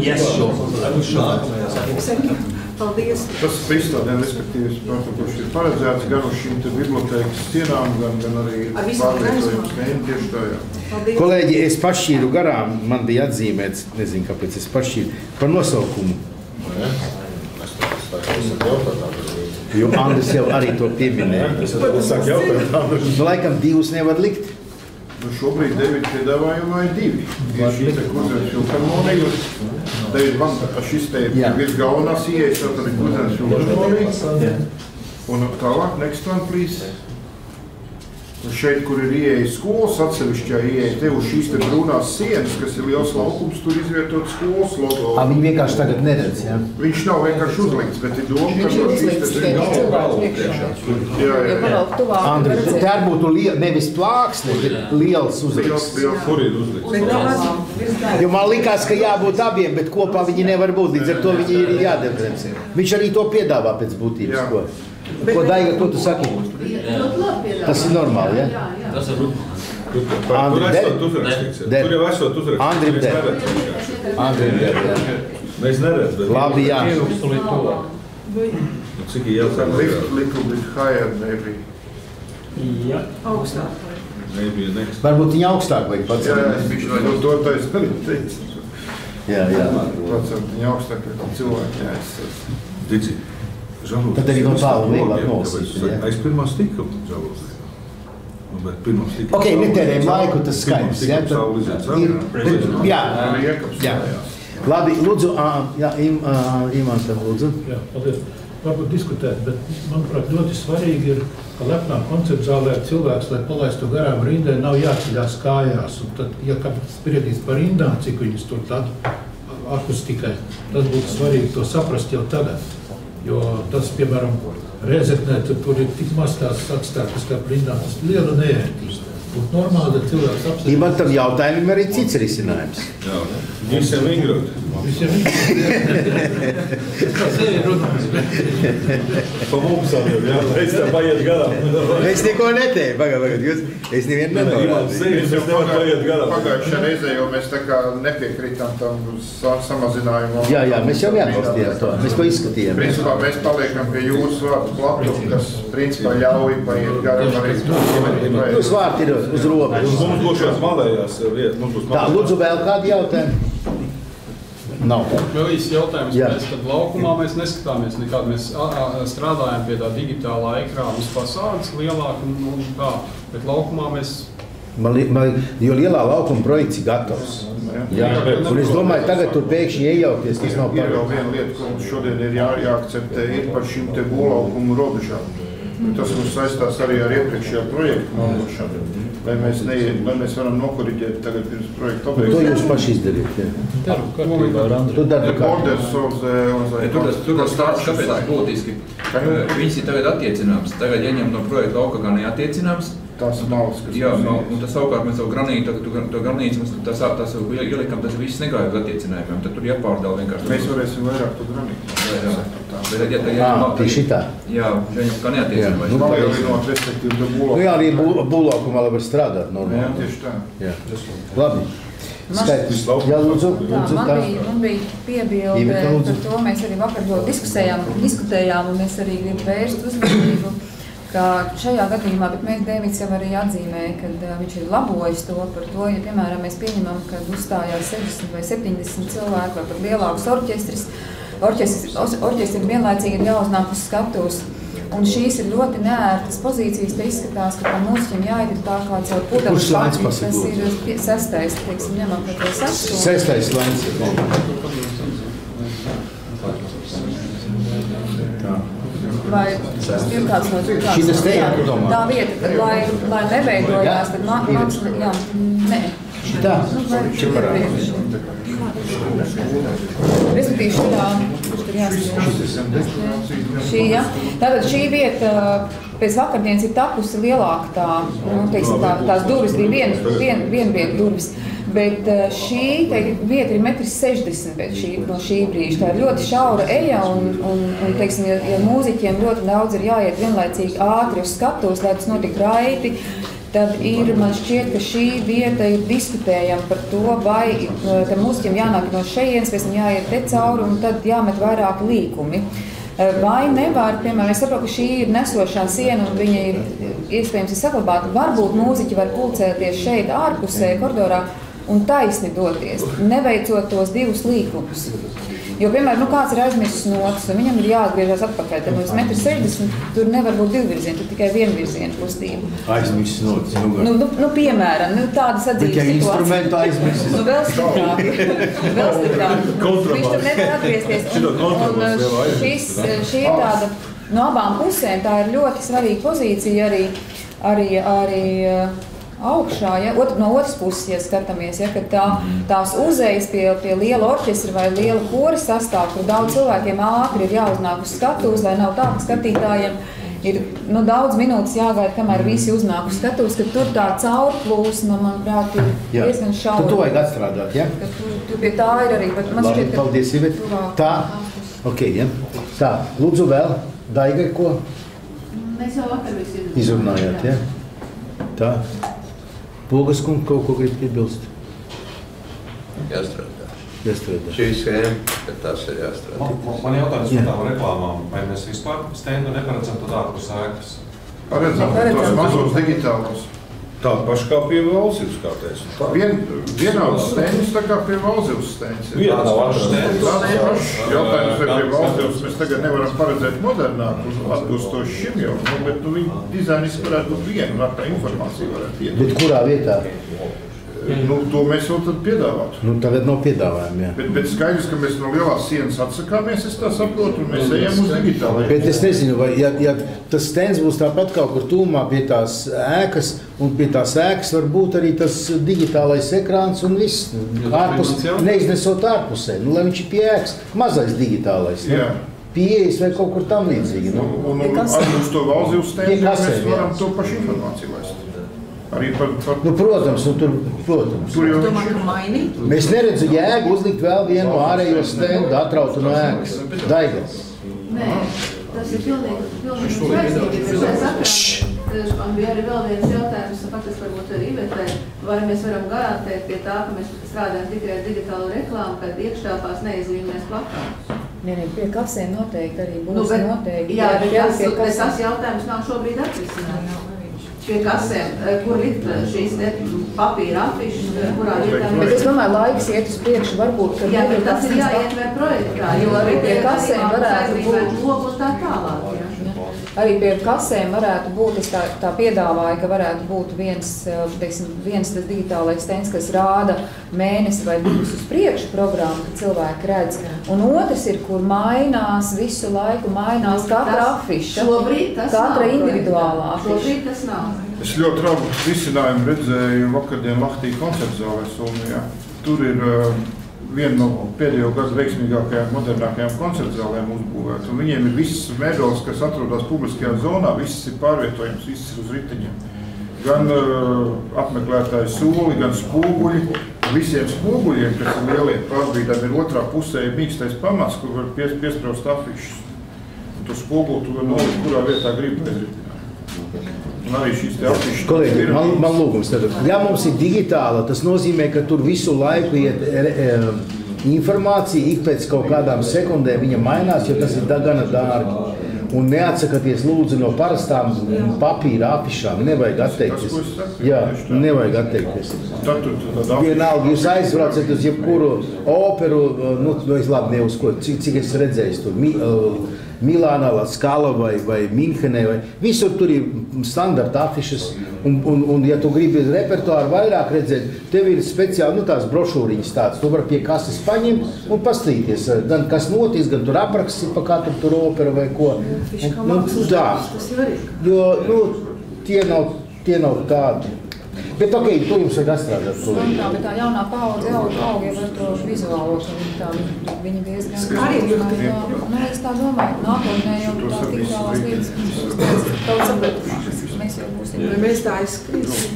Yes, sure. I will show that. Paldies. Tas viss tādiem, respektīvi, kurš ir paredzēts gan uz šīm te bibliotēkas sienām, gan, gan arī pārvietojums gaismām. mēģi tieši tā, jā. Paldies. Kolēģi, es pašķīru garām, man bija atzīmēts, nezinu, kāpēc es pašķīru, par nosaukumu. Jo Andris jau arī to pieminēja. Sāk jautāt, Andris. Nu, laikam divus nevar likt. Nu, šobrīd Devida piedāvājumā ir divi. Ir šī te Kuzēns filharmonija. Devida, man šis te ir virs galvenās ieejas, tad ir Kuzēns filharmonija. Un tālāk, next one, please. Šeit, kur ir ieeja skolas, atsevišķā ieeja, te uz šīs te brūnās sienas, kas ir liels laukums, tur izvietot skolas logo. A, viņi vienkārši tagad neredz, jā? Viņš nav vienkārši uzlikts, bet ir doma, ka ir no šīs uzlikts te tikai galva-. Jā, jā, Ja jā. Andri, tā redzēt. būtu liela, nevis plāksne, bet liels uzraksts. Kur ir uzlikts? Jo man likās, ka jābūt abiem, bet kopā viņi nevar būt. Līdz ar to viņi ir jādeferencē. Viņš arī to piedāvā pēc būtības. Jā. Ko, Daiga, ko tu saki? Tas ir normāli, ja? Jā, jā. Tas ir Tur, tur, Andri, tur der? esot uzrakstīts. jā. Der. Tur jau esot uzrakstīts. Andri, Mēs der. neredzam vienkārši. Andri, der, jā. Mēs neredzam. bet- Labi, jā. Nu, Cik ir Lift jāsaka? little bit higher, maybe. Yeah. Augstāk. Maybe next. Varbūt viņa augstāk vajag Jā, pacelt. jā, es bišķi no to taisa arī teicu. Jā, jā. Pacelt viņa augstāk, ka cilvēki jāizsas. Tici. Žalūzijas Tad arī no tālu vieglāk nolasīt, tāpēc jā. Aiz pirmā stika žalūzija. Nu, bet pirmā stika. Ok, netērējam laiku, tas skaidrs. Jā, tad jā, jā. Labi, lūdzu, jā, im, Imantam, lūdzu. Jā, paldies. Varbūt diskutēt, bet manuprāt ļoti svarīgi ir, ka lepnā konceptuālē cilvēks, lai palaistu garām rindē, nav jāceļās kājās. Un tad, ja kāds spriedīs par rindām, cik viņas tur tad akustikai, tad būtu svarīgi to saprast jau tagad. Jo tas, piemēram, Reizeknē, tur, ir tik maz tās atstātas kā rindām, tas liela neērtība. Būtu normāli, ka cilvēks apstājas. Imantam jautājumam arī cits risinājums. Jā, visiem vingrot. Es tā paiet garām. Es neko netēju, pagaid, pagaid, jūs, es nevienu garām. Pagājušajā reizē jau mēs tā kā nepiekritām tam sa samazinājumam. Jā, jā, mēs jau neatbalstījām to, mēs to izskatījām. Principā mēs paliekam pie jūsu vārdu platu, kas principā ļauj paiet garām arī. Jūs vārti ir uz robežas. Mums būs šās malējās vietas, Tā, lūdzu, vēl kādi jautājumi? Nav. Vēl īsts jautājums. Jā. Mēs tad laukumā mēs neskatāmies nekādu. Mēs strādājam pie tā digitālā ekrāna uz fasādes lielāk un, un tā. Bet laukumā mēs Man, li- man, jo lielā laukuma projekts ir gatavs. Jā. Un es domāju, tagad tur pēkšņi iejaukties, tas nav Ir vēl pareizi. viena lieta, ko mums šodien ir jā, jāakceptē, ir par šīm te būvlaukumu robežām. Tas mums saistās arī ar iepriekšējā projekta nodošanu. Lai mēs, ne, lai mēs varam nokoriģēt tagad pirms projekta To jūs paši izdarīt. jā. Darbu kārtībā ar Andru. Tu darbi kā. Borders of the, of the Ja, Tur tas, tas stāsts, kāpēc tas būtiski. Eh, Viņas ir tagad attiecināmas. Tagad ieņem no projekta lauka kā neattiecināms. Tās malas, kas Jā, no, un tas savukārt mēs to granītu, to, to, granītu, mēs tas, tas jau ielikām, tas viss negāja uz attiecinājumiem. Tad tur jāpārdala vienkārši. Mēs varēsim vairāk to granītu. Bet, ja, ja, ja, Ā, pie šitā. Jā, viņam kā neatiecinājumā. Jā, nu, Palielinot, respektīvi, to Nu jā, arī bū- būvlaukumā var strādāt Jā, normāli. tieši tā. Jā. Labi. Man- Skaidrs. Jā, lūdzu, Tā, lūdzu, man tā. bija, man bija piebilde par to, mēs arī vakar ļoti diskusējām, diskutējām, un es arī gribu vērst uzmanību, ka šajā gadījumā, bet mēs Dēvids jau arī atzīmēja, ka uh, viņš ir labojis to par to, ja, piemēram, mēs pieņemam, ka uzstājās 60 vai 70 cilvēku vai pat lielāks orķestris, orķestris, orķestrim vienlaicīgi ir jāuznāk uz skatuves. Un šīs ir ļoti neērtas pozīcijas. Te izskatās, ka tam mūziķim jāiet tā kā caur pudeles Kurš slaids pasaka, Tas ir pie- sestais, teiksim, ņemam par to sesto. Sestais slaids. Vai ir kāds no tiem? Domā? Tā vieta, lai, lai neveidojās, tad nāc, jā, nē. Priekš. Respektīvi jāsaka. Šī, ja? Tātad šī vieta pēc vakardienas ir tapusi lielāka tā, nu, teiksim, tā, tās durvis bija vien, vien, vienvieta durvis. Bet eh, šī te, vieta ir 1,60 m šī, no šī brīža. Tā ir ļoti šaura eja, un, un, un teiksim, ja, ja mūziķiem ļoti daudz ir jāiet vienlaicīgi ātri uz skatuves, lai tas notiktu raiti, tad ir, man šķiet, ka šī vieta ir diskutējama par to, vai eh, tam mūziķiem jānāk no šejienes, pēc tam jāiet te cauri, un tad jāmet vairāk līkumi. Eh, Vai nevar, piemēram, es saprotu, ka šī ir nesošā siena un viņa ir iespējams ir saglabāta. Varbūt mūziķi var pulcēties šeit ārpusē, koridorā un taisni doties, neveicot tos divus līkumus. Jo, piemēram, nu, kāds ir aizmirsis notis, un viņam ir jāatgriežas atpakaļ. Tad no 1,60 m tur nevar būt divu virzienu, tur tikai viena virziena kustība. Aizmirsis notis. Nu, nu, nu, piemēram, nu, tāda sadzīves ja instrumentu aizmirsis? Nu, vēl stiprāk. vēl stiprāk. Viņš tur nevar atgriezties. Un, un aizmirst. šis, šī ir tāda no abām pusēm, tā ir ļoti svarīga pozīcija arī, arī, arī uh, augšā, ja? Ot, no otras puses, ja skatāmies, ja, kad tā, tās uzējas pie, pie liela orķestra vai liela kora sastāv, kur daudz cilvēkiem ātri ir jāuznāk uz skatuves, lai nav tā, ka skatītājiem ir nu, daudz minūtes jāgaida, kamēr visi uznāk uz skatuves, ka tur tā caurplūsma, manuprāt, ir Jā. diezgan Tad šaura. to vajag atstrādāt, ja? Ka Tur, tur pie tā ir arī, bet man Labi, šķiet, ka paldies, Ivet. Tā, ok, ja? Tā, lūdzu vēl, Daigai, ko Mēs jau vakar visi izrunājāt, ja? Tā. Pogas kungs kaut ko grib piebilst. Jāstrādā. Jāstrādā. Šī schēma, ka tas ir jāstrādā. Man, man jautājums Jā. par tām reklāmām. Vai mēs vispār stendu neparedzam tad ārpus ēkas? Paredzam, tos mazos digitālos. Tāda paša kā pie Valsības kārtēs. Vien, vienāds stends tā kā pie Valzivas stends. ir. Vienāds pašs pašs. Jautājums, vai pie Valzivas mēs tagad nevaram paredzēt modernāku, atbilstoši šim jau, nu, bet nu, viņa dizainis varētu būt viena, un ar tā informācija varētu iet. Bet kurā vietā? Nu, to mēs jau tad piedāvātu. Nu, tagad nav piedāvājumi. Bet, bet skaidrs, ka mēs no lielās sienas atsakāmies, es tā saprotu, un mēs ejam uz digitālajiem. Bet es nezinu, vai ja, ja tas stends būs tāpat kaut kur tūmā pie tās ēkas, un pie tās ēkas var būt arī tas digitālais ekrāns un viss. Ārpus, neiznesot ārpusē, nu, lai viņš ir pie ēkas. Mazais digitālais. Nu, Jā. Pieejas vai kaut kur tam līdzīgi. Nu. Un, un arī uz to Pie stendu kasēm, mēs varam jā. to pašu informāciju laist. Arī par, par Nu, protams, nu, tur, protams. Tur jau Domā, ka mainīt? Mēs neredzam jēgu uzlikt vēl vienu ārējo stendu atrautu no ēkas. Daigas. Nē, tas ir pilnīgi, pilnīgi taisnīgi. Sakarā, Man bija arī vēl viens jautājums, faktiski varbūt arī Ivetai, vai mēs varam garantēt pie tā, ka mēs strādājam tikai ar digitālu reklāmu, kad iekštelpās neizvīmies plakātus. Nē, nē, pie kasēm noteikti arī būs Nu, bet, noteikti. jā, bet jā, tas, kasēm. tas jautājums nav šobrīd atrisināts. Pie kasēm, eh, kur ir šīs te papīra afišas, eh, kurā vietā Bet es domāju, laiks iet uz priekšu, varbūt, ka Jā, bet tas ir jāietver projektā, jo Arī pie kasēm varētu būt. logu un tā tālāk. Arī pie kasēm varētu būt, es tā, tā piedāvāju, ka varētu būt viens, eh, teiksim, viens tas digitālais stends, kas rāda mēnesi vai divus uz priekšu programmu, ka cilvēki redz. Un otrs ir, kur mainās visu laiku, mainās katra afiša, šobrīd tas katra nav individuālā afiša. Es ļoti labu risinājumu redzēju vakardien Lahtī koncertu zālē Somijā. Tur ir uh, viena no pēdējo gadu veiksmīgākajām, modernākajām koncertu zālēm uzbūvēta. Un Viņiem ir viss mēbeles, kas atrodas publiskajā zonā, viss ir pārvietojams, viss ir uz riteņiem. Gan uh, apmeklētāju soli, gan spoguļi. Visiem spoguļiem, kas ir lielie pārbīdami, ir otrā pusē mīkstais pamats, kur var pies, piespraust afišas. Un to spoguli tu var nolikt, kurā vietā gribi bez riteņiem. Kolēģi, man, man lūgums, tad, ja mums ir digitāla, tas nozīmē, ka tur visu laiku iet e, e, informācija, ik pēc kaut kādām sekundēm viņa mainās, jo tas ir da- gana dārgi. Un neatsakieties lūdzu no parastām papīra afišām. Nevajag atteikties. Jā, nevajag atteikties. Vienalga, jūs aizbraucat uz jebkuru operu, nu, es labi ne uz ko, cik, cik es redzēju tur. Uh, Milānā, Laskala vai, vai Minhenē. Vai, visur tur ir standarta afišas. Un, un, un, ja tu gribi repertuāru vairāk redzēt, tev ir speciāli nu, tās brošūriņas tādas. Tu vari pie kases paņemt un paskatīties, gan kas notiks, gan tur apraksts ir pa katru tur operu vai ko. Un, nu, tā. Jo nu, tie, nav, tie nav tādi Bet ok, to jums vajag atstrādāt. to. Jā, bet tā jaunā paudze jau aug jau ar to vizuālo, ka viņi tā, viņi diezgan... Arī. Jā, nu, es tā domāju, nākotnē jau tā tik tālās lietas būs daudz saprotamākas. Mēs jau būsim. Vai mēs tā izskatīsim?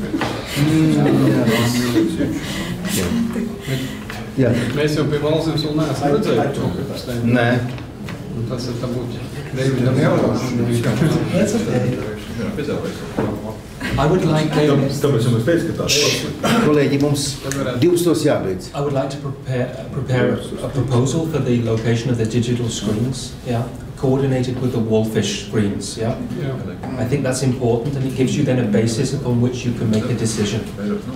Jā. Mēs jau pie valsts vēl neesam redzējuši to, ka tas te- Nē. Un Tas ir tabūt Davidam That's okay. I would like to... Tāpēc jau mēs teicām, ka tā Kolēģi, mums 12 jābeidz. I would like to prepare, prepare a proposal for the location of the digital screens, yeah, coordinated with the wallfish screens, yeah? Yeah. I think that's important and it gives you then a basis upon which you can make a decision.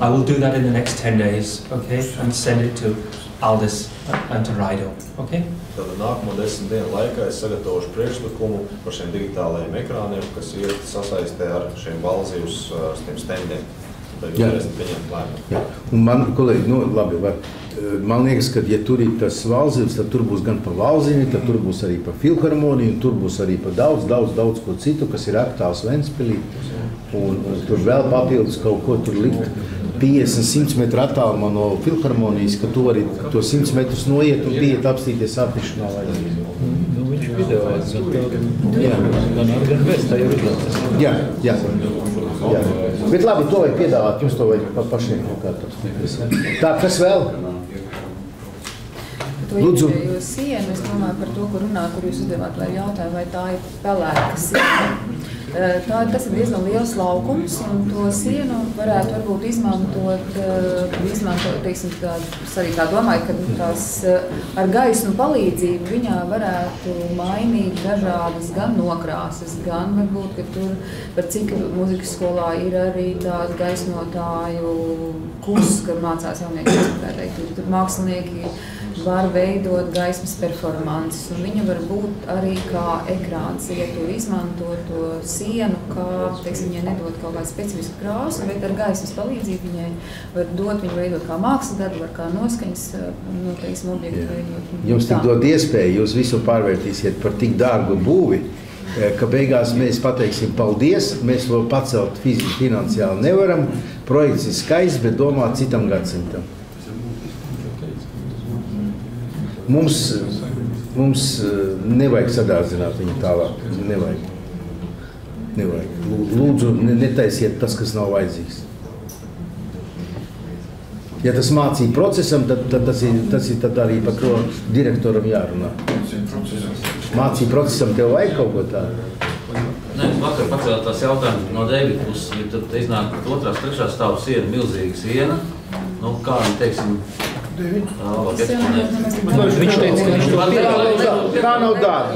I will do that in the next 10 days, okay, and send it to Aldis and to Rido, okay? Tad nākamo desmit dienu laikā es sagatavošu priekšlikumu par šiem digitālajiem ekrāniem, kas ir sasaistē ar šiem balzīvus uh, tiem stendiem. Tad jūs Jā. varēsiet pieņemt lēmumu. Jā. Un man, kolēģi, nu, labi, var, man liekas, ka, ja tur ir tas valzivs, tad tur būs gan par valzīvi, tad tur būs arī par filharmoniju, un tur būs arī par daudz, daudz, daudz ko citu, kas ir aktāls Ventspilī. Un, un tur vēl papildus kaut ko tur likt. 50-100 metru attālumā no filharmonijas, ka tu vari to 100 metrus noiet un pieiet apstīties vajadzīgs. Nu, viņš video tev, Jā. Jā, jā. Bet labi, to vajag piedāvāt, jums to vajag pa pašiem kaut kā tā. Tā, kas vēl? Lūdzu. sienu, es domāju par to, kur runā, kur jūs uzdevāt vai jautājumu, vai tā ir pelēka siena. Eh, Tā, tas ir diezgan liels laukums, un to sienu varētu varbūt izmantot, eh, izmantot teiksim, tā, es arī tā domāju, ka tās eh, ar gaismu palīdzību viņā varētu mainīt dažādas gan nokrāsas, gan varbūt, ka tur, par cik muzikas skolā ir arī tādu gaismotāju kursus, kad mācās jaunieki, tur mākslinieki var veidot gaismas performances, un viņa var būt arī kā ekrāns, ja tu izmanto to sienu, kā, teiksim, viņai nedod kaut kādu specifisku krāsu, bet ar gaismas palīdzību viņai var dot, viņu veidot kā mākslas darbu, var kā noskaņas, nu, teiksim, objektu veidot. Jums tik dod iespēju, jūs visu pārvērtīsiet par tik dārgu būvi, eh, ka beigās mēs pateiksim paldies, mēs to pacelt fiziski, finansiāli nevaram. Projekts ir skaists, bet domā citam gadsimtam. Mums, mums eh, nevajag sadārdzināt viņu tālāk. Nevajag. Nevajag. Lū- Lūdzu, ne- netaisiet tas, kas nav vajadzīgs. Ja tas mācību procesam, tad, tad tas, ir, tas ir tad arī par to direktoram jārunā. Mācību procesam tev vajag kaut ko tādu. Nē, vakar pacēlāt tās jautājumus no Dēvida puses, ja tad iznāk otrās, trešās stāvu siena, milzīga siena. Nu, kā viņi, teiksim. Viņš teica, ka viņš to nav, kā nav dārgi?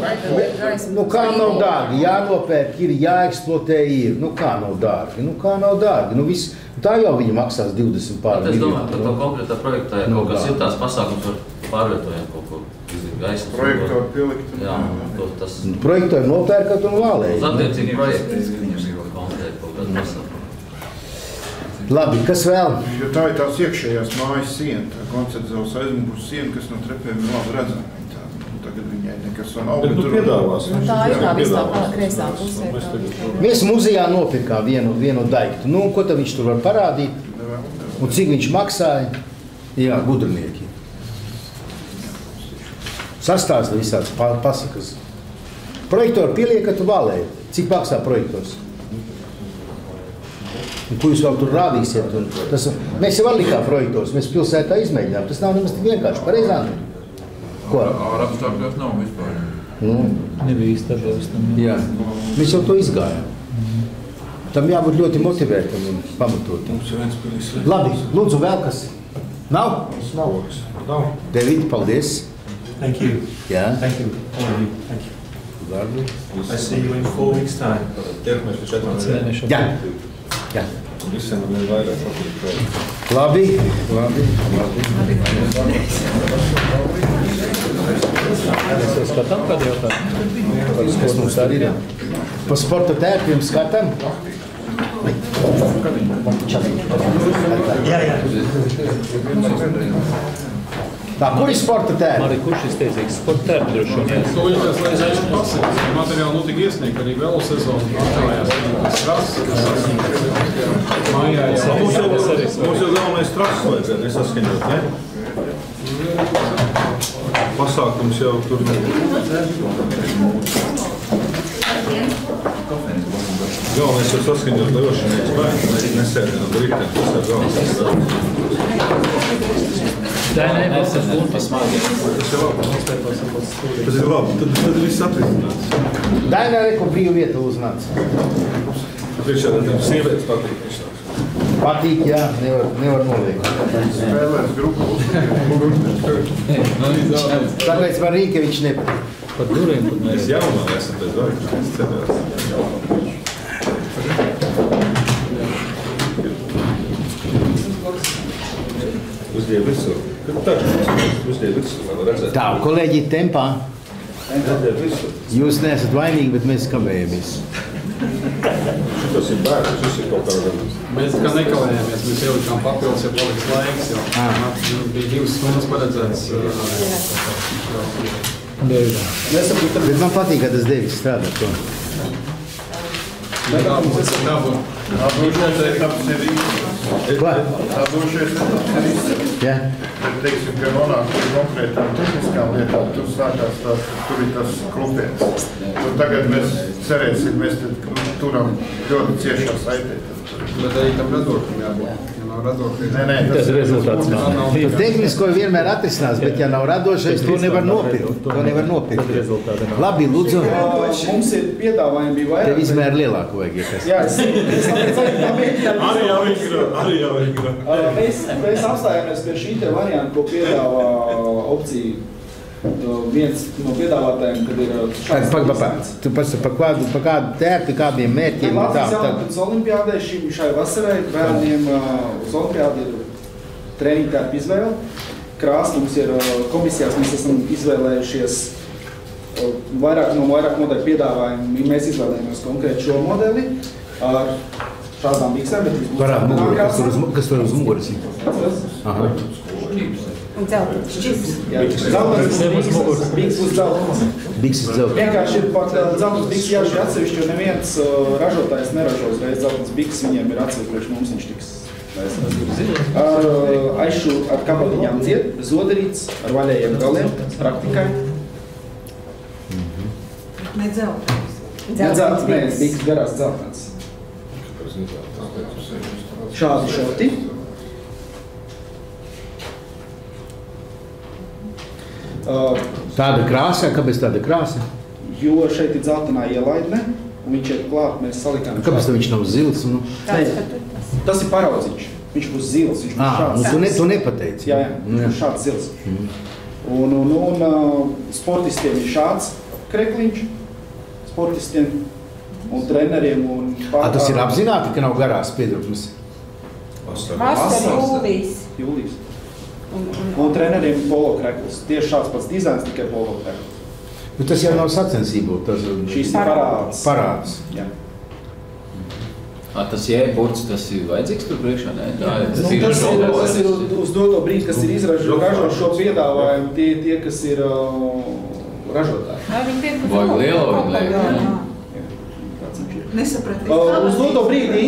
Nu, kā nav dārgi? Jānopērk, ir jāeksploatē, ir. Nu, kā nav dārgi? Nu, kā nav dārgi? Nu, viss, tā jau viņa maksās 20 pār Bet es domāju, ka to miljonu. konkrētā projektā, ja Nu, kaut kas ir tās pasākums, var pārvietojam kaut ko. Projektā pielikt un- Jā, to, tas. Projektoju nopērkat un vālējat. Uz attiecīgi projekti. Konkrēti kaut kādu pasākumu. Labi, kas vēl? Jo tā ir tās iekšējās mājas siena, tā koncerta zāles aizmugures siena, kas no trepēm ir labi redzama. Tā, nu, Tagad viņai nekas vēl nav. Bet, nu, tur- piedāvāsim. Nu, tā ir tā visā kreisā pusē. Mēs muzejā nopirkām vienu, vienu daiktu. Nu, ko tad viņš tur var parādīt? Un cik viņš maksāja? Jā, gudrinieki. Sastāsta visādas pa- pasakas. Projektoru pieliekat valē. Cik maksā projektors? Un ko jūs vēl tur rādīsiet? Un Tas, mēs jau likām projektos, mēs pilsētā izmēģinām. Tas nav nemaz tik vienkārši. Pareizāk. Ko? Ar apstākļos nav vispār. Nu, Nebija atbilst tam. jā. Mēs jau to izgājām. Tam jābūt ļoti motivētam un pamatotam. Labi, lūdzu, vēl kas? Nav? Nav. Nav. Devīt, paldies. Thank you. Jā. Thank you, all you. Thank you. Labi. I see you in four weeks' time. Tiekamies pēc četrām. Jā. Jā. Visiem ir vairāk šobrīd. Labi, labi, labi. Mēs jau skatām kādu jautājumu. Kas mums tā ir? Pa sporta tērpiem skatām? Jā, jā. Tā, kur ir sporta tēma? Mari, kurš izteicies? Sporta tēma droši vien. jā. Soļos, lai es esmu pasīvs, materiāli nu tik iesniegt, arī vēl sezonu atklājās. Tas rases, kas esmu mājā jau. Mums jau, mums jau galvenais trases vajadzētu nesaskaņot, ne? Pasākums jau tur. Galvenais jau saskaņot, lai ošanieks bērni, mēs nesēdinām rītiem, tas ir galvenais. Tā nē, mēs esam punkti smagi. Tas ir labi. Tad, tad viss atrisināts. Dainā reko brīvu vietu uznāca. Priekšādātājiem sievietes patīk. Patīk, jā, nevar, nevar noliekt. Spēlēs grupu. Tāpēc man Rīkevičs nepatīk. Par durvīm, kur Mēs jaunā esam bez vairāk, mēs cenās. Uzdieb visu. Kad tā, redzēt. Tā, kolēģi, tempā. Jūs neesat vainīgi, bet mēs kavējamies. Šitas ir bērns, šis ir kaut kāda. Mēs kā nekavējāmies, mēs ielikām papildus, ja paliks laiks, jo nu, bija divas stundas paredzēts. Nesaprotu, bet man patīk, ka tas Deivis strādā to. Tā mums. Nākošais etaps ir Ko? Nākošais etaps ir izcēlts. Jā. Bet, teiksim, ka nonāk pie konkrētām tehniskām lietām, tur sākās tās, tur ir tas klupiens. Un tagad mēs cerēsim, mēs tad turam ļoti ciešā saitē. Bet arī tam radošam jābūt. Ja nav radošam, Nē, nē, Tas rezultāts nav. Tu tehnisko vienmēr atrisinās, bet ja nav radošais, to nevar nopirkt. To nevar nopirkt. Labi, lūdzu. Mums ir piedāvājumi bija vairāk. Tev izmēr lielāku vajag iekas. Jā, es arī jau ir, arī jau ir. Mēs apstājāmies pie šī te varianta, ko piedāvā opcija. Uh, Viens no piedāvātājiem, kad ir uh, Pag, pag, pag, pag. Tu pats par kādu, par kādu tērpi, kādiem mērķiem tā. Latvijas tā. jaunatnes olimpiādē šim, šai vasarai bērniem uh, uz olimpiādi ir treniņu tērpu izvēle. Krās mums ir uh, komisijās, mēs esam izvēlējušies uh, vairāk no vairāk modeļu piedāvājumu. Mēs izvēlējāmies konkrēti šo modeli ar šādām biksēm, bet Parād muguri, kas tur uz, krāsā. mu- kas tur uz muguras ir. Aha. Un Zeltens bikses, bikses būs zeltens. Bikses dzeltens. Vienkārši ir pat uh, zeltens bikses jāšķi atsevišķi, jo neviens uh, ražotājs neražo uzreiz zeltens bikses, viņiem ir atsevišķi priekš mums viņš tiks. Ar uh, aizšu, ar kabatiņām dzied, bez odarītes, ar vaļējiem galiem, praktikai. Ne dzeltens. Ne dzeltens, nē, bikses garās dzeltens. Šādi šorti. Uh, Tāda krāsa, kāpēc tāda krāsa? jo šeit ir dzeltenā ielaidne, un viņš ir klāt, mēs salikām. Kāpēc viņš nav zils? Nu? Nē, tas ir paraudziņš. Viņš būs zils. Viņš būs Ā, šāds. nu tu ne- tu nepateici. Jā, jā, viņš jā. būs šāds zils. Un, un, un uh, sportistiem ir šāds krekliņš, sportistiem un treneriem. Un A, tas ir apzināti, ka nav garās piedrukmes. Vasara, jūlijas. Jūlijas. Un, treneriem ir polo krekls. Tieši šāds pats dizains, tikai polo krekls. Nu, tas jau nav sacensību. Tas Šīs ir parāds. Parāds. Jā. Ā, Tas jēburts, tas ir vajadzīgs tur priekšā, ne? Tā ir, Tas, nu, tas, ir, tas ir uz, doto brīdi, kas ir ražot šo piedāvājumu, tie, tie kas ir uh, ražotāji. Vai ko, ne? jā. Nesapratīju. Uh, Uz doto brīdi,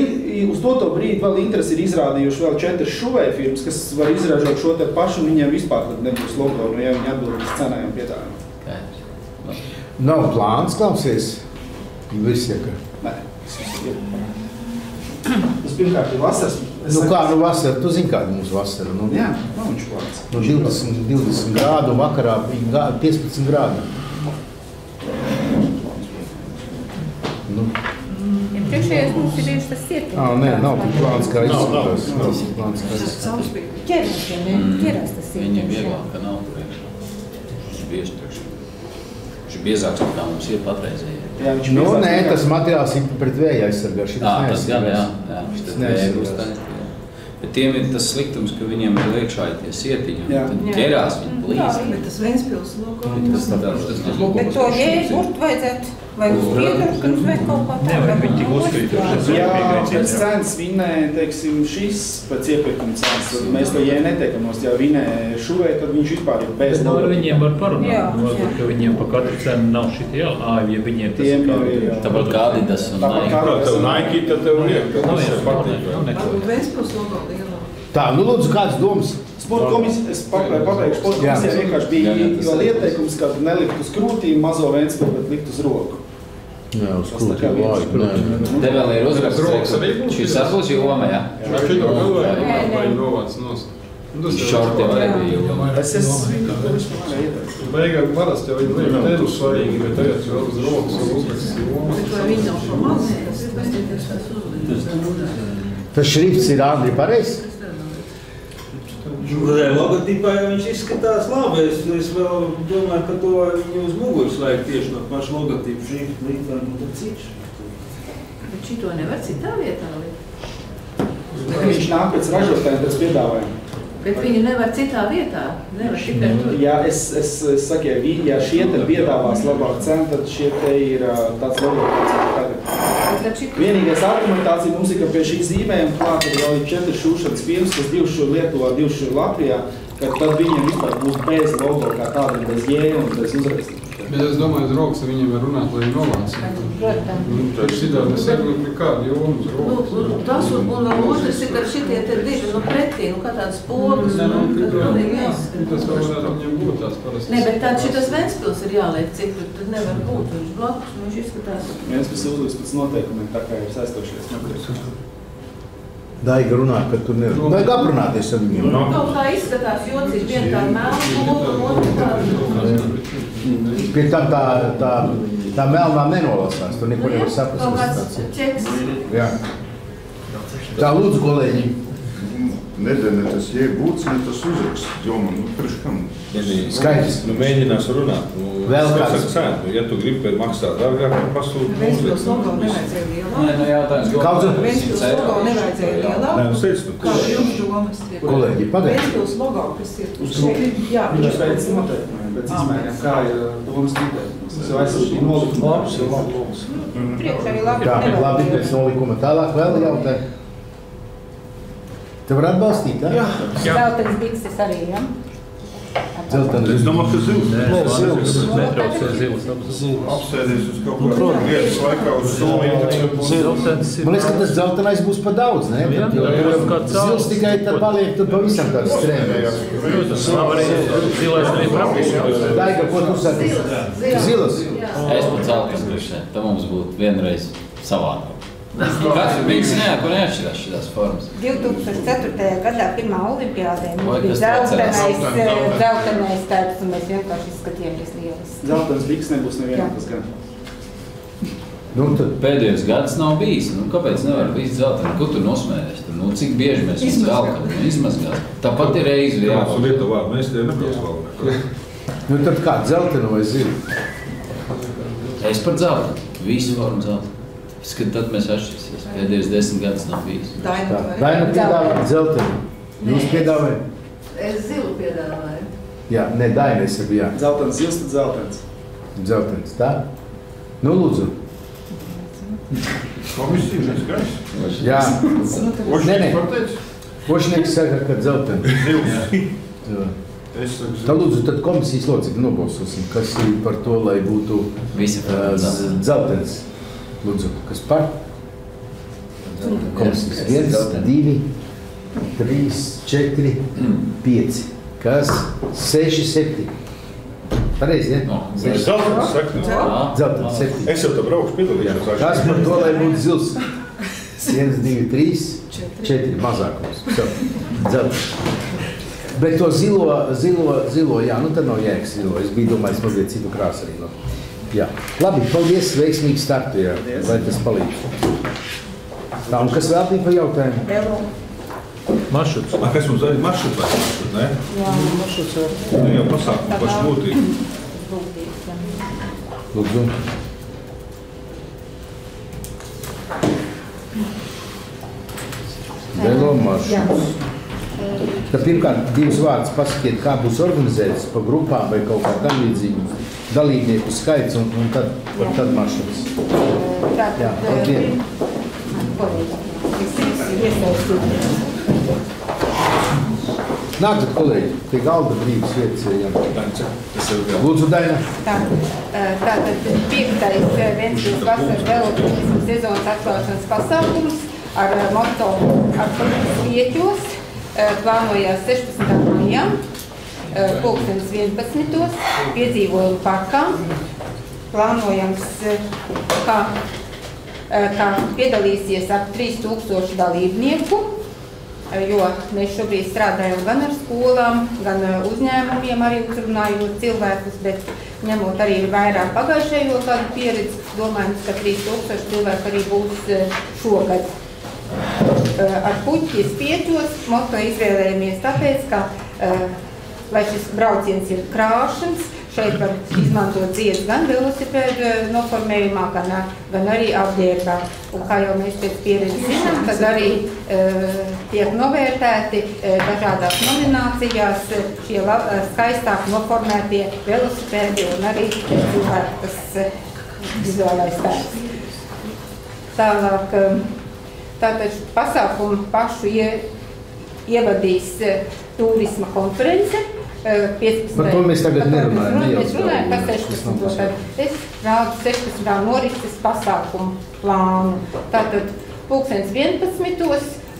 uz doto brīdi vēl interesi ir izrādījuši vēl četras šuvēja firmas, kas var izražot šo te pašu, un viņiem vispār nebūs logo, nu, ja viņi atbild uz cenām piedāvājumu. Nav plāns, klausies. Viss ir. Nē, tas ir. Tas pirmkārt ir vasaras. Nu kā, nu vasara, tu zini, kāda mums vasara. Nu, Jā, nav viņš plāns. Nu, 20, 20 grādu vakarā, gā- 15 grādu. Nu, Iepriekšējais mums ir sietiens. ā, nē, nav tik plāns, kā izskatās. Nav tik plāns, kā izskatās. Ķerās, ja ne? Ķerās tas Viņam sietiens. jā. vieglāk, ka nav priekšā. Viņš ir bieži priekšā. Viņš ir biezāks nekā mums ir patreizējie. Jā, viņš ir Nu, nē, tas materiāls ir pret vēja aizsargā. Šitas Jā, tas gan, jā. jā. Viņš Tas tad neaizsargās. vajag uztaisīt. jā. Bet tiem ir tas sliktums, ka viņiem ir liekšā tie sietiņi. un Jā. Tad Jā. ķerās, viņi plīst. Bet tas Ventspils logo. Bet to jēgurt vajadzētu Vai uz piedurknes vai kaut kā tāda? Nevar viņi tik uzkrītoši. Jā, pēc cenas vinē, teiksim, šis pēc iepirkuma cenas, tad mēs to jē netiekamies. Ja vinē šuvē, tad viņš vispār ir bez Bet nu, ar viņiem var parunāt, Jā, no, jā. ka viņiem pa katru cenu nav šitie jau, ā, ja viņiem tas ir ir, jā. Tāpat kā Adidas un Tāpat Nike. kā Kā Nike, tad tev liek, Nav tas ir nav patīk. nav Ventspils logo lielā. Tā, nu lūdzu, kāds domas? Sporta komisija, es pa- pabeigšu, sporta komisija vienkārši bija Jā, jā, tas vēl ir. ieteikums, ka nelikt uz krūtīm mazo Ventspilu, bet likt uz roku. Jā, uz vāji. nē. Te vēl ir uzraksts, būs? šis arī būs joma, jā? Vai šito galvā Nē, nē. vai novāc? Nu, jau Šorti arī joma. Es esmu. Beigās parasti jau ir liela tēru svarīgi, bet tagad vēl uz rokas vēl uzraksts joma. Bet vai viņi nav šo maz, tas ir paskatīties tās uzvedības. Tas šrifts ir Andri pareizs? Nē, logotipā jau viņš izskatās labi. Es, es vēl domāju, ka to viņi uz muguras vajag tieši no paša logotipa. Šī līnija nu tad cits. Bet šito nevar citā vietā likt. Viņš nāk pēc ražotājiem, pēc piedāvājuma. Bet viņu nevar citā vietā. Nevar tikai tur. Ja es, es, es saku, ja vi- ja šie te piedāvās labāk cenu, tad šie te ir tāds labāk cenu tagad. Vienīgais argumentācija mums ir, ka pie šī zīmējuma klāt ir jau četri šūšanas firmas, kas divas šur Lietuvā, divas šur Latvijā, ka tad viņiem vispār būs bez logo kā tādiem, bez jēga un bez uzraksta. Bet es domāju, uz rokas ar viņiem var runāt, lai novāc. Protams. Nu, tas ir nu, nekāda joma uz Nu, rokas. nu, tas un, un vēl otrs ir, ka šitie te divi, nu, pretī, nu, kā tāds pogas, Nē, nu, nu. Tas vēl varētu viņiem būt tāds parasts. Nē, bet tad šitas Ventspils ir jāliek cik, tad nevar būt. Viņš blakus, viņš izskatās. Viens pēc uzliks pēc noteikumiem, tā kā ir saistošies. Daiga runā, ka tur nevar. Vajag aprunāties ar viņiem. Nu, kaut kā izskatās jocīgi, viena tāda melna un otra tāda. Pie tam tā, tā, tā melnā nenolasās, tur neko nevar saprast. Kaut kāds ir. čeks. Jā. Tā lūdzu, kolēģi. Nedēļ ne tas iegūts, ne tas uzraksts. Man, nu, priekš kam? Skaidrs. Nu, mēģinās runāt. Nu, Vēl kāds? cenu. Ja tu gribi maksāt dārgāk, tad pasūti Ventspils mums. logo nevajadzēja Nē, lielā. nu jautājums. Kaut- Ventspils logo nevajadzēja lielā. Nē, nu, teicu, nu, Kā jums domas? Kolēģi, pagaidiet. Ventspils logo, kas ir šeit. Jā, Viņš ir pēc noteikumiem, pēc izmēriem, kā ir ā, domas noteikumos. Es jau aizsūtīju nolikumu. Labs, labs. priekš arī labi. Tā, nevajag labi, pēc nolikuma tālāk vēl jautājumi. Te var atbalstīt, jā? Zeltains bikses arī, ja? Dzeltenis. Es domāju, ka zils. Nē, zils. Netraucē zils. Apsēdies uz kaut kādu vietas laikā uz ir. Man liekas, ka tas dzeltenais būs pa daudz, ne? Jā, Jo- jā, jo kā cauls. Zils tikai tad paliek, tad pavisam tāds strēmējs. Protams, nav arī zilais arī praktiski. Daiga, ko tu saki? Zilas. Es pats alkas priekšē, tad mums būtu vienreiz savādāk. Katrs viņas nekur neatšķirās šīs formas. 2004. gadā pirmā olimpiādē mums bija ir? zelten. zeltenais tērps, un mēs vienkārši izskatījāmies lieliski. Zeltens biks nebūs nevienam tas gan. Nu, Pēdējos gados nav bijis. Nu, kāpēc nevar būt zelta? Kur tur nosmēries? Tur, nu, cik bieži mēs Izmazgāt. velkam? Nu, izmazgāt. Tāpat ir reizi Jā, jābūt. Lietuvā mēs tie neprasām. Nu, tad kā, dzeltenu vai zilu? Es par zelta. Visu formu zelta. Skat, tad mēs atšķirsies. Pēdējos desmit gadus nav bijis. Daina, vai? Daina piedāvā dzeltenu. Jūs piedāvājat? Es zilu piedāvāju. Jā, ne, Daina, es saku, jā. Zeltens zils, tad zeltens. Dzeltens, tā? Nu, lūdzu. Komisija, mēs gaisa. Jā. Nē, nē. pateic? Košnieks saka, ka. Es saku, Tā lūdzu, tad komisijas locekļi nobalsosim, kas ir par to, lai būtu zelta. dzeltens. Lūdzu, kas par? Komisijas viens, divi, trīs, četri, pieci. Kas? Seši, septiņi. Pareizi, ja? No. Zeltens, saka. Jā. Dzeltens, septiņi. Es jau te braukšu piedalīšos. Kas par to, lai būtu zils? Viens, divi, trīs, četri mazākums. So, dzeltens. Bet to zilo, zilo, zilo, jā, nu tad nav jēgas zilo. Es biju domājis mazliet citu krāsu arī. No. Jā. Labi, paldies, veiksmīgi startu, jā, lai tas palīdz. Tā, un kas vēl bija par jautājumu? Velo. Maršruts. A, kas mums arī maršruts vai maršruts, ne? Jā, maršruts jau. Nu, jau pasākumu paši būtīgi. Būtības, jā. Lūdzu. Velo maršruts. Tad pirmkārt, divus vārdus pasakiet, kā būs organizēts pa grupām vai kaut kā tam līdzīgu. Dalībnieku skaits un, un tad, un tad maršruts. Jā, Tātad, labdien. Nākat, kolēģi, pie galda brīvas vietas ejam. Lūdzu, Daina. Tā, eh, tātad piektais eh, Ventspils vasaras veloturismu sezonas atklāšanas pasākums ar eh, moto ar Vieķos plānojās 16. maijā, eh, pulkstenis 11. piedzīvojumu parkā. Plānojams, eh, ka, eh, piedalīsies ap 3000 dalībnieku, jo mēs šobrīd strādājam gan ar skolām, gan uzņēmumiem, arī uzrunājot cilvēkus, bet ņemot arī vairāk pagājušējo gadu pieredzi, domājams, ka 3000 cilvēku arī būs šogad. Ar puķi spieķos moto izvēlējamies tāpēc, ka, eh, lai šis brauciens ir krāšņs, šeit var izmantot dziedus gan velosipēdu eh, noformējumā, gan, gan arī apģērbā. Un kā jau mēs pēc pieredzes zinām, tad arī uh, tiek novērtēti uh, dažādās nominācijās uh, šie la, uh, skaistāk noformētie velosipēdi un arī cilvēki, kas uh, vizuālais tēls. Tālāk, tātad pasākumu pašu ie, ievadīs eh, turisma konference. Eh, 15. Par to mēs tagad nerunājam, Mēs runājam, par tā, 16. Tad es rādu 16. norises pasākumu plānu. Tātad pulkstens 11.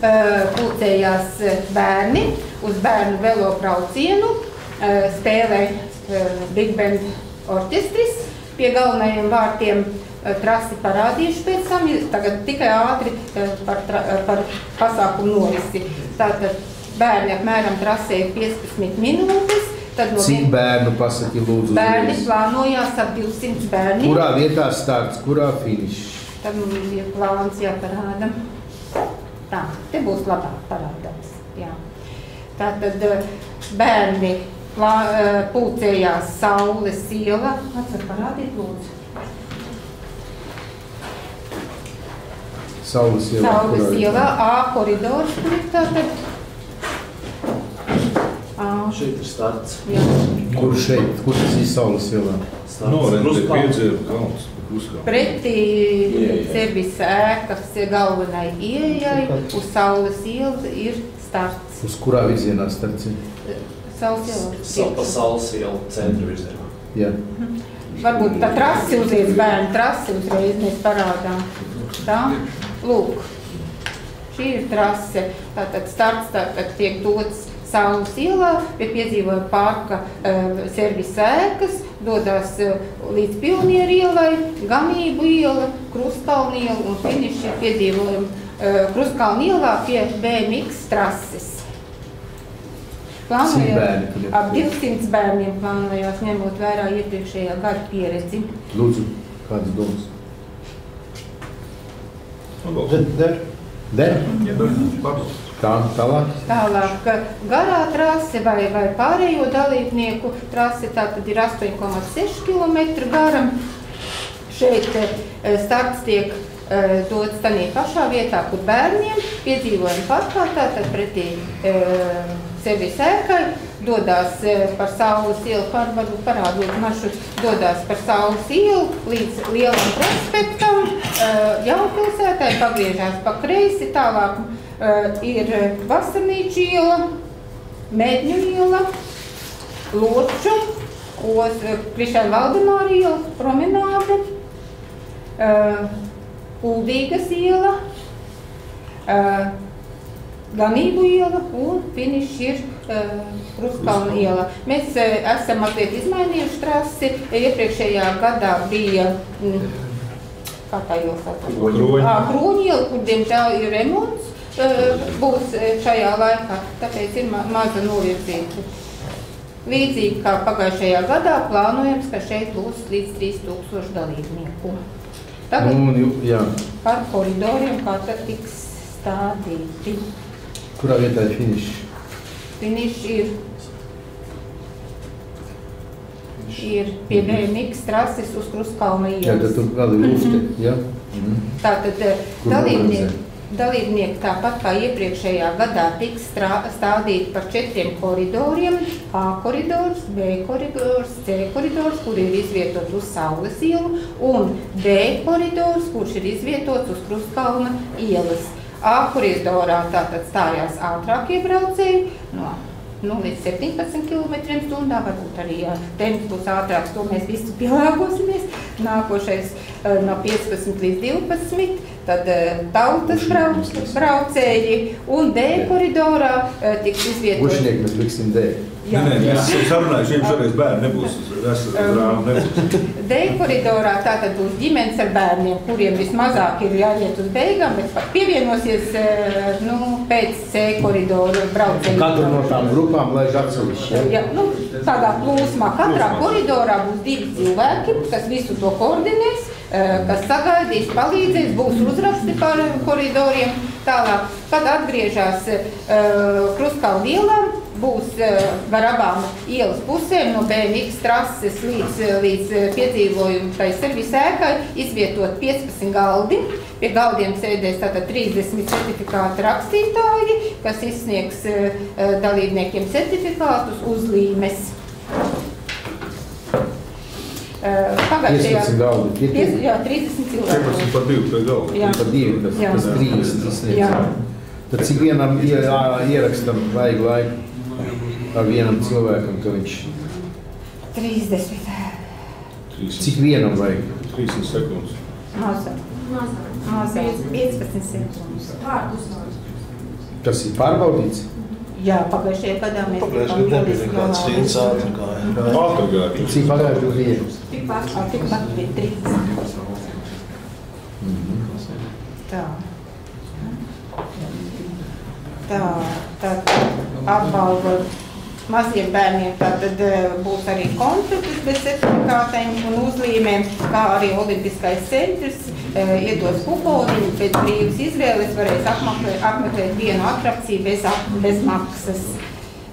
eh, pulcējās eh, bērni uz bērnu velo braucienu, eh, spēlē Big Band orķestris pie galvenajiem vārtiem trasi parādījuši pēc tam, tagad tikai ātri par, par pasākumu norisi. Tātad bērni apmēram trasē 15 minūtes, tad no Cik bērnu pasaki lūdzu? bērni plānojās ap 200 bērniem. Kurā vietā starts, kurā finišs? Tad mums ir plāns jāparāda. Tā, te būs labāk parādāms. Jā. Tātad eh, bērni plā, eh, pulcējās Saules iela. Atcer parādīt, lūdzu. Saules ielā. Saules ielā, A koridors, kur ir tātad. Šeit ir starts. Jā. Kur šeit? Kur tas ir Saules ielā? Norentē piedzēru kalns. Pretī servisa ēkas galvenai ieejai uz Saules ielas ir starts. Uz kurā virzienā starts ir? Saules iela. Sa- Pa saules ielu centra virzienā. Jā. Varbūt tā trasi uzliek bērnu trasi uzreiz mēs parādām. Tā, lūk. Šī ir trase. Tātad starts tātad tiek dots Saules ielā pie piedzīvojuma parka uh, servisa ēkas, dodas uh, līdz Pionieru ielai, Gamību iela, Krustkalni iela un finiši ir piedzīvojuma uh, Krustkalni ielā pie BMX trases. Ir? Ap 200 bērniem plānojās, ņemot vērā iepriekšējā gada pieredzi. Lūdzu, kādas domas? Der. Der? Tā, tālāk. Tālāk, ka garā trase vai, vai pārējo dalībnieku trase tātad ir 8,6 km gara. Šeit eh, starts tiek eh, dots tādā pašā vietā, kur bērniem piedzīvojam parkā, tātad pretī eh, sevis ēkai, dodās eh, par saules ielu, par, varbūt parādot maršrutu, dodās par saules ielu līdz lielam prospektam, eh, jaunpilsētai, pagriežās pa kreisi, tālāk ir Vasarnīča iela, Medņu iela, Loču, Os, Krišana Valdemāra iela, promenāde, eh, Kuldīgas iela, eh, Ganību iela un finišs ir Krustkalna iela. Mēs esam mazliet izmainījuši trasi. Iepriekšējā gadā bija, mm, kā tā jau sauc? Kroņi. Ā, Kroņi iela, kur diemžēl ir remonts, būs uh, šajā laikā, tāpēc ir ma maza novirzība. Līdzīgi kā pagājušajā gadā plānojams, ka šeit būs līdz 3000 dalībnieku. Tagad Nu, jā. par koridoriem kā tad tiks stādīti. Kurā vietā ir finišs? Finišs ir, ir pie BMX trases uz Krustkalna Jā, tad ielas. tur vēl ir lufti. Jā. Mhm. Tātad eh, Kur dalībnieki, dalībnieki tāpat kā iepriekšējā gadā tiks stādīti par četriem koridoriem - A koridors, B koridors, C koridors, kur ir izvietots uz Saules ielu, un D koridors, kurš ir izvietots uz Krustkalna ielas. A koridorā tātad stājās ātrākie braucēji no nu, līdz 17 km/h. Varbūt arī ja temps būs ātrāks, to mēs visi pielāgosimies. Nākošais eh, no 15 līdz 12. Tad eh, tautas brauc, braucēji un D koridorā eh, tiks izvietot. Bušnieki mēs liksim D. Nē, nē, mēs esam sarunājuši, viņiem šoreiz bērni nebūs, veseli rāmi nebūs. D koridorā tātad būs ģimenes ar bērniem, kuriem vismazāk ir jāiet uz beigām, bet pievienosies eh, nu, pēc C koridoru braucēju. Katru no tām grupām laiž atsevišķi. Ja, nu, tādā plūsmā katrā koridorā būs divi cilvēki, kas visu to koordinēs, kas sagaidīs, palīdzēs, būs uzraksti par koridoriem. Tālāk, kad atgriežas uh, Krustkalna ielām, būs uh, gar abām ielas pusēm, no BMX trases līdz, eh, līdz eh, piedzīvojumu tai servisa ēkai, izvietot 15 galdi. Pie galdiem sēdēs tātad 30 certifikāta rakstītāji, kas izsniegs uh, dalībniekiem certifikātus uzlīmes. Uh, Pagājušajā 15 galdi. Tie- Piec- Jā, 30 cilvēku. 15 par divu pie galva. Jā. Par divu, tas, Jā. tas 30 izsniedz. Jā. Tad cik vienam ierakstam vajag laiku ar vienam cilvēkam, ka viņš... 30. Cik vienam vajag? 30 sekundes. Mazāk. Mazāk. 15 sekundes. Tas ir pārbaudīts. Jā, pagājušajā gadā mēs Pagājušajā gadā bija kāds viens. Ātri gāja. Cik pagājušajā bija? Tikpat, tikpat bija 30. Tā. Tā, tā, atbalva maziem bērniem tātad eh, būs arī konflikts bez certifikātiem un uzlīmēm, kā arī Olimpiskais centrs eh, iedos kuponiņu, pēc brīvas izvēles varēs apmeklēt, apmeklēt vienu atrakciju bez, bez maksas.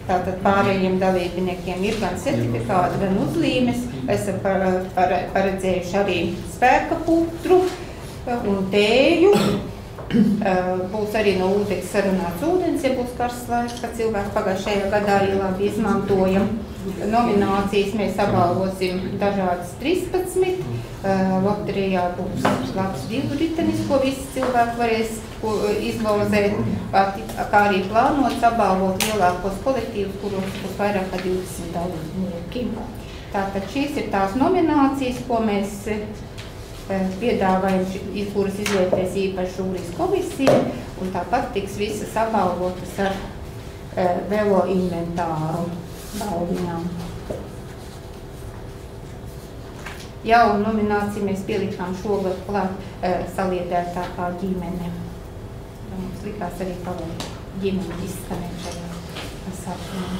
Tātad pārējiem dalībniekiem ir gan certifikāti, gan uzlīmes. Esam par, paredzējuši arī spēka putru eh, un tēju. Būs arī no ūdens sarunāts ūdens, ja būs karsts laiks, kad cilvēki pagājušajā gadā ielābi izmantojam. Nominācijas mēs apbalvosim dažādas 13. Eh, Loterijā būs labs divu ritenis, ko visi cilvēki varēs izlozēt, kā arī plānots apbalvot lielākos kolektīvus, kuros būs vairāk kā 20 dalībnieki. Tātad šīs ir tās nominācijas, ko mēs piedāvājam, ši- kuras izvērtēs īpaši žūrijas komisija, un tāpat tiks visas apbalvotas ar eh, velo inventāru balviņām. Jaunu nomināciju mēs pielikām šogad klāt eh, saliedētākā ģimene. Mums likās arī paveikt ģimeni izskanēt šajā pasākumā.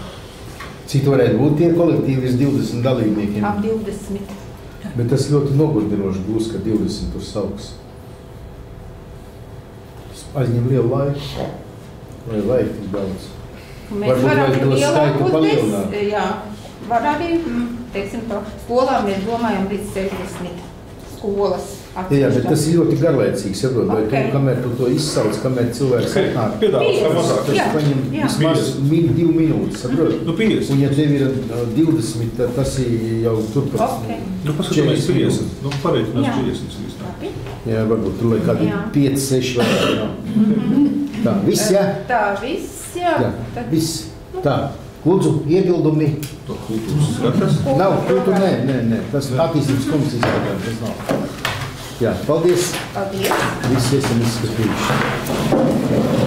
Cik varētu būt tie kolektīvi virs 20 dalībniekiem? Ap 20. Bet tas ļoti nogurdinoši būs, ka 20 tur sauks. Tas aizņem lielu laiku. Vai vajag tik daudz? Mēs Varbūt varam des- Jā, var arī, mm, teiksim, to skolā mēs domājam līdz 60 skolas. Jā, jā, bet tas ir ļoti garlaicīgs, saprot, vai tu, kamēr tu to izsauc, kamēr cilvēks atnāk. Tas Jā, paņem jā. vismaz min, divu minūtes, saprot? Nu, 50. Un ja tev ir uh, 20, tad tas ir jau turpat. Ok. Nu, paskatāmies 50. Nu, pareiķinās Jā. 50 īstenībā. Jā, varbūt tur lai kādi Jā. 5, 6 vai jā. Tā, viss, jā? Tā, viss, jā. Jā, Tad viss. Tā, lūdzu, iebildumi. To kultūras skatās? Nav, kultūra, nē, nē, nē, tas attīstības komisijas jautājums, tas nav. Jā, paldies. Paldies. Visi esam izskatījuši.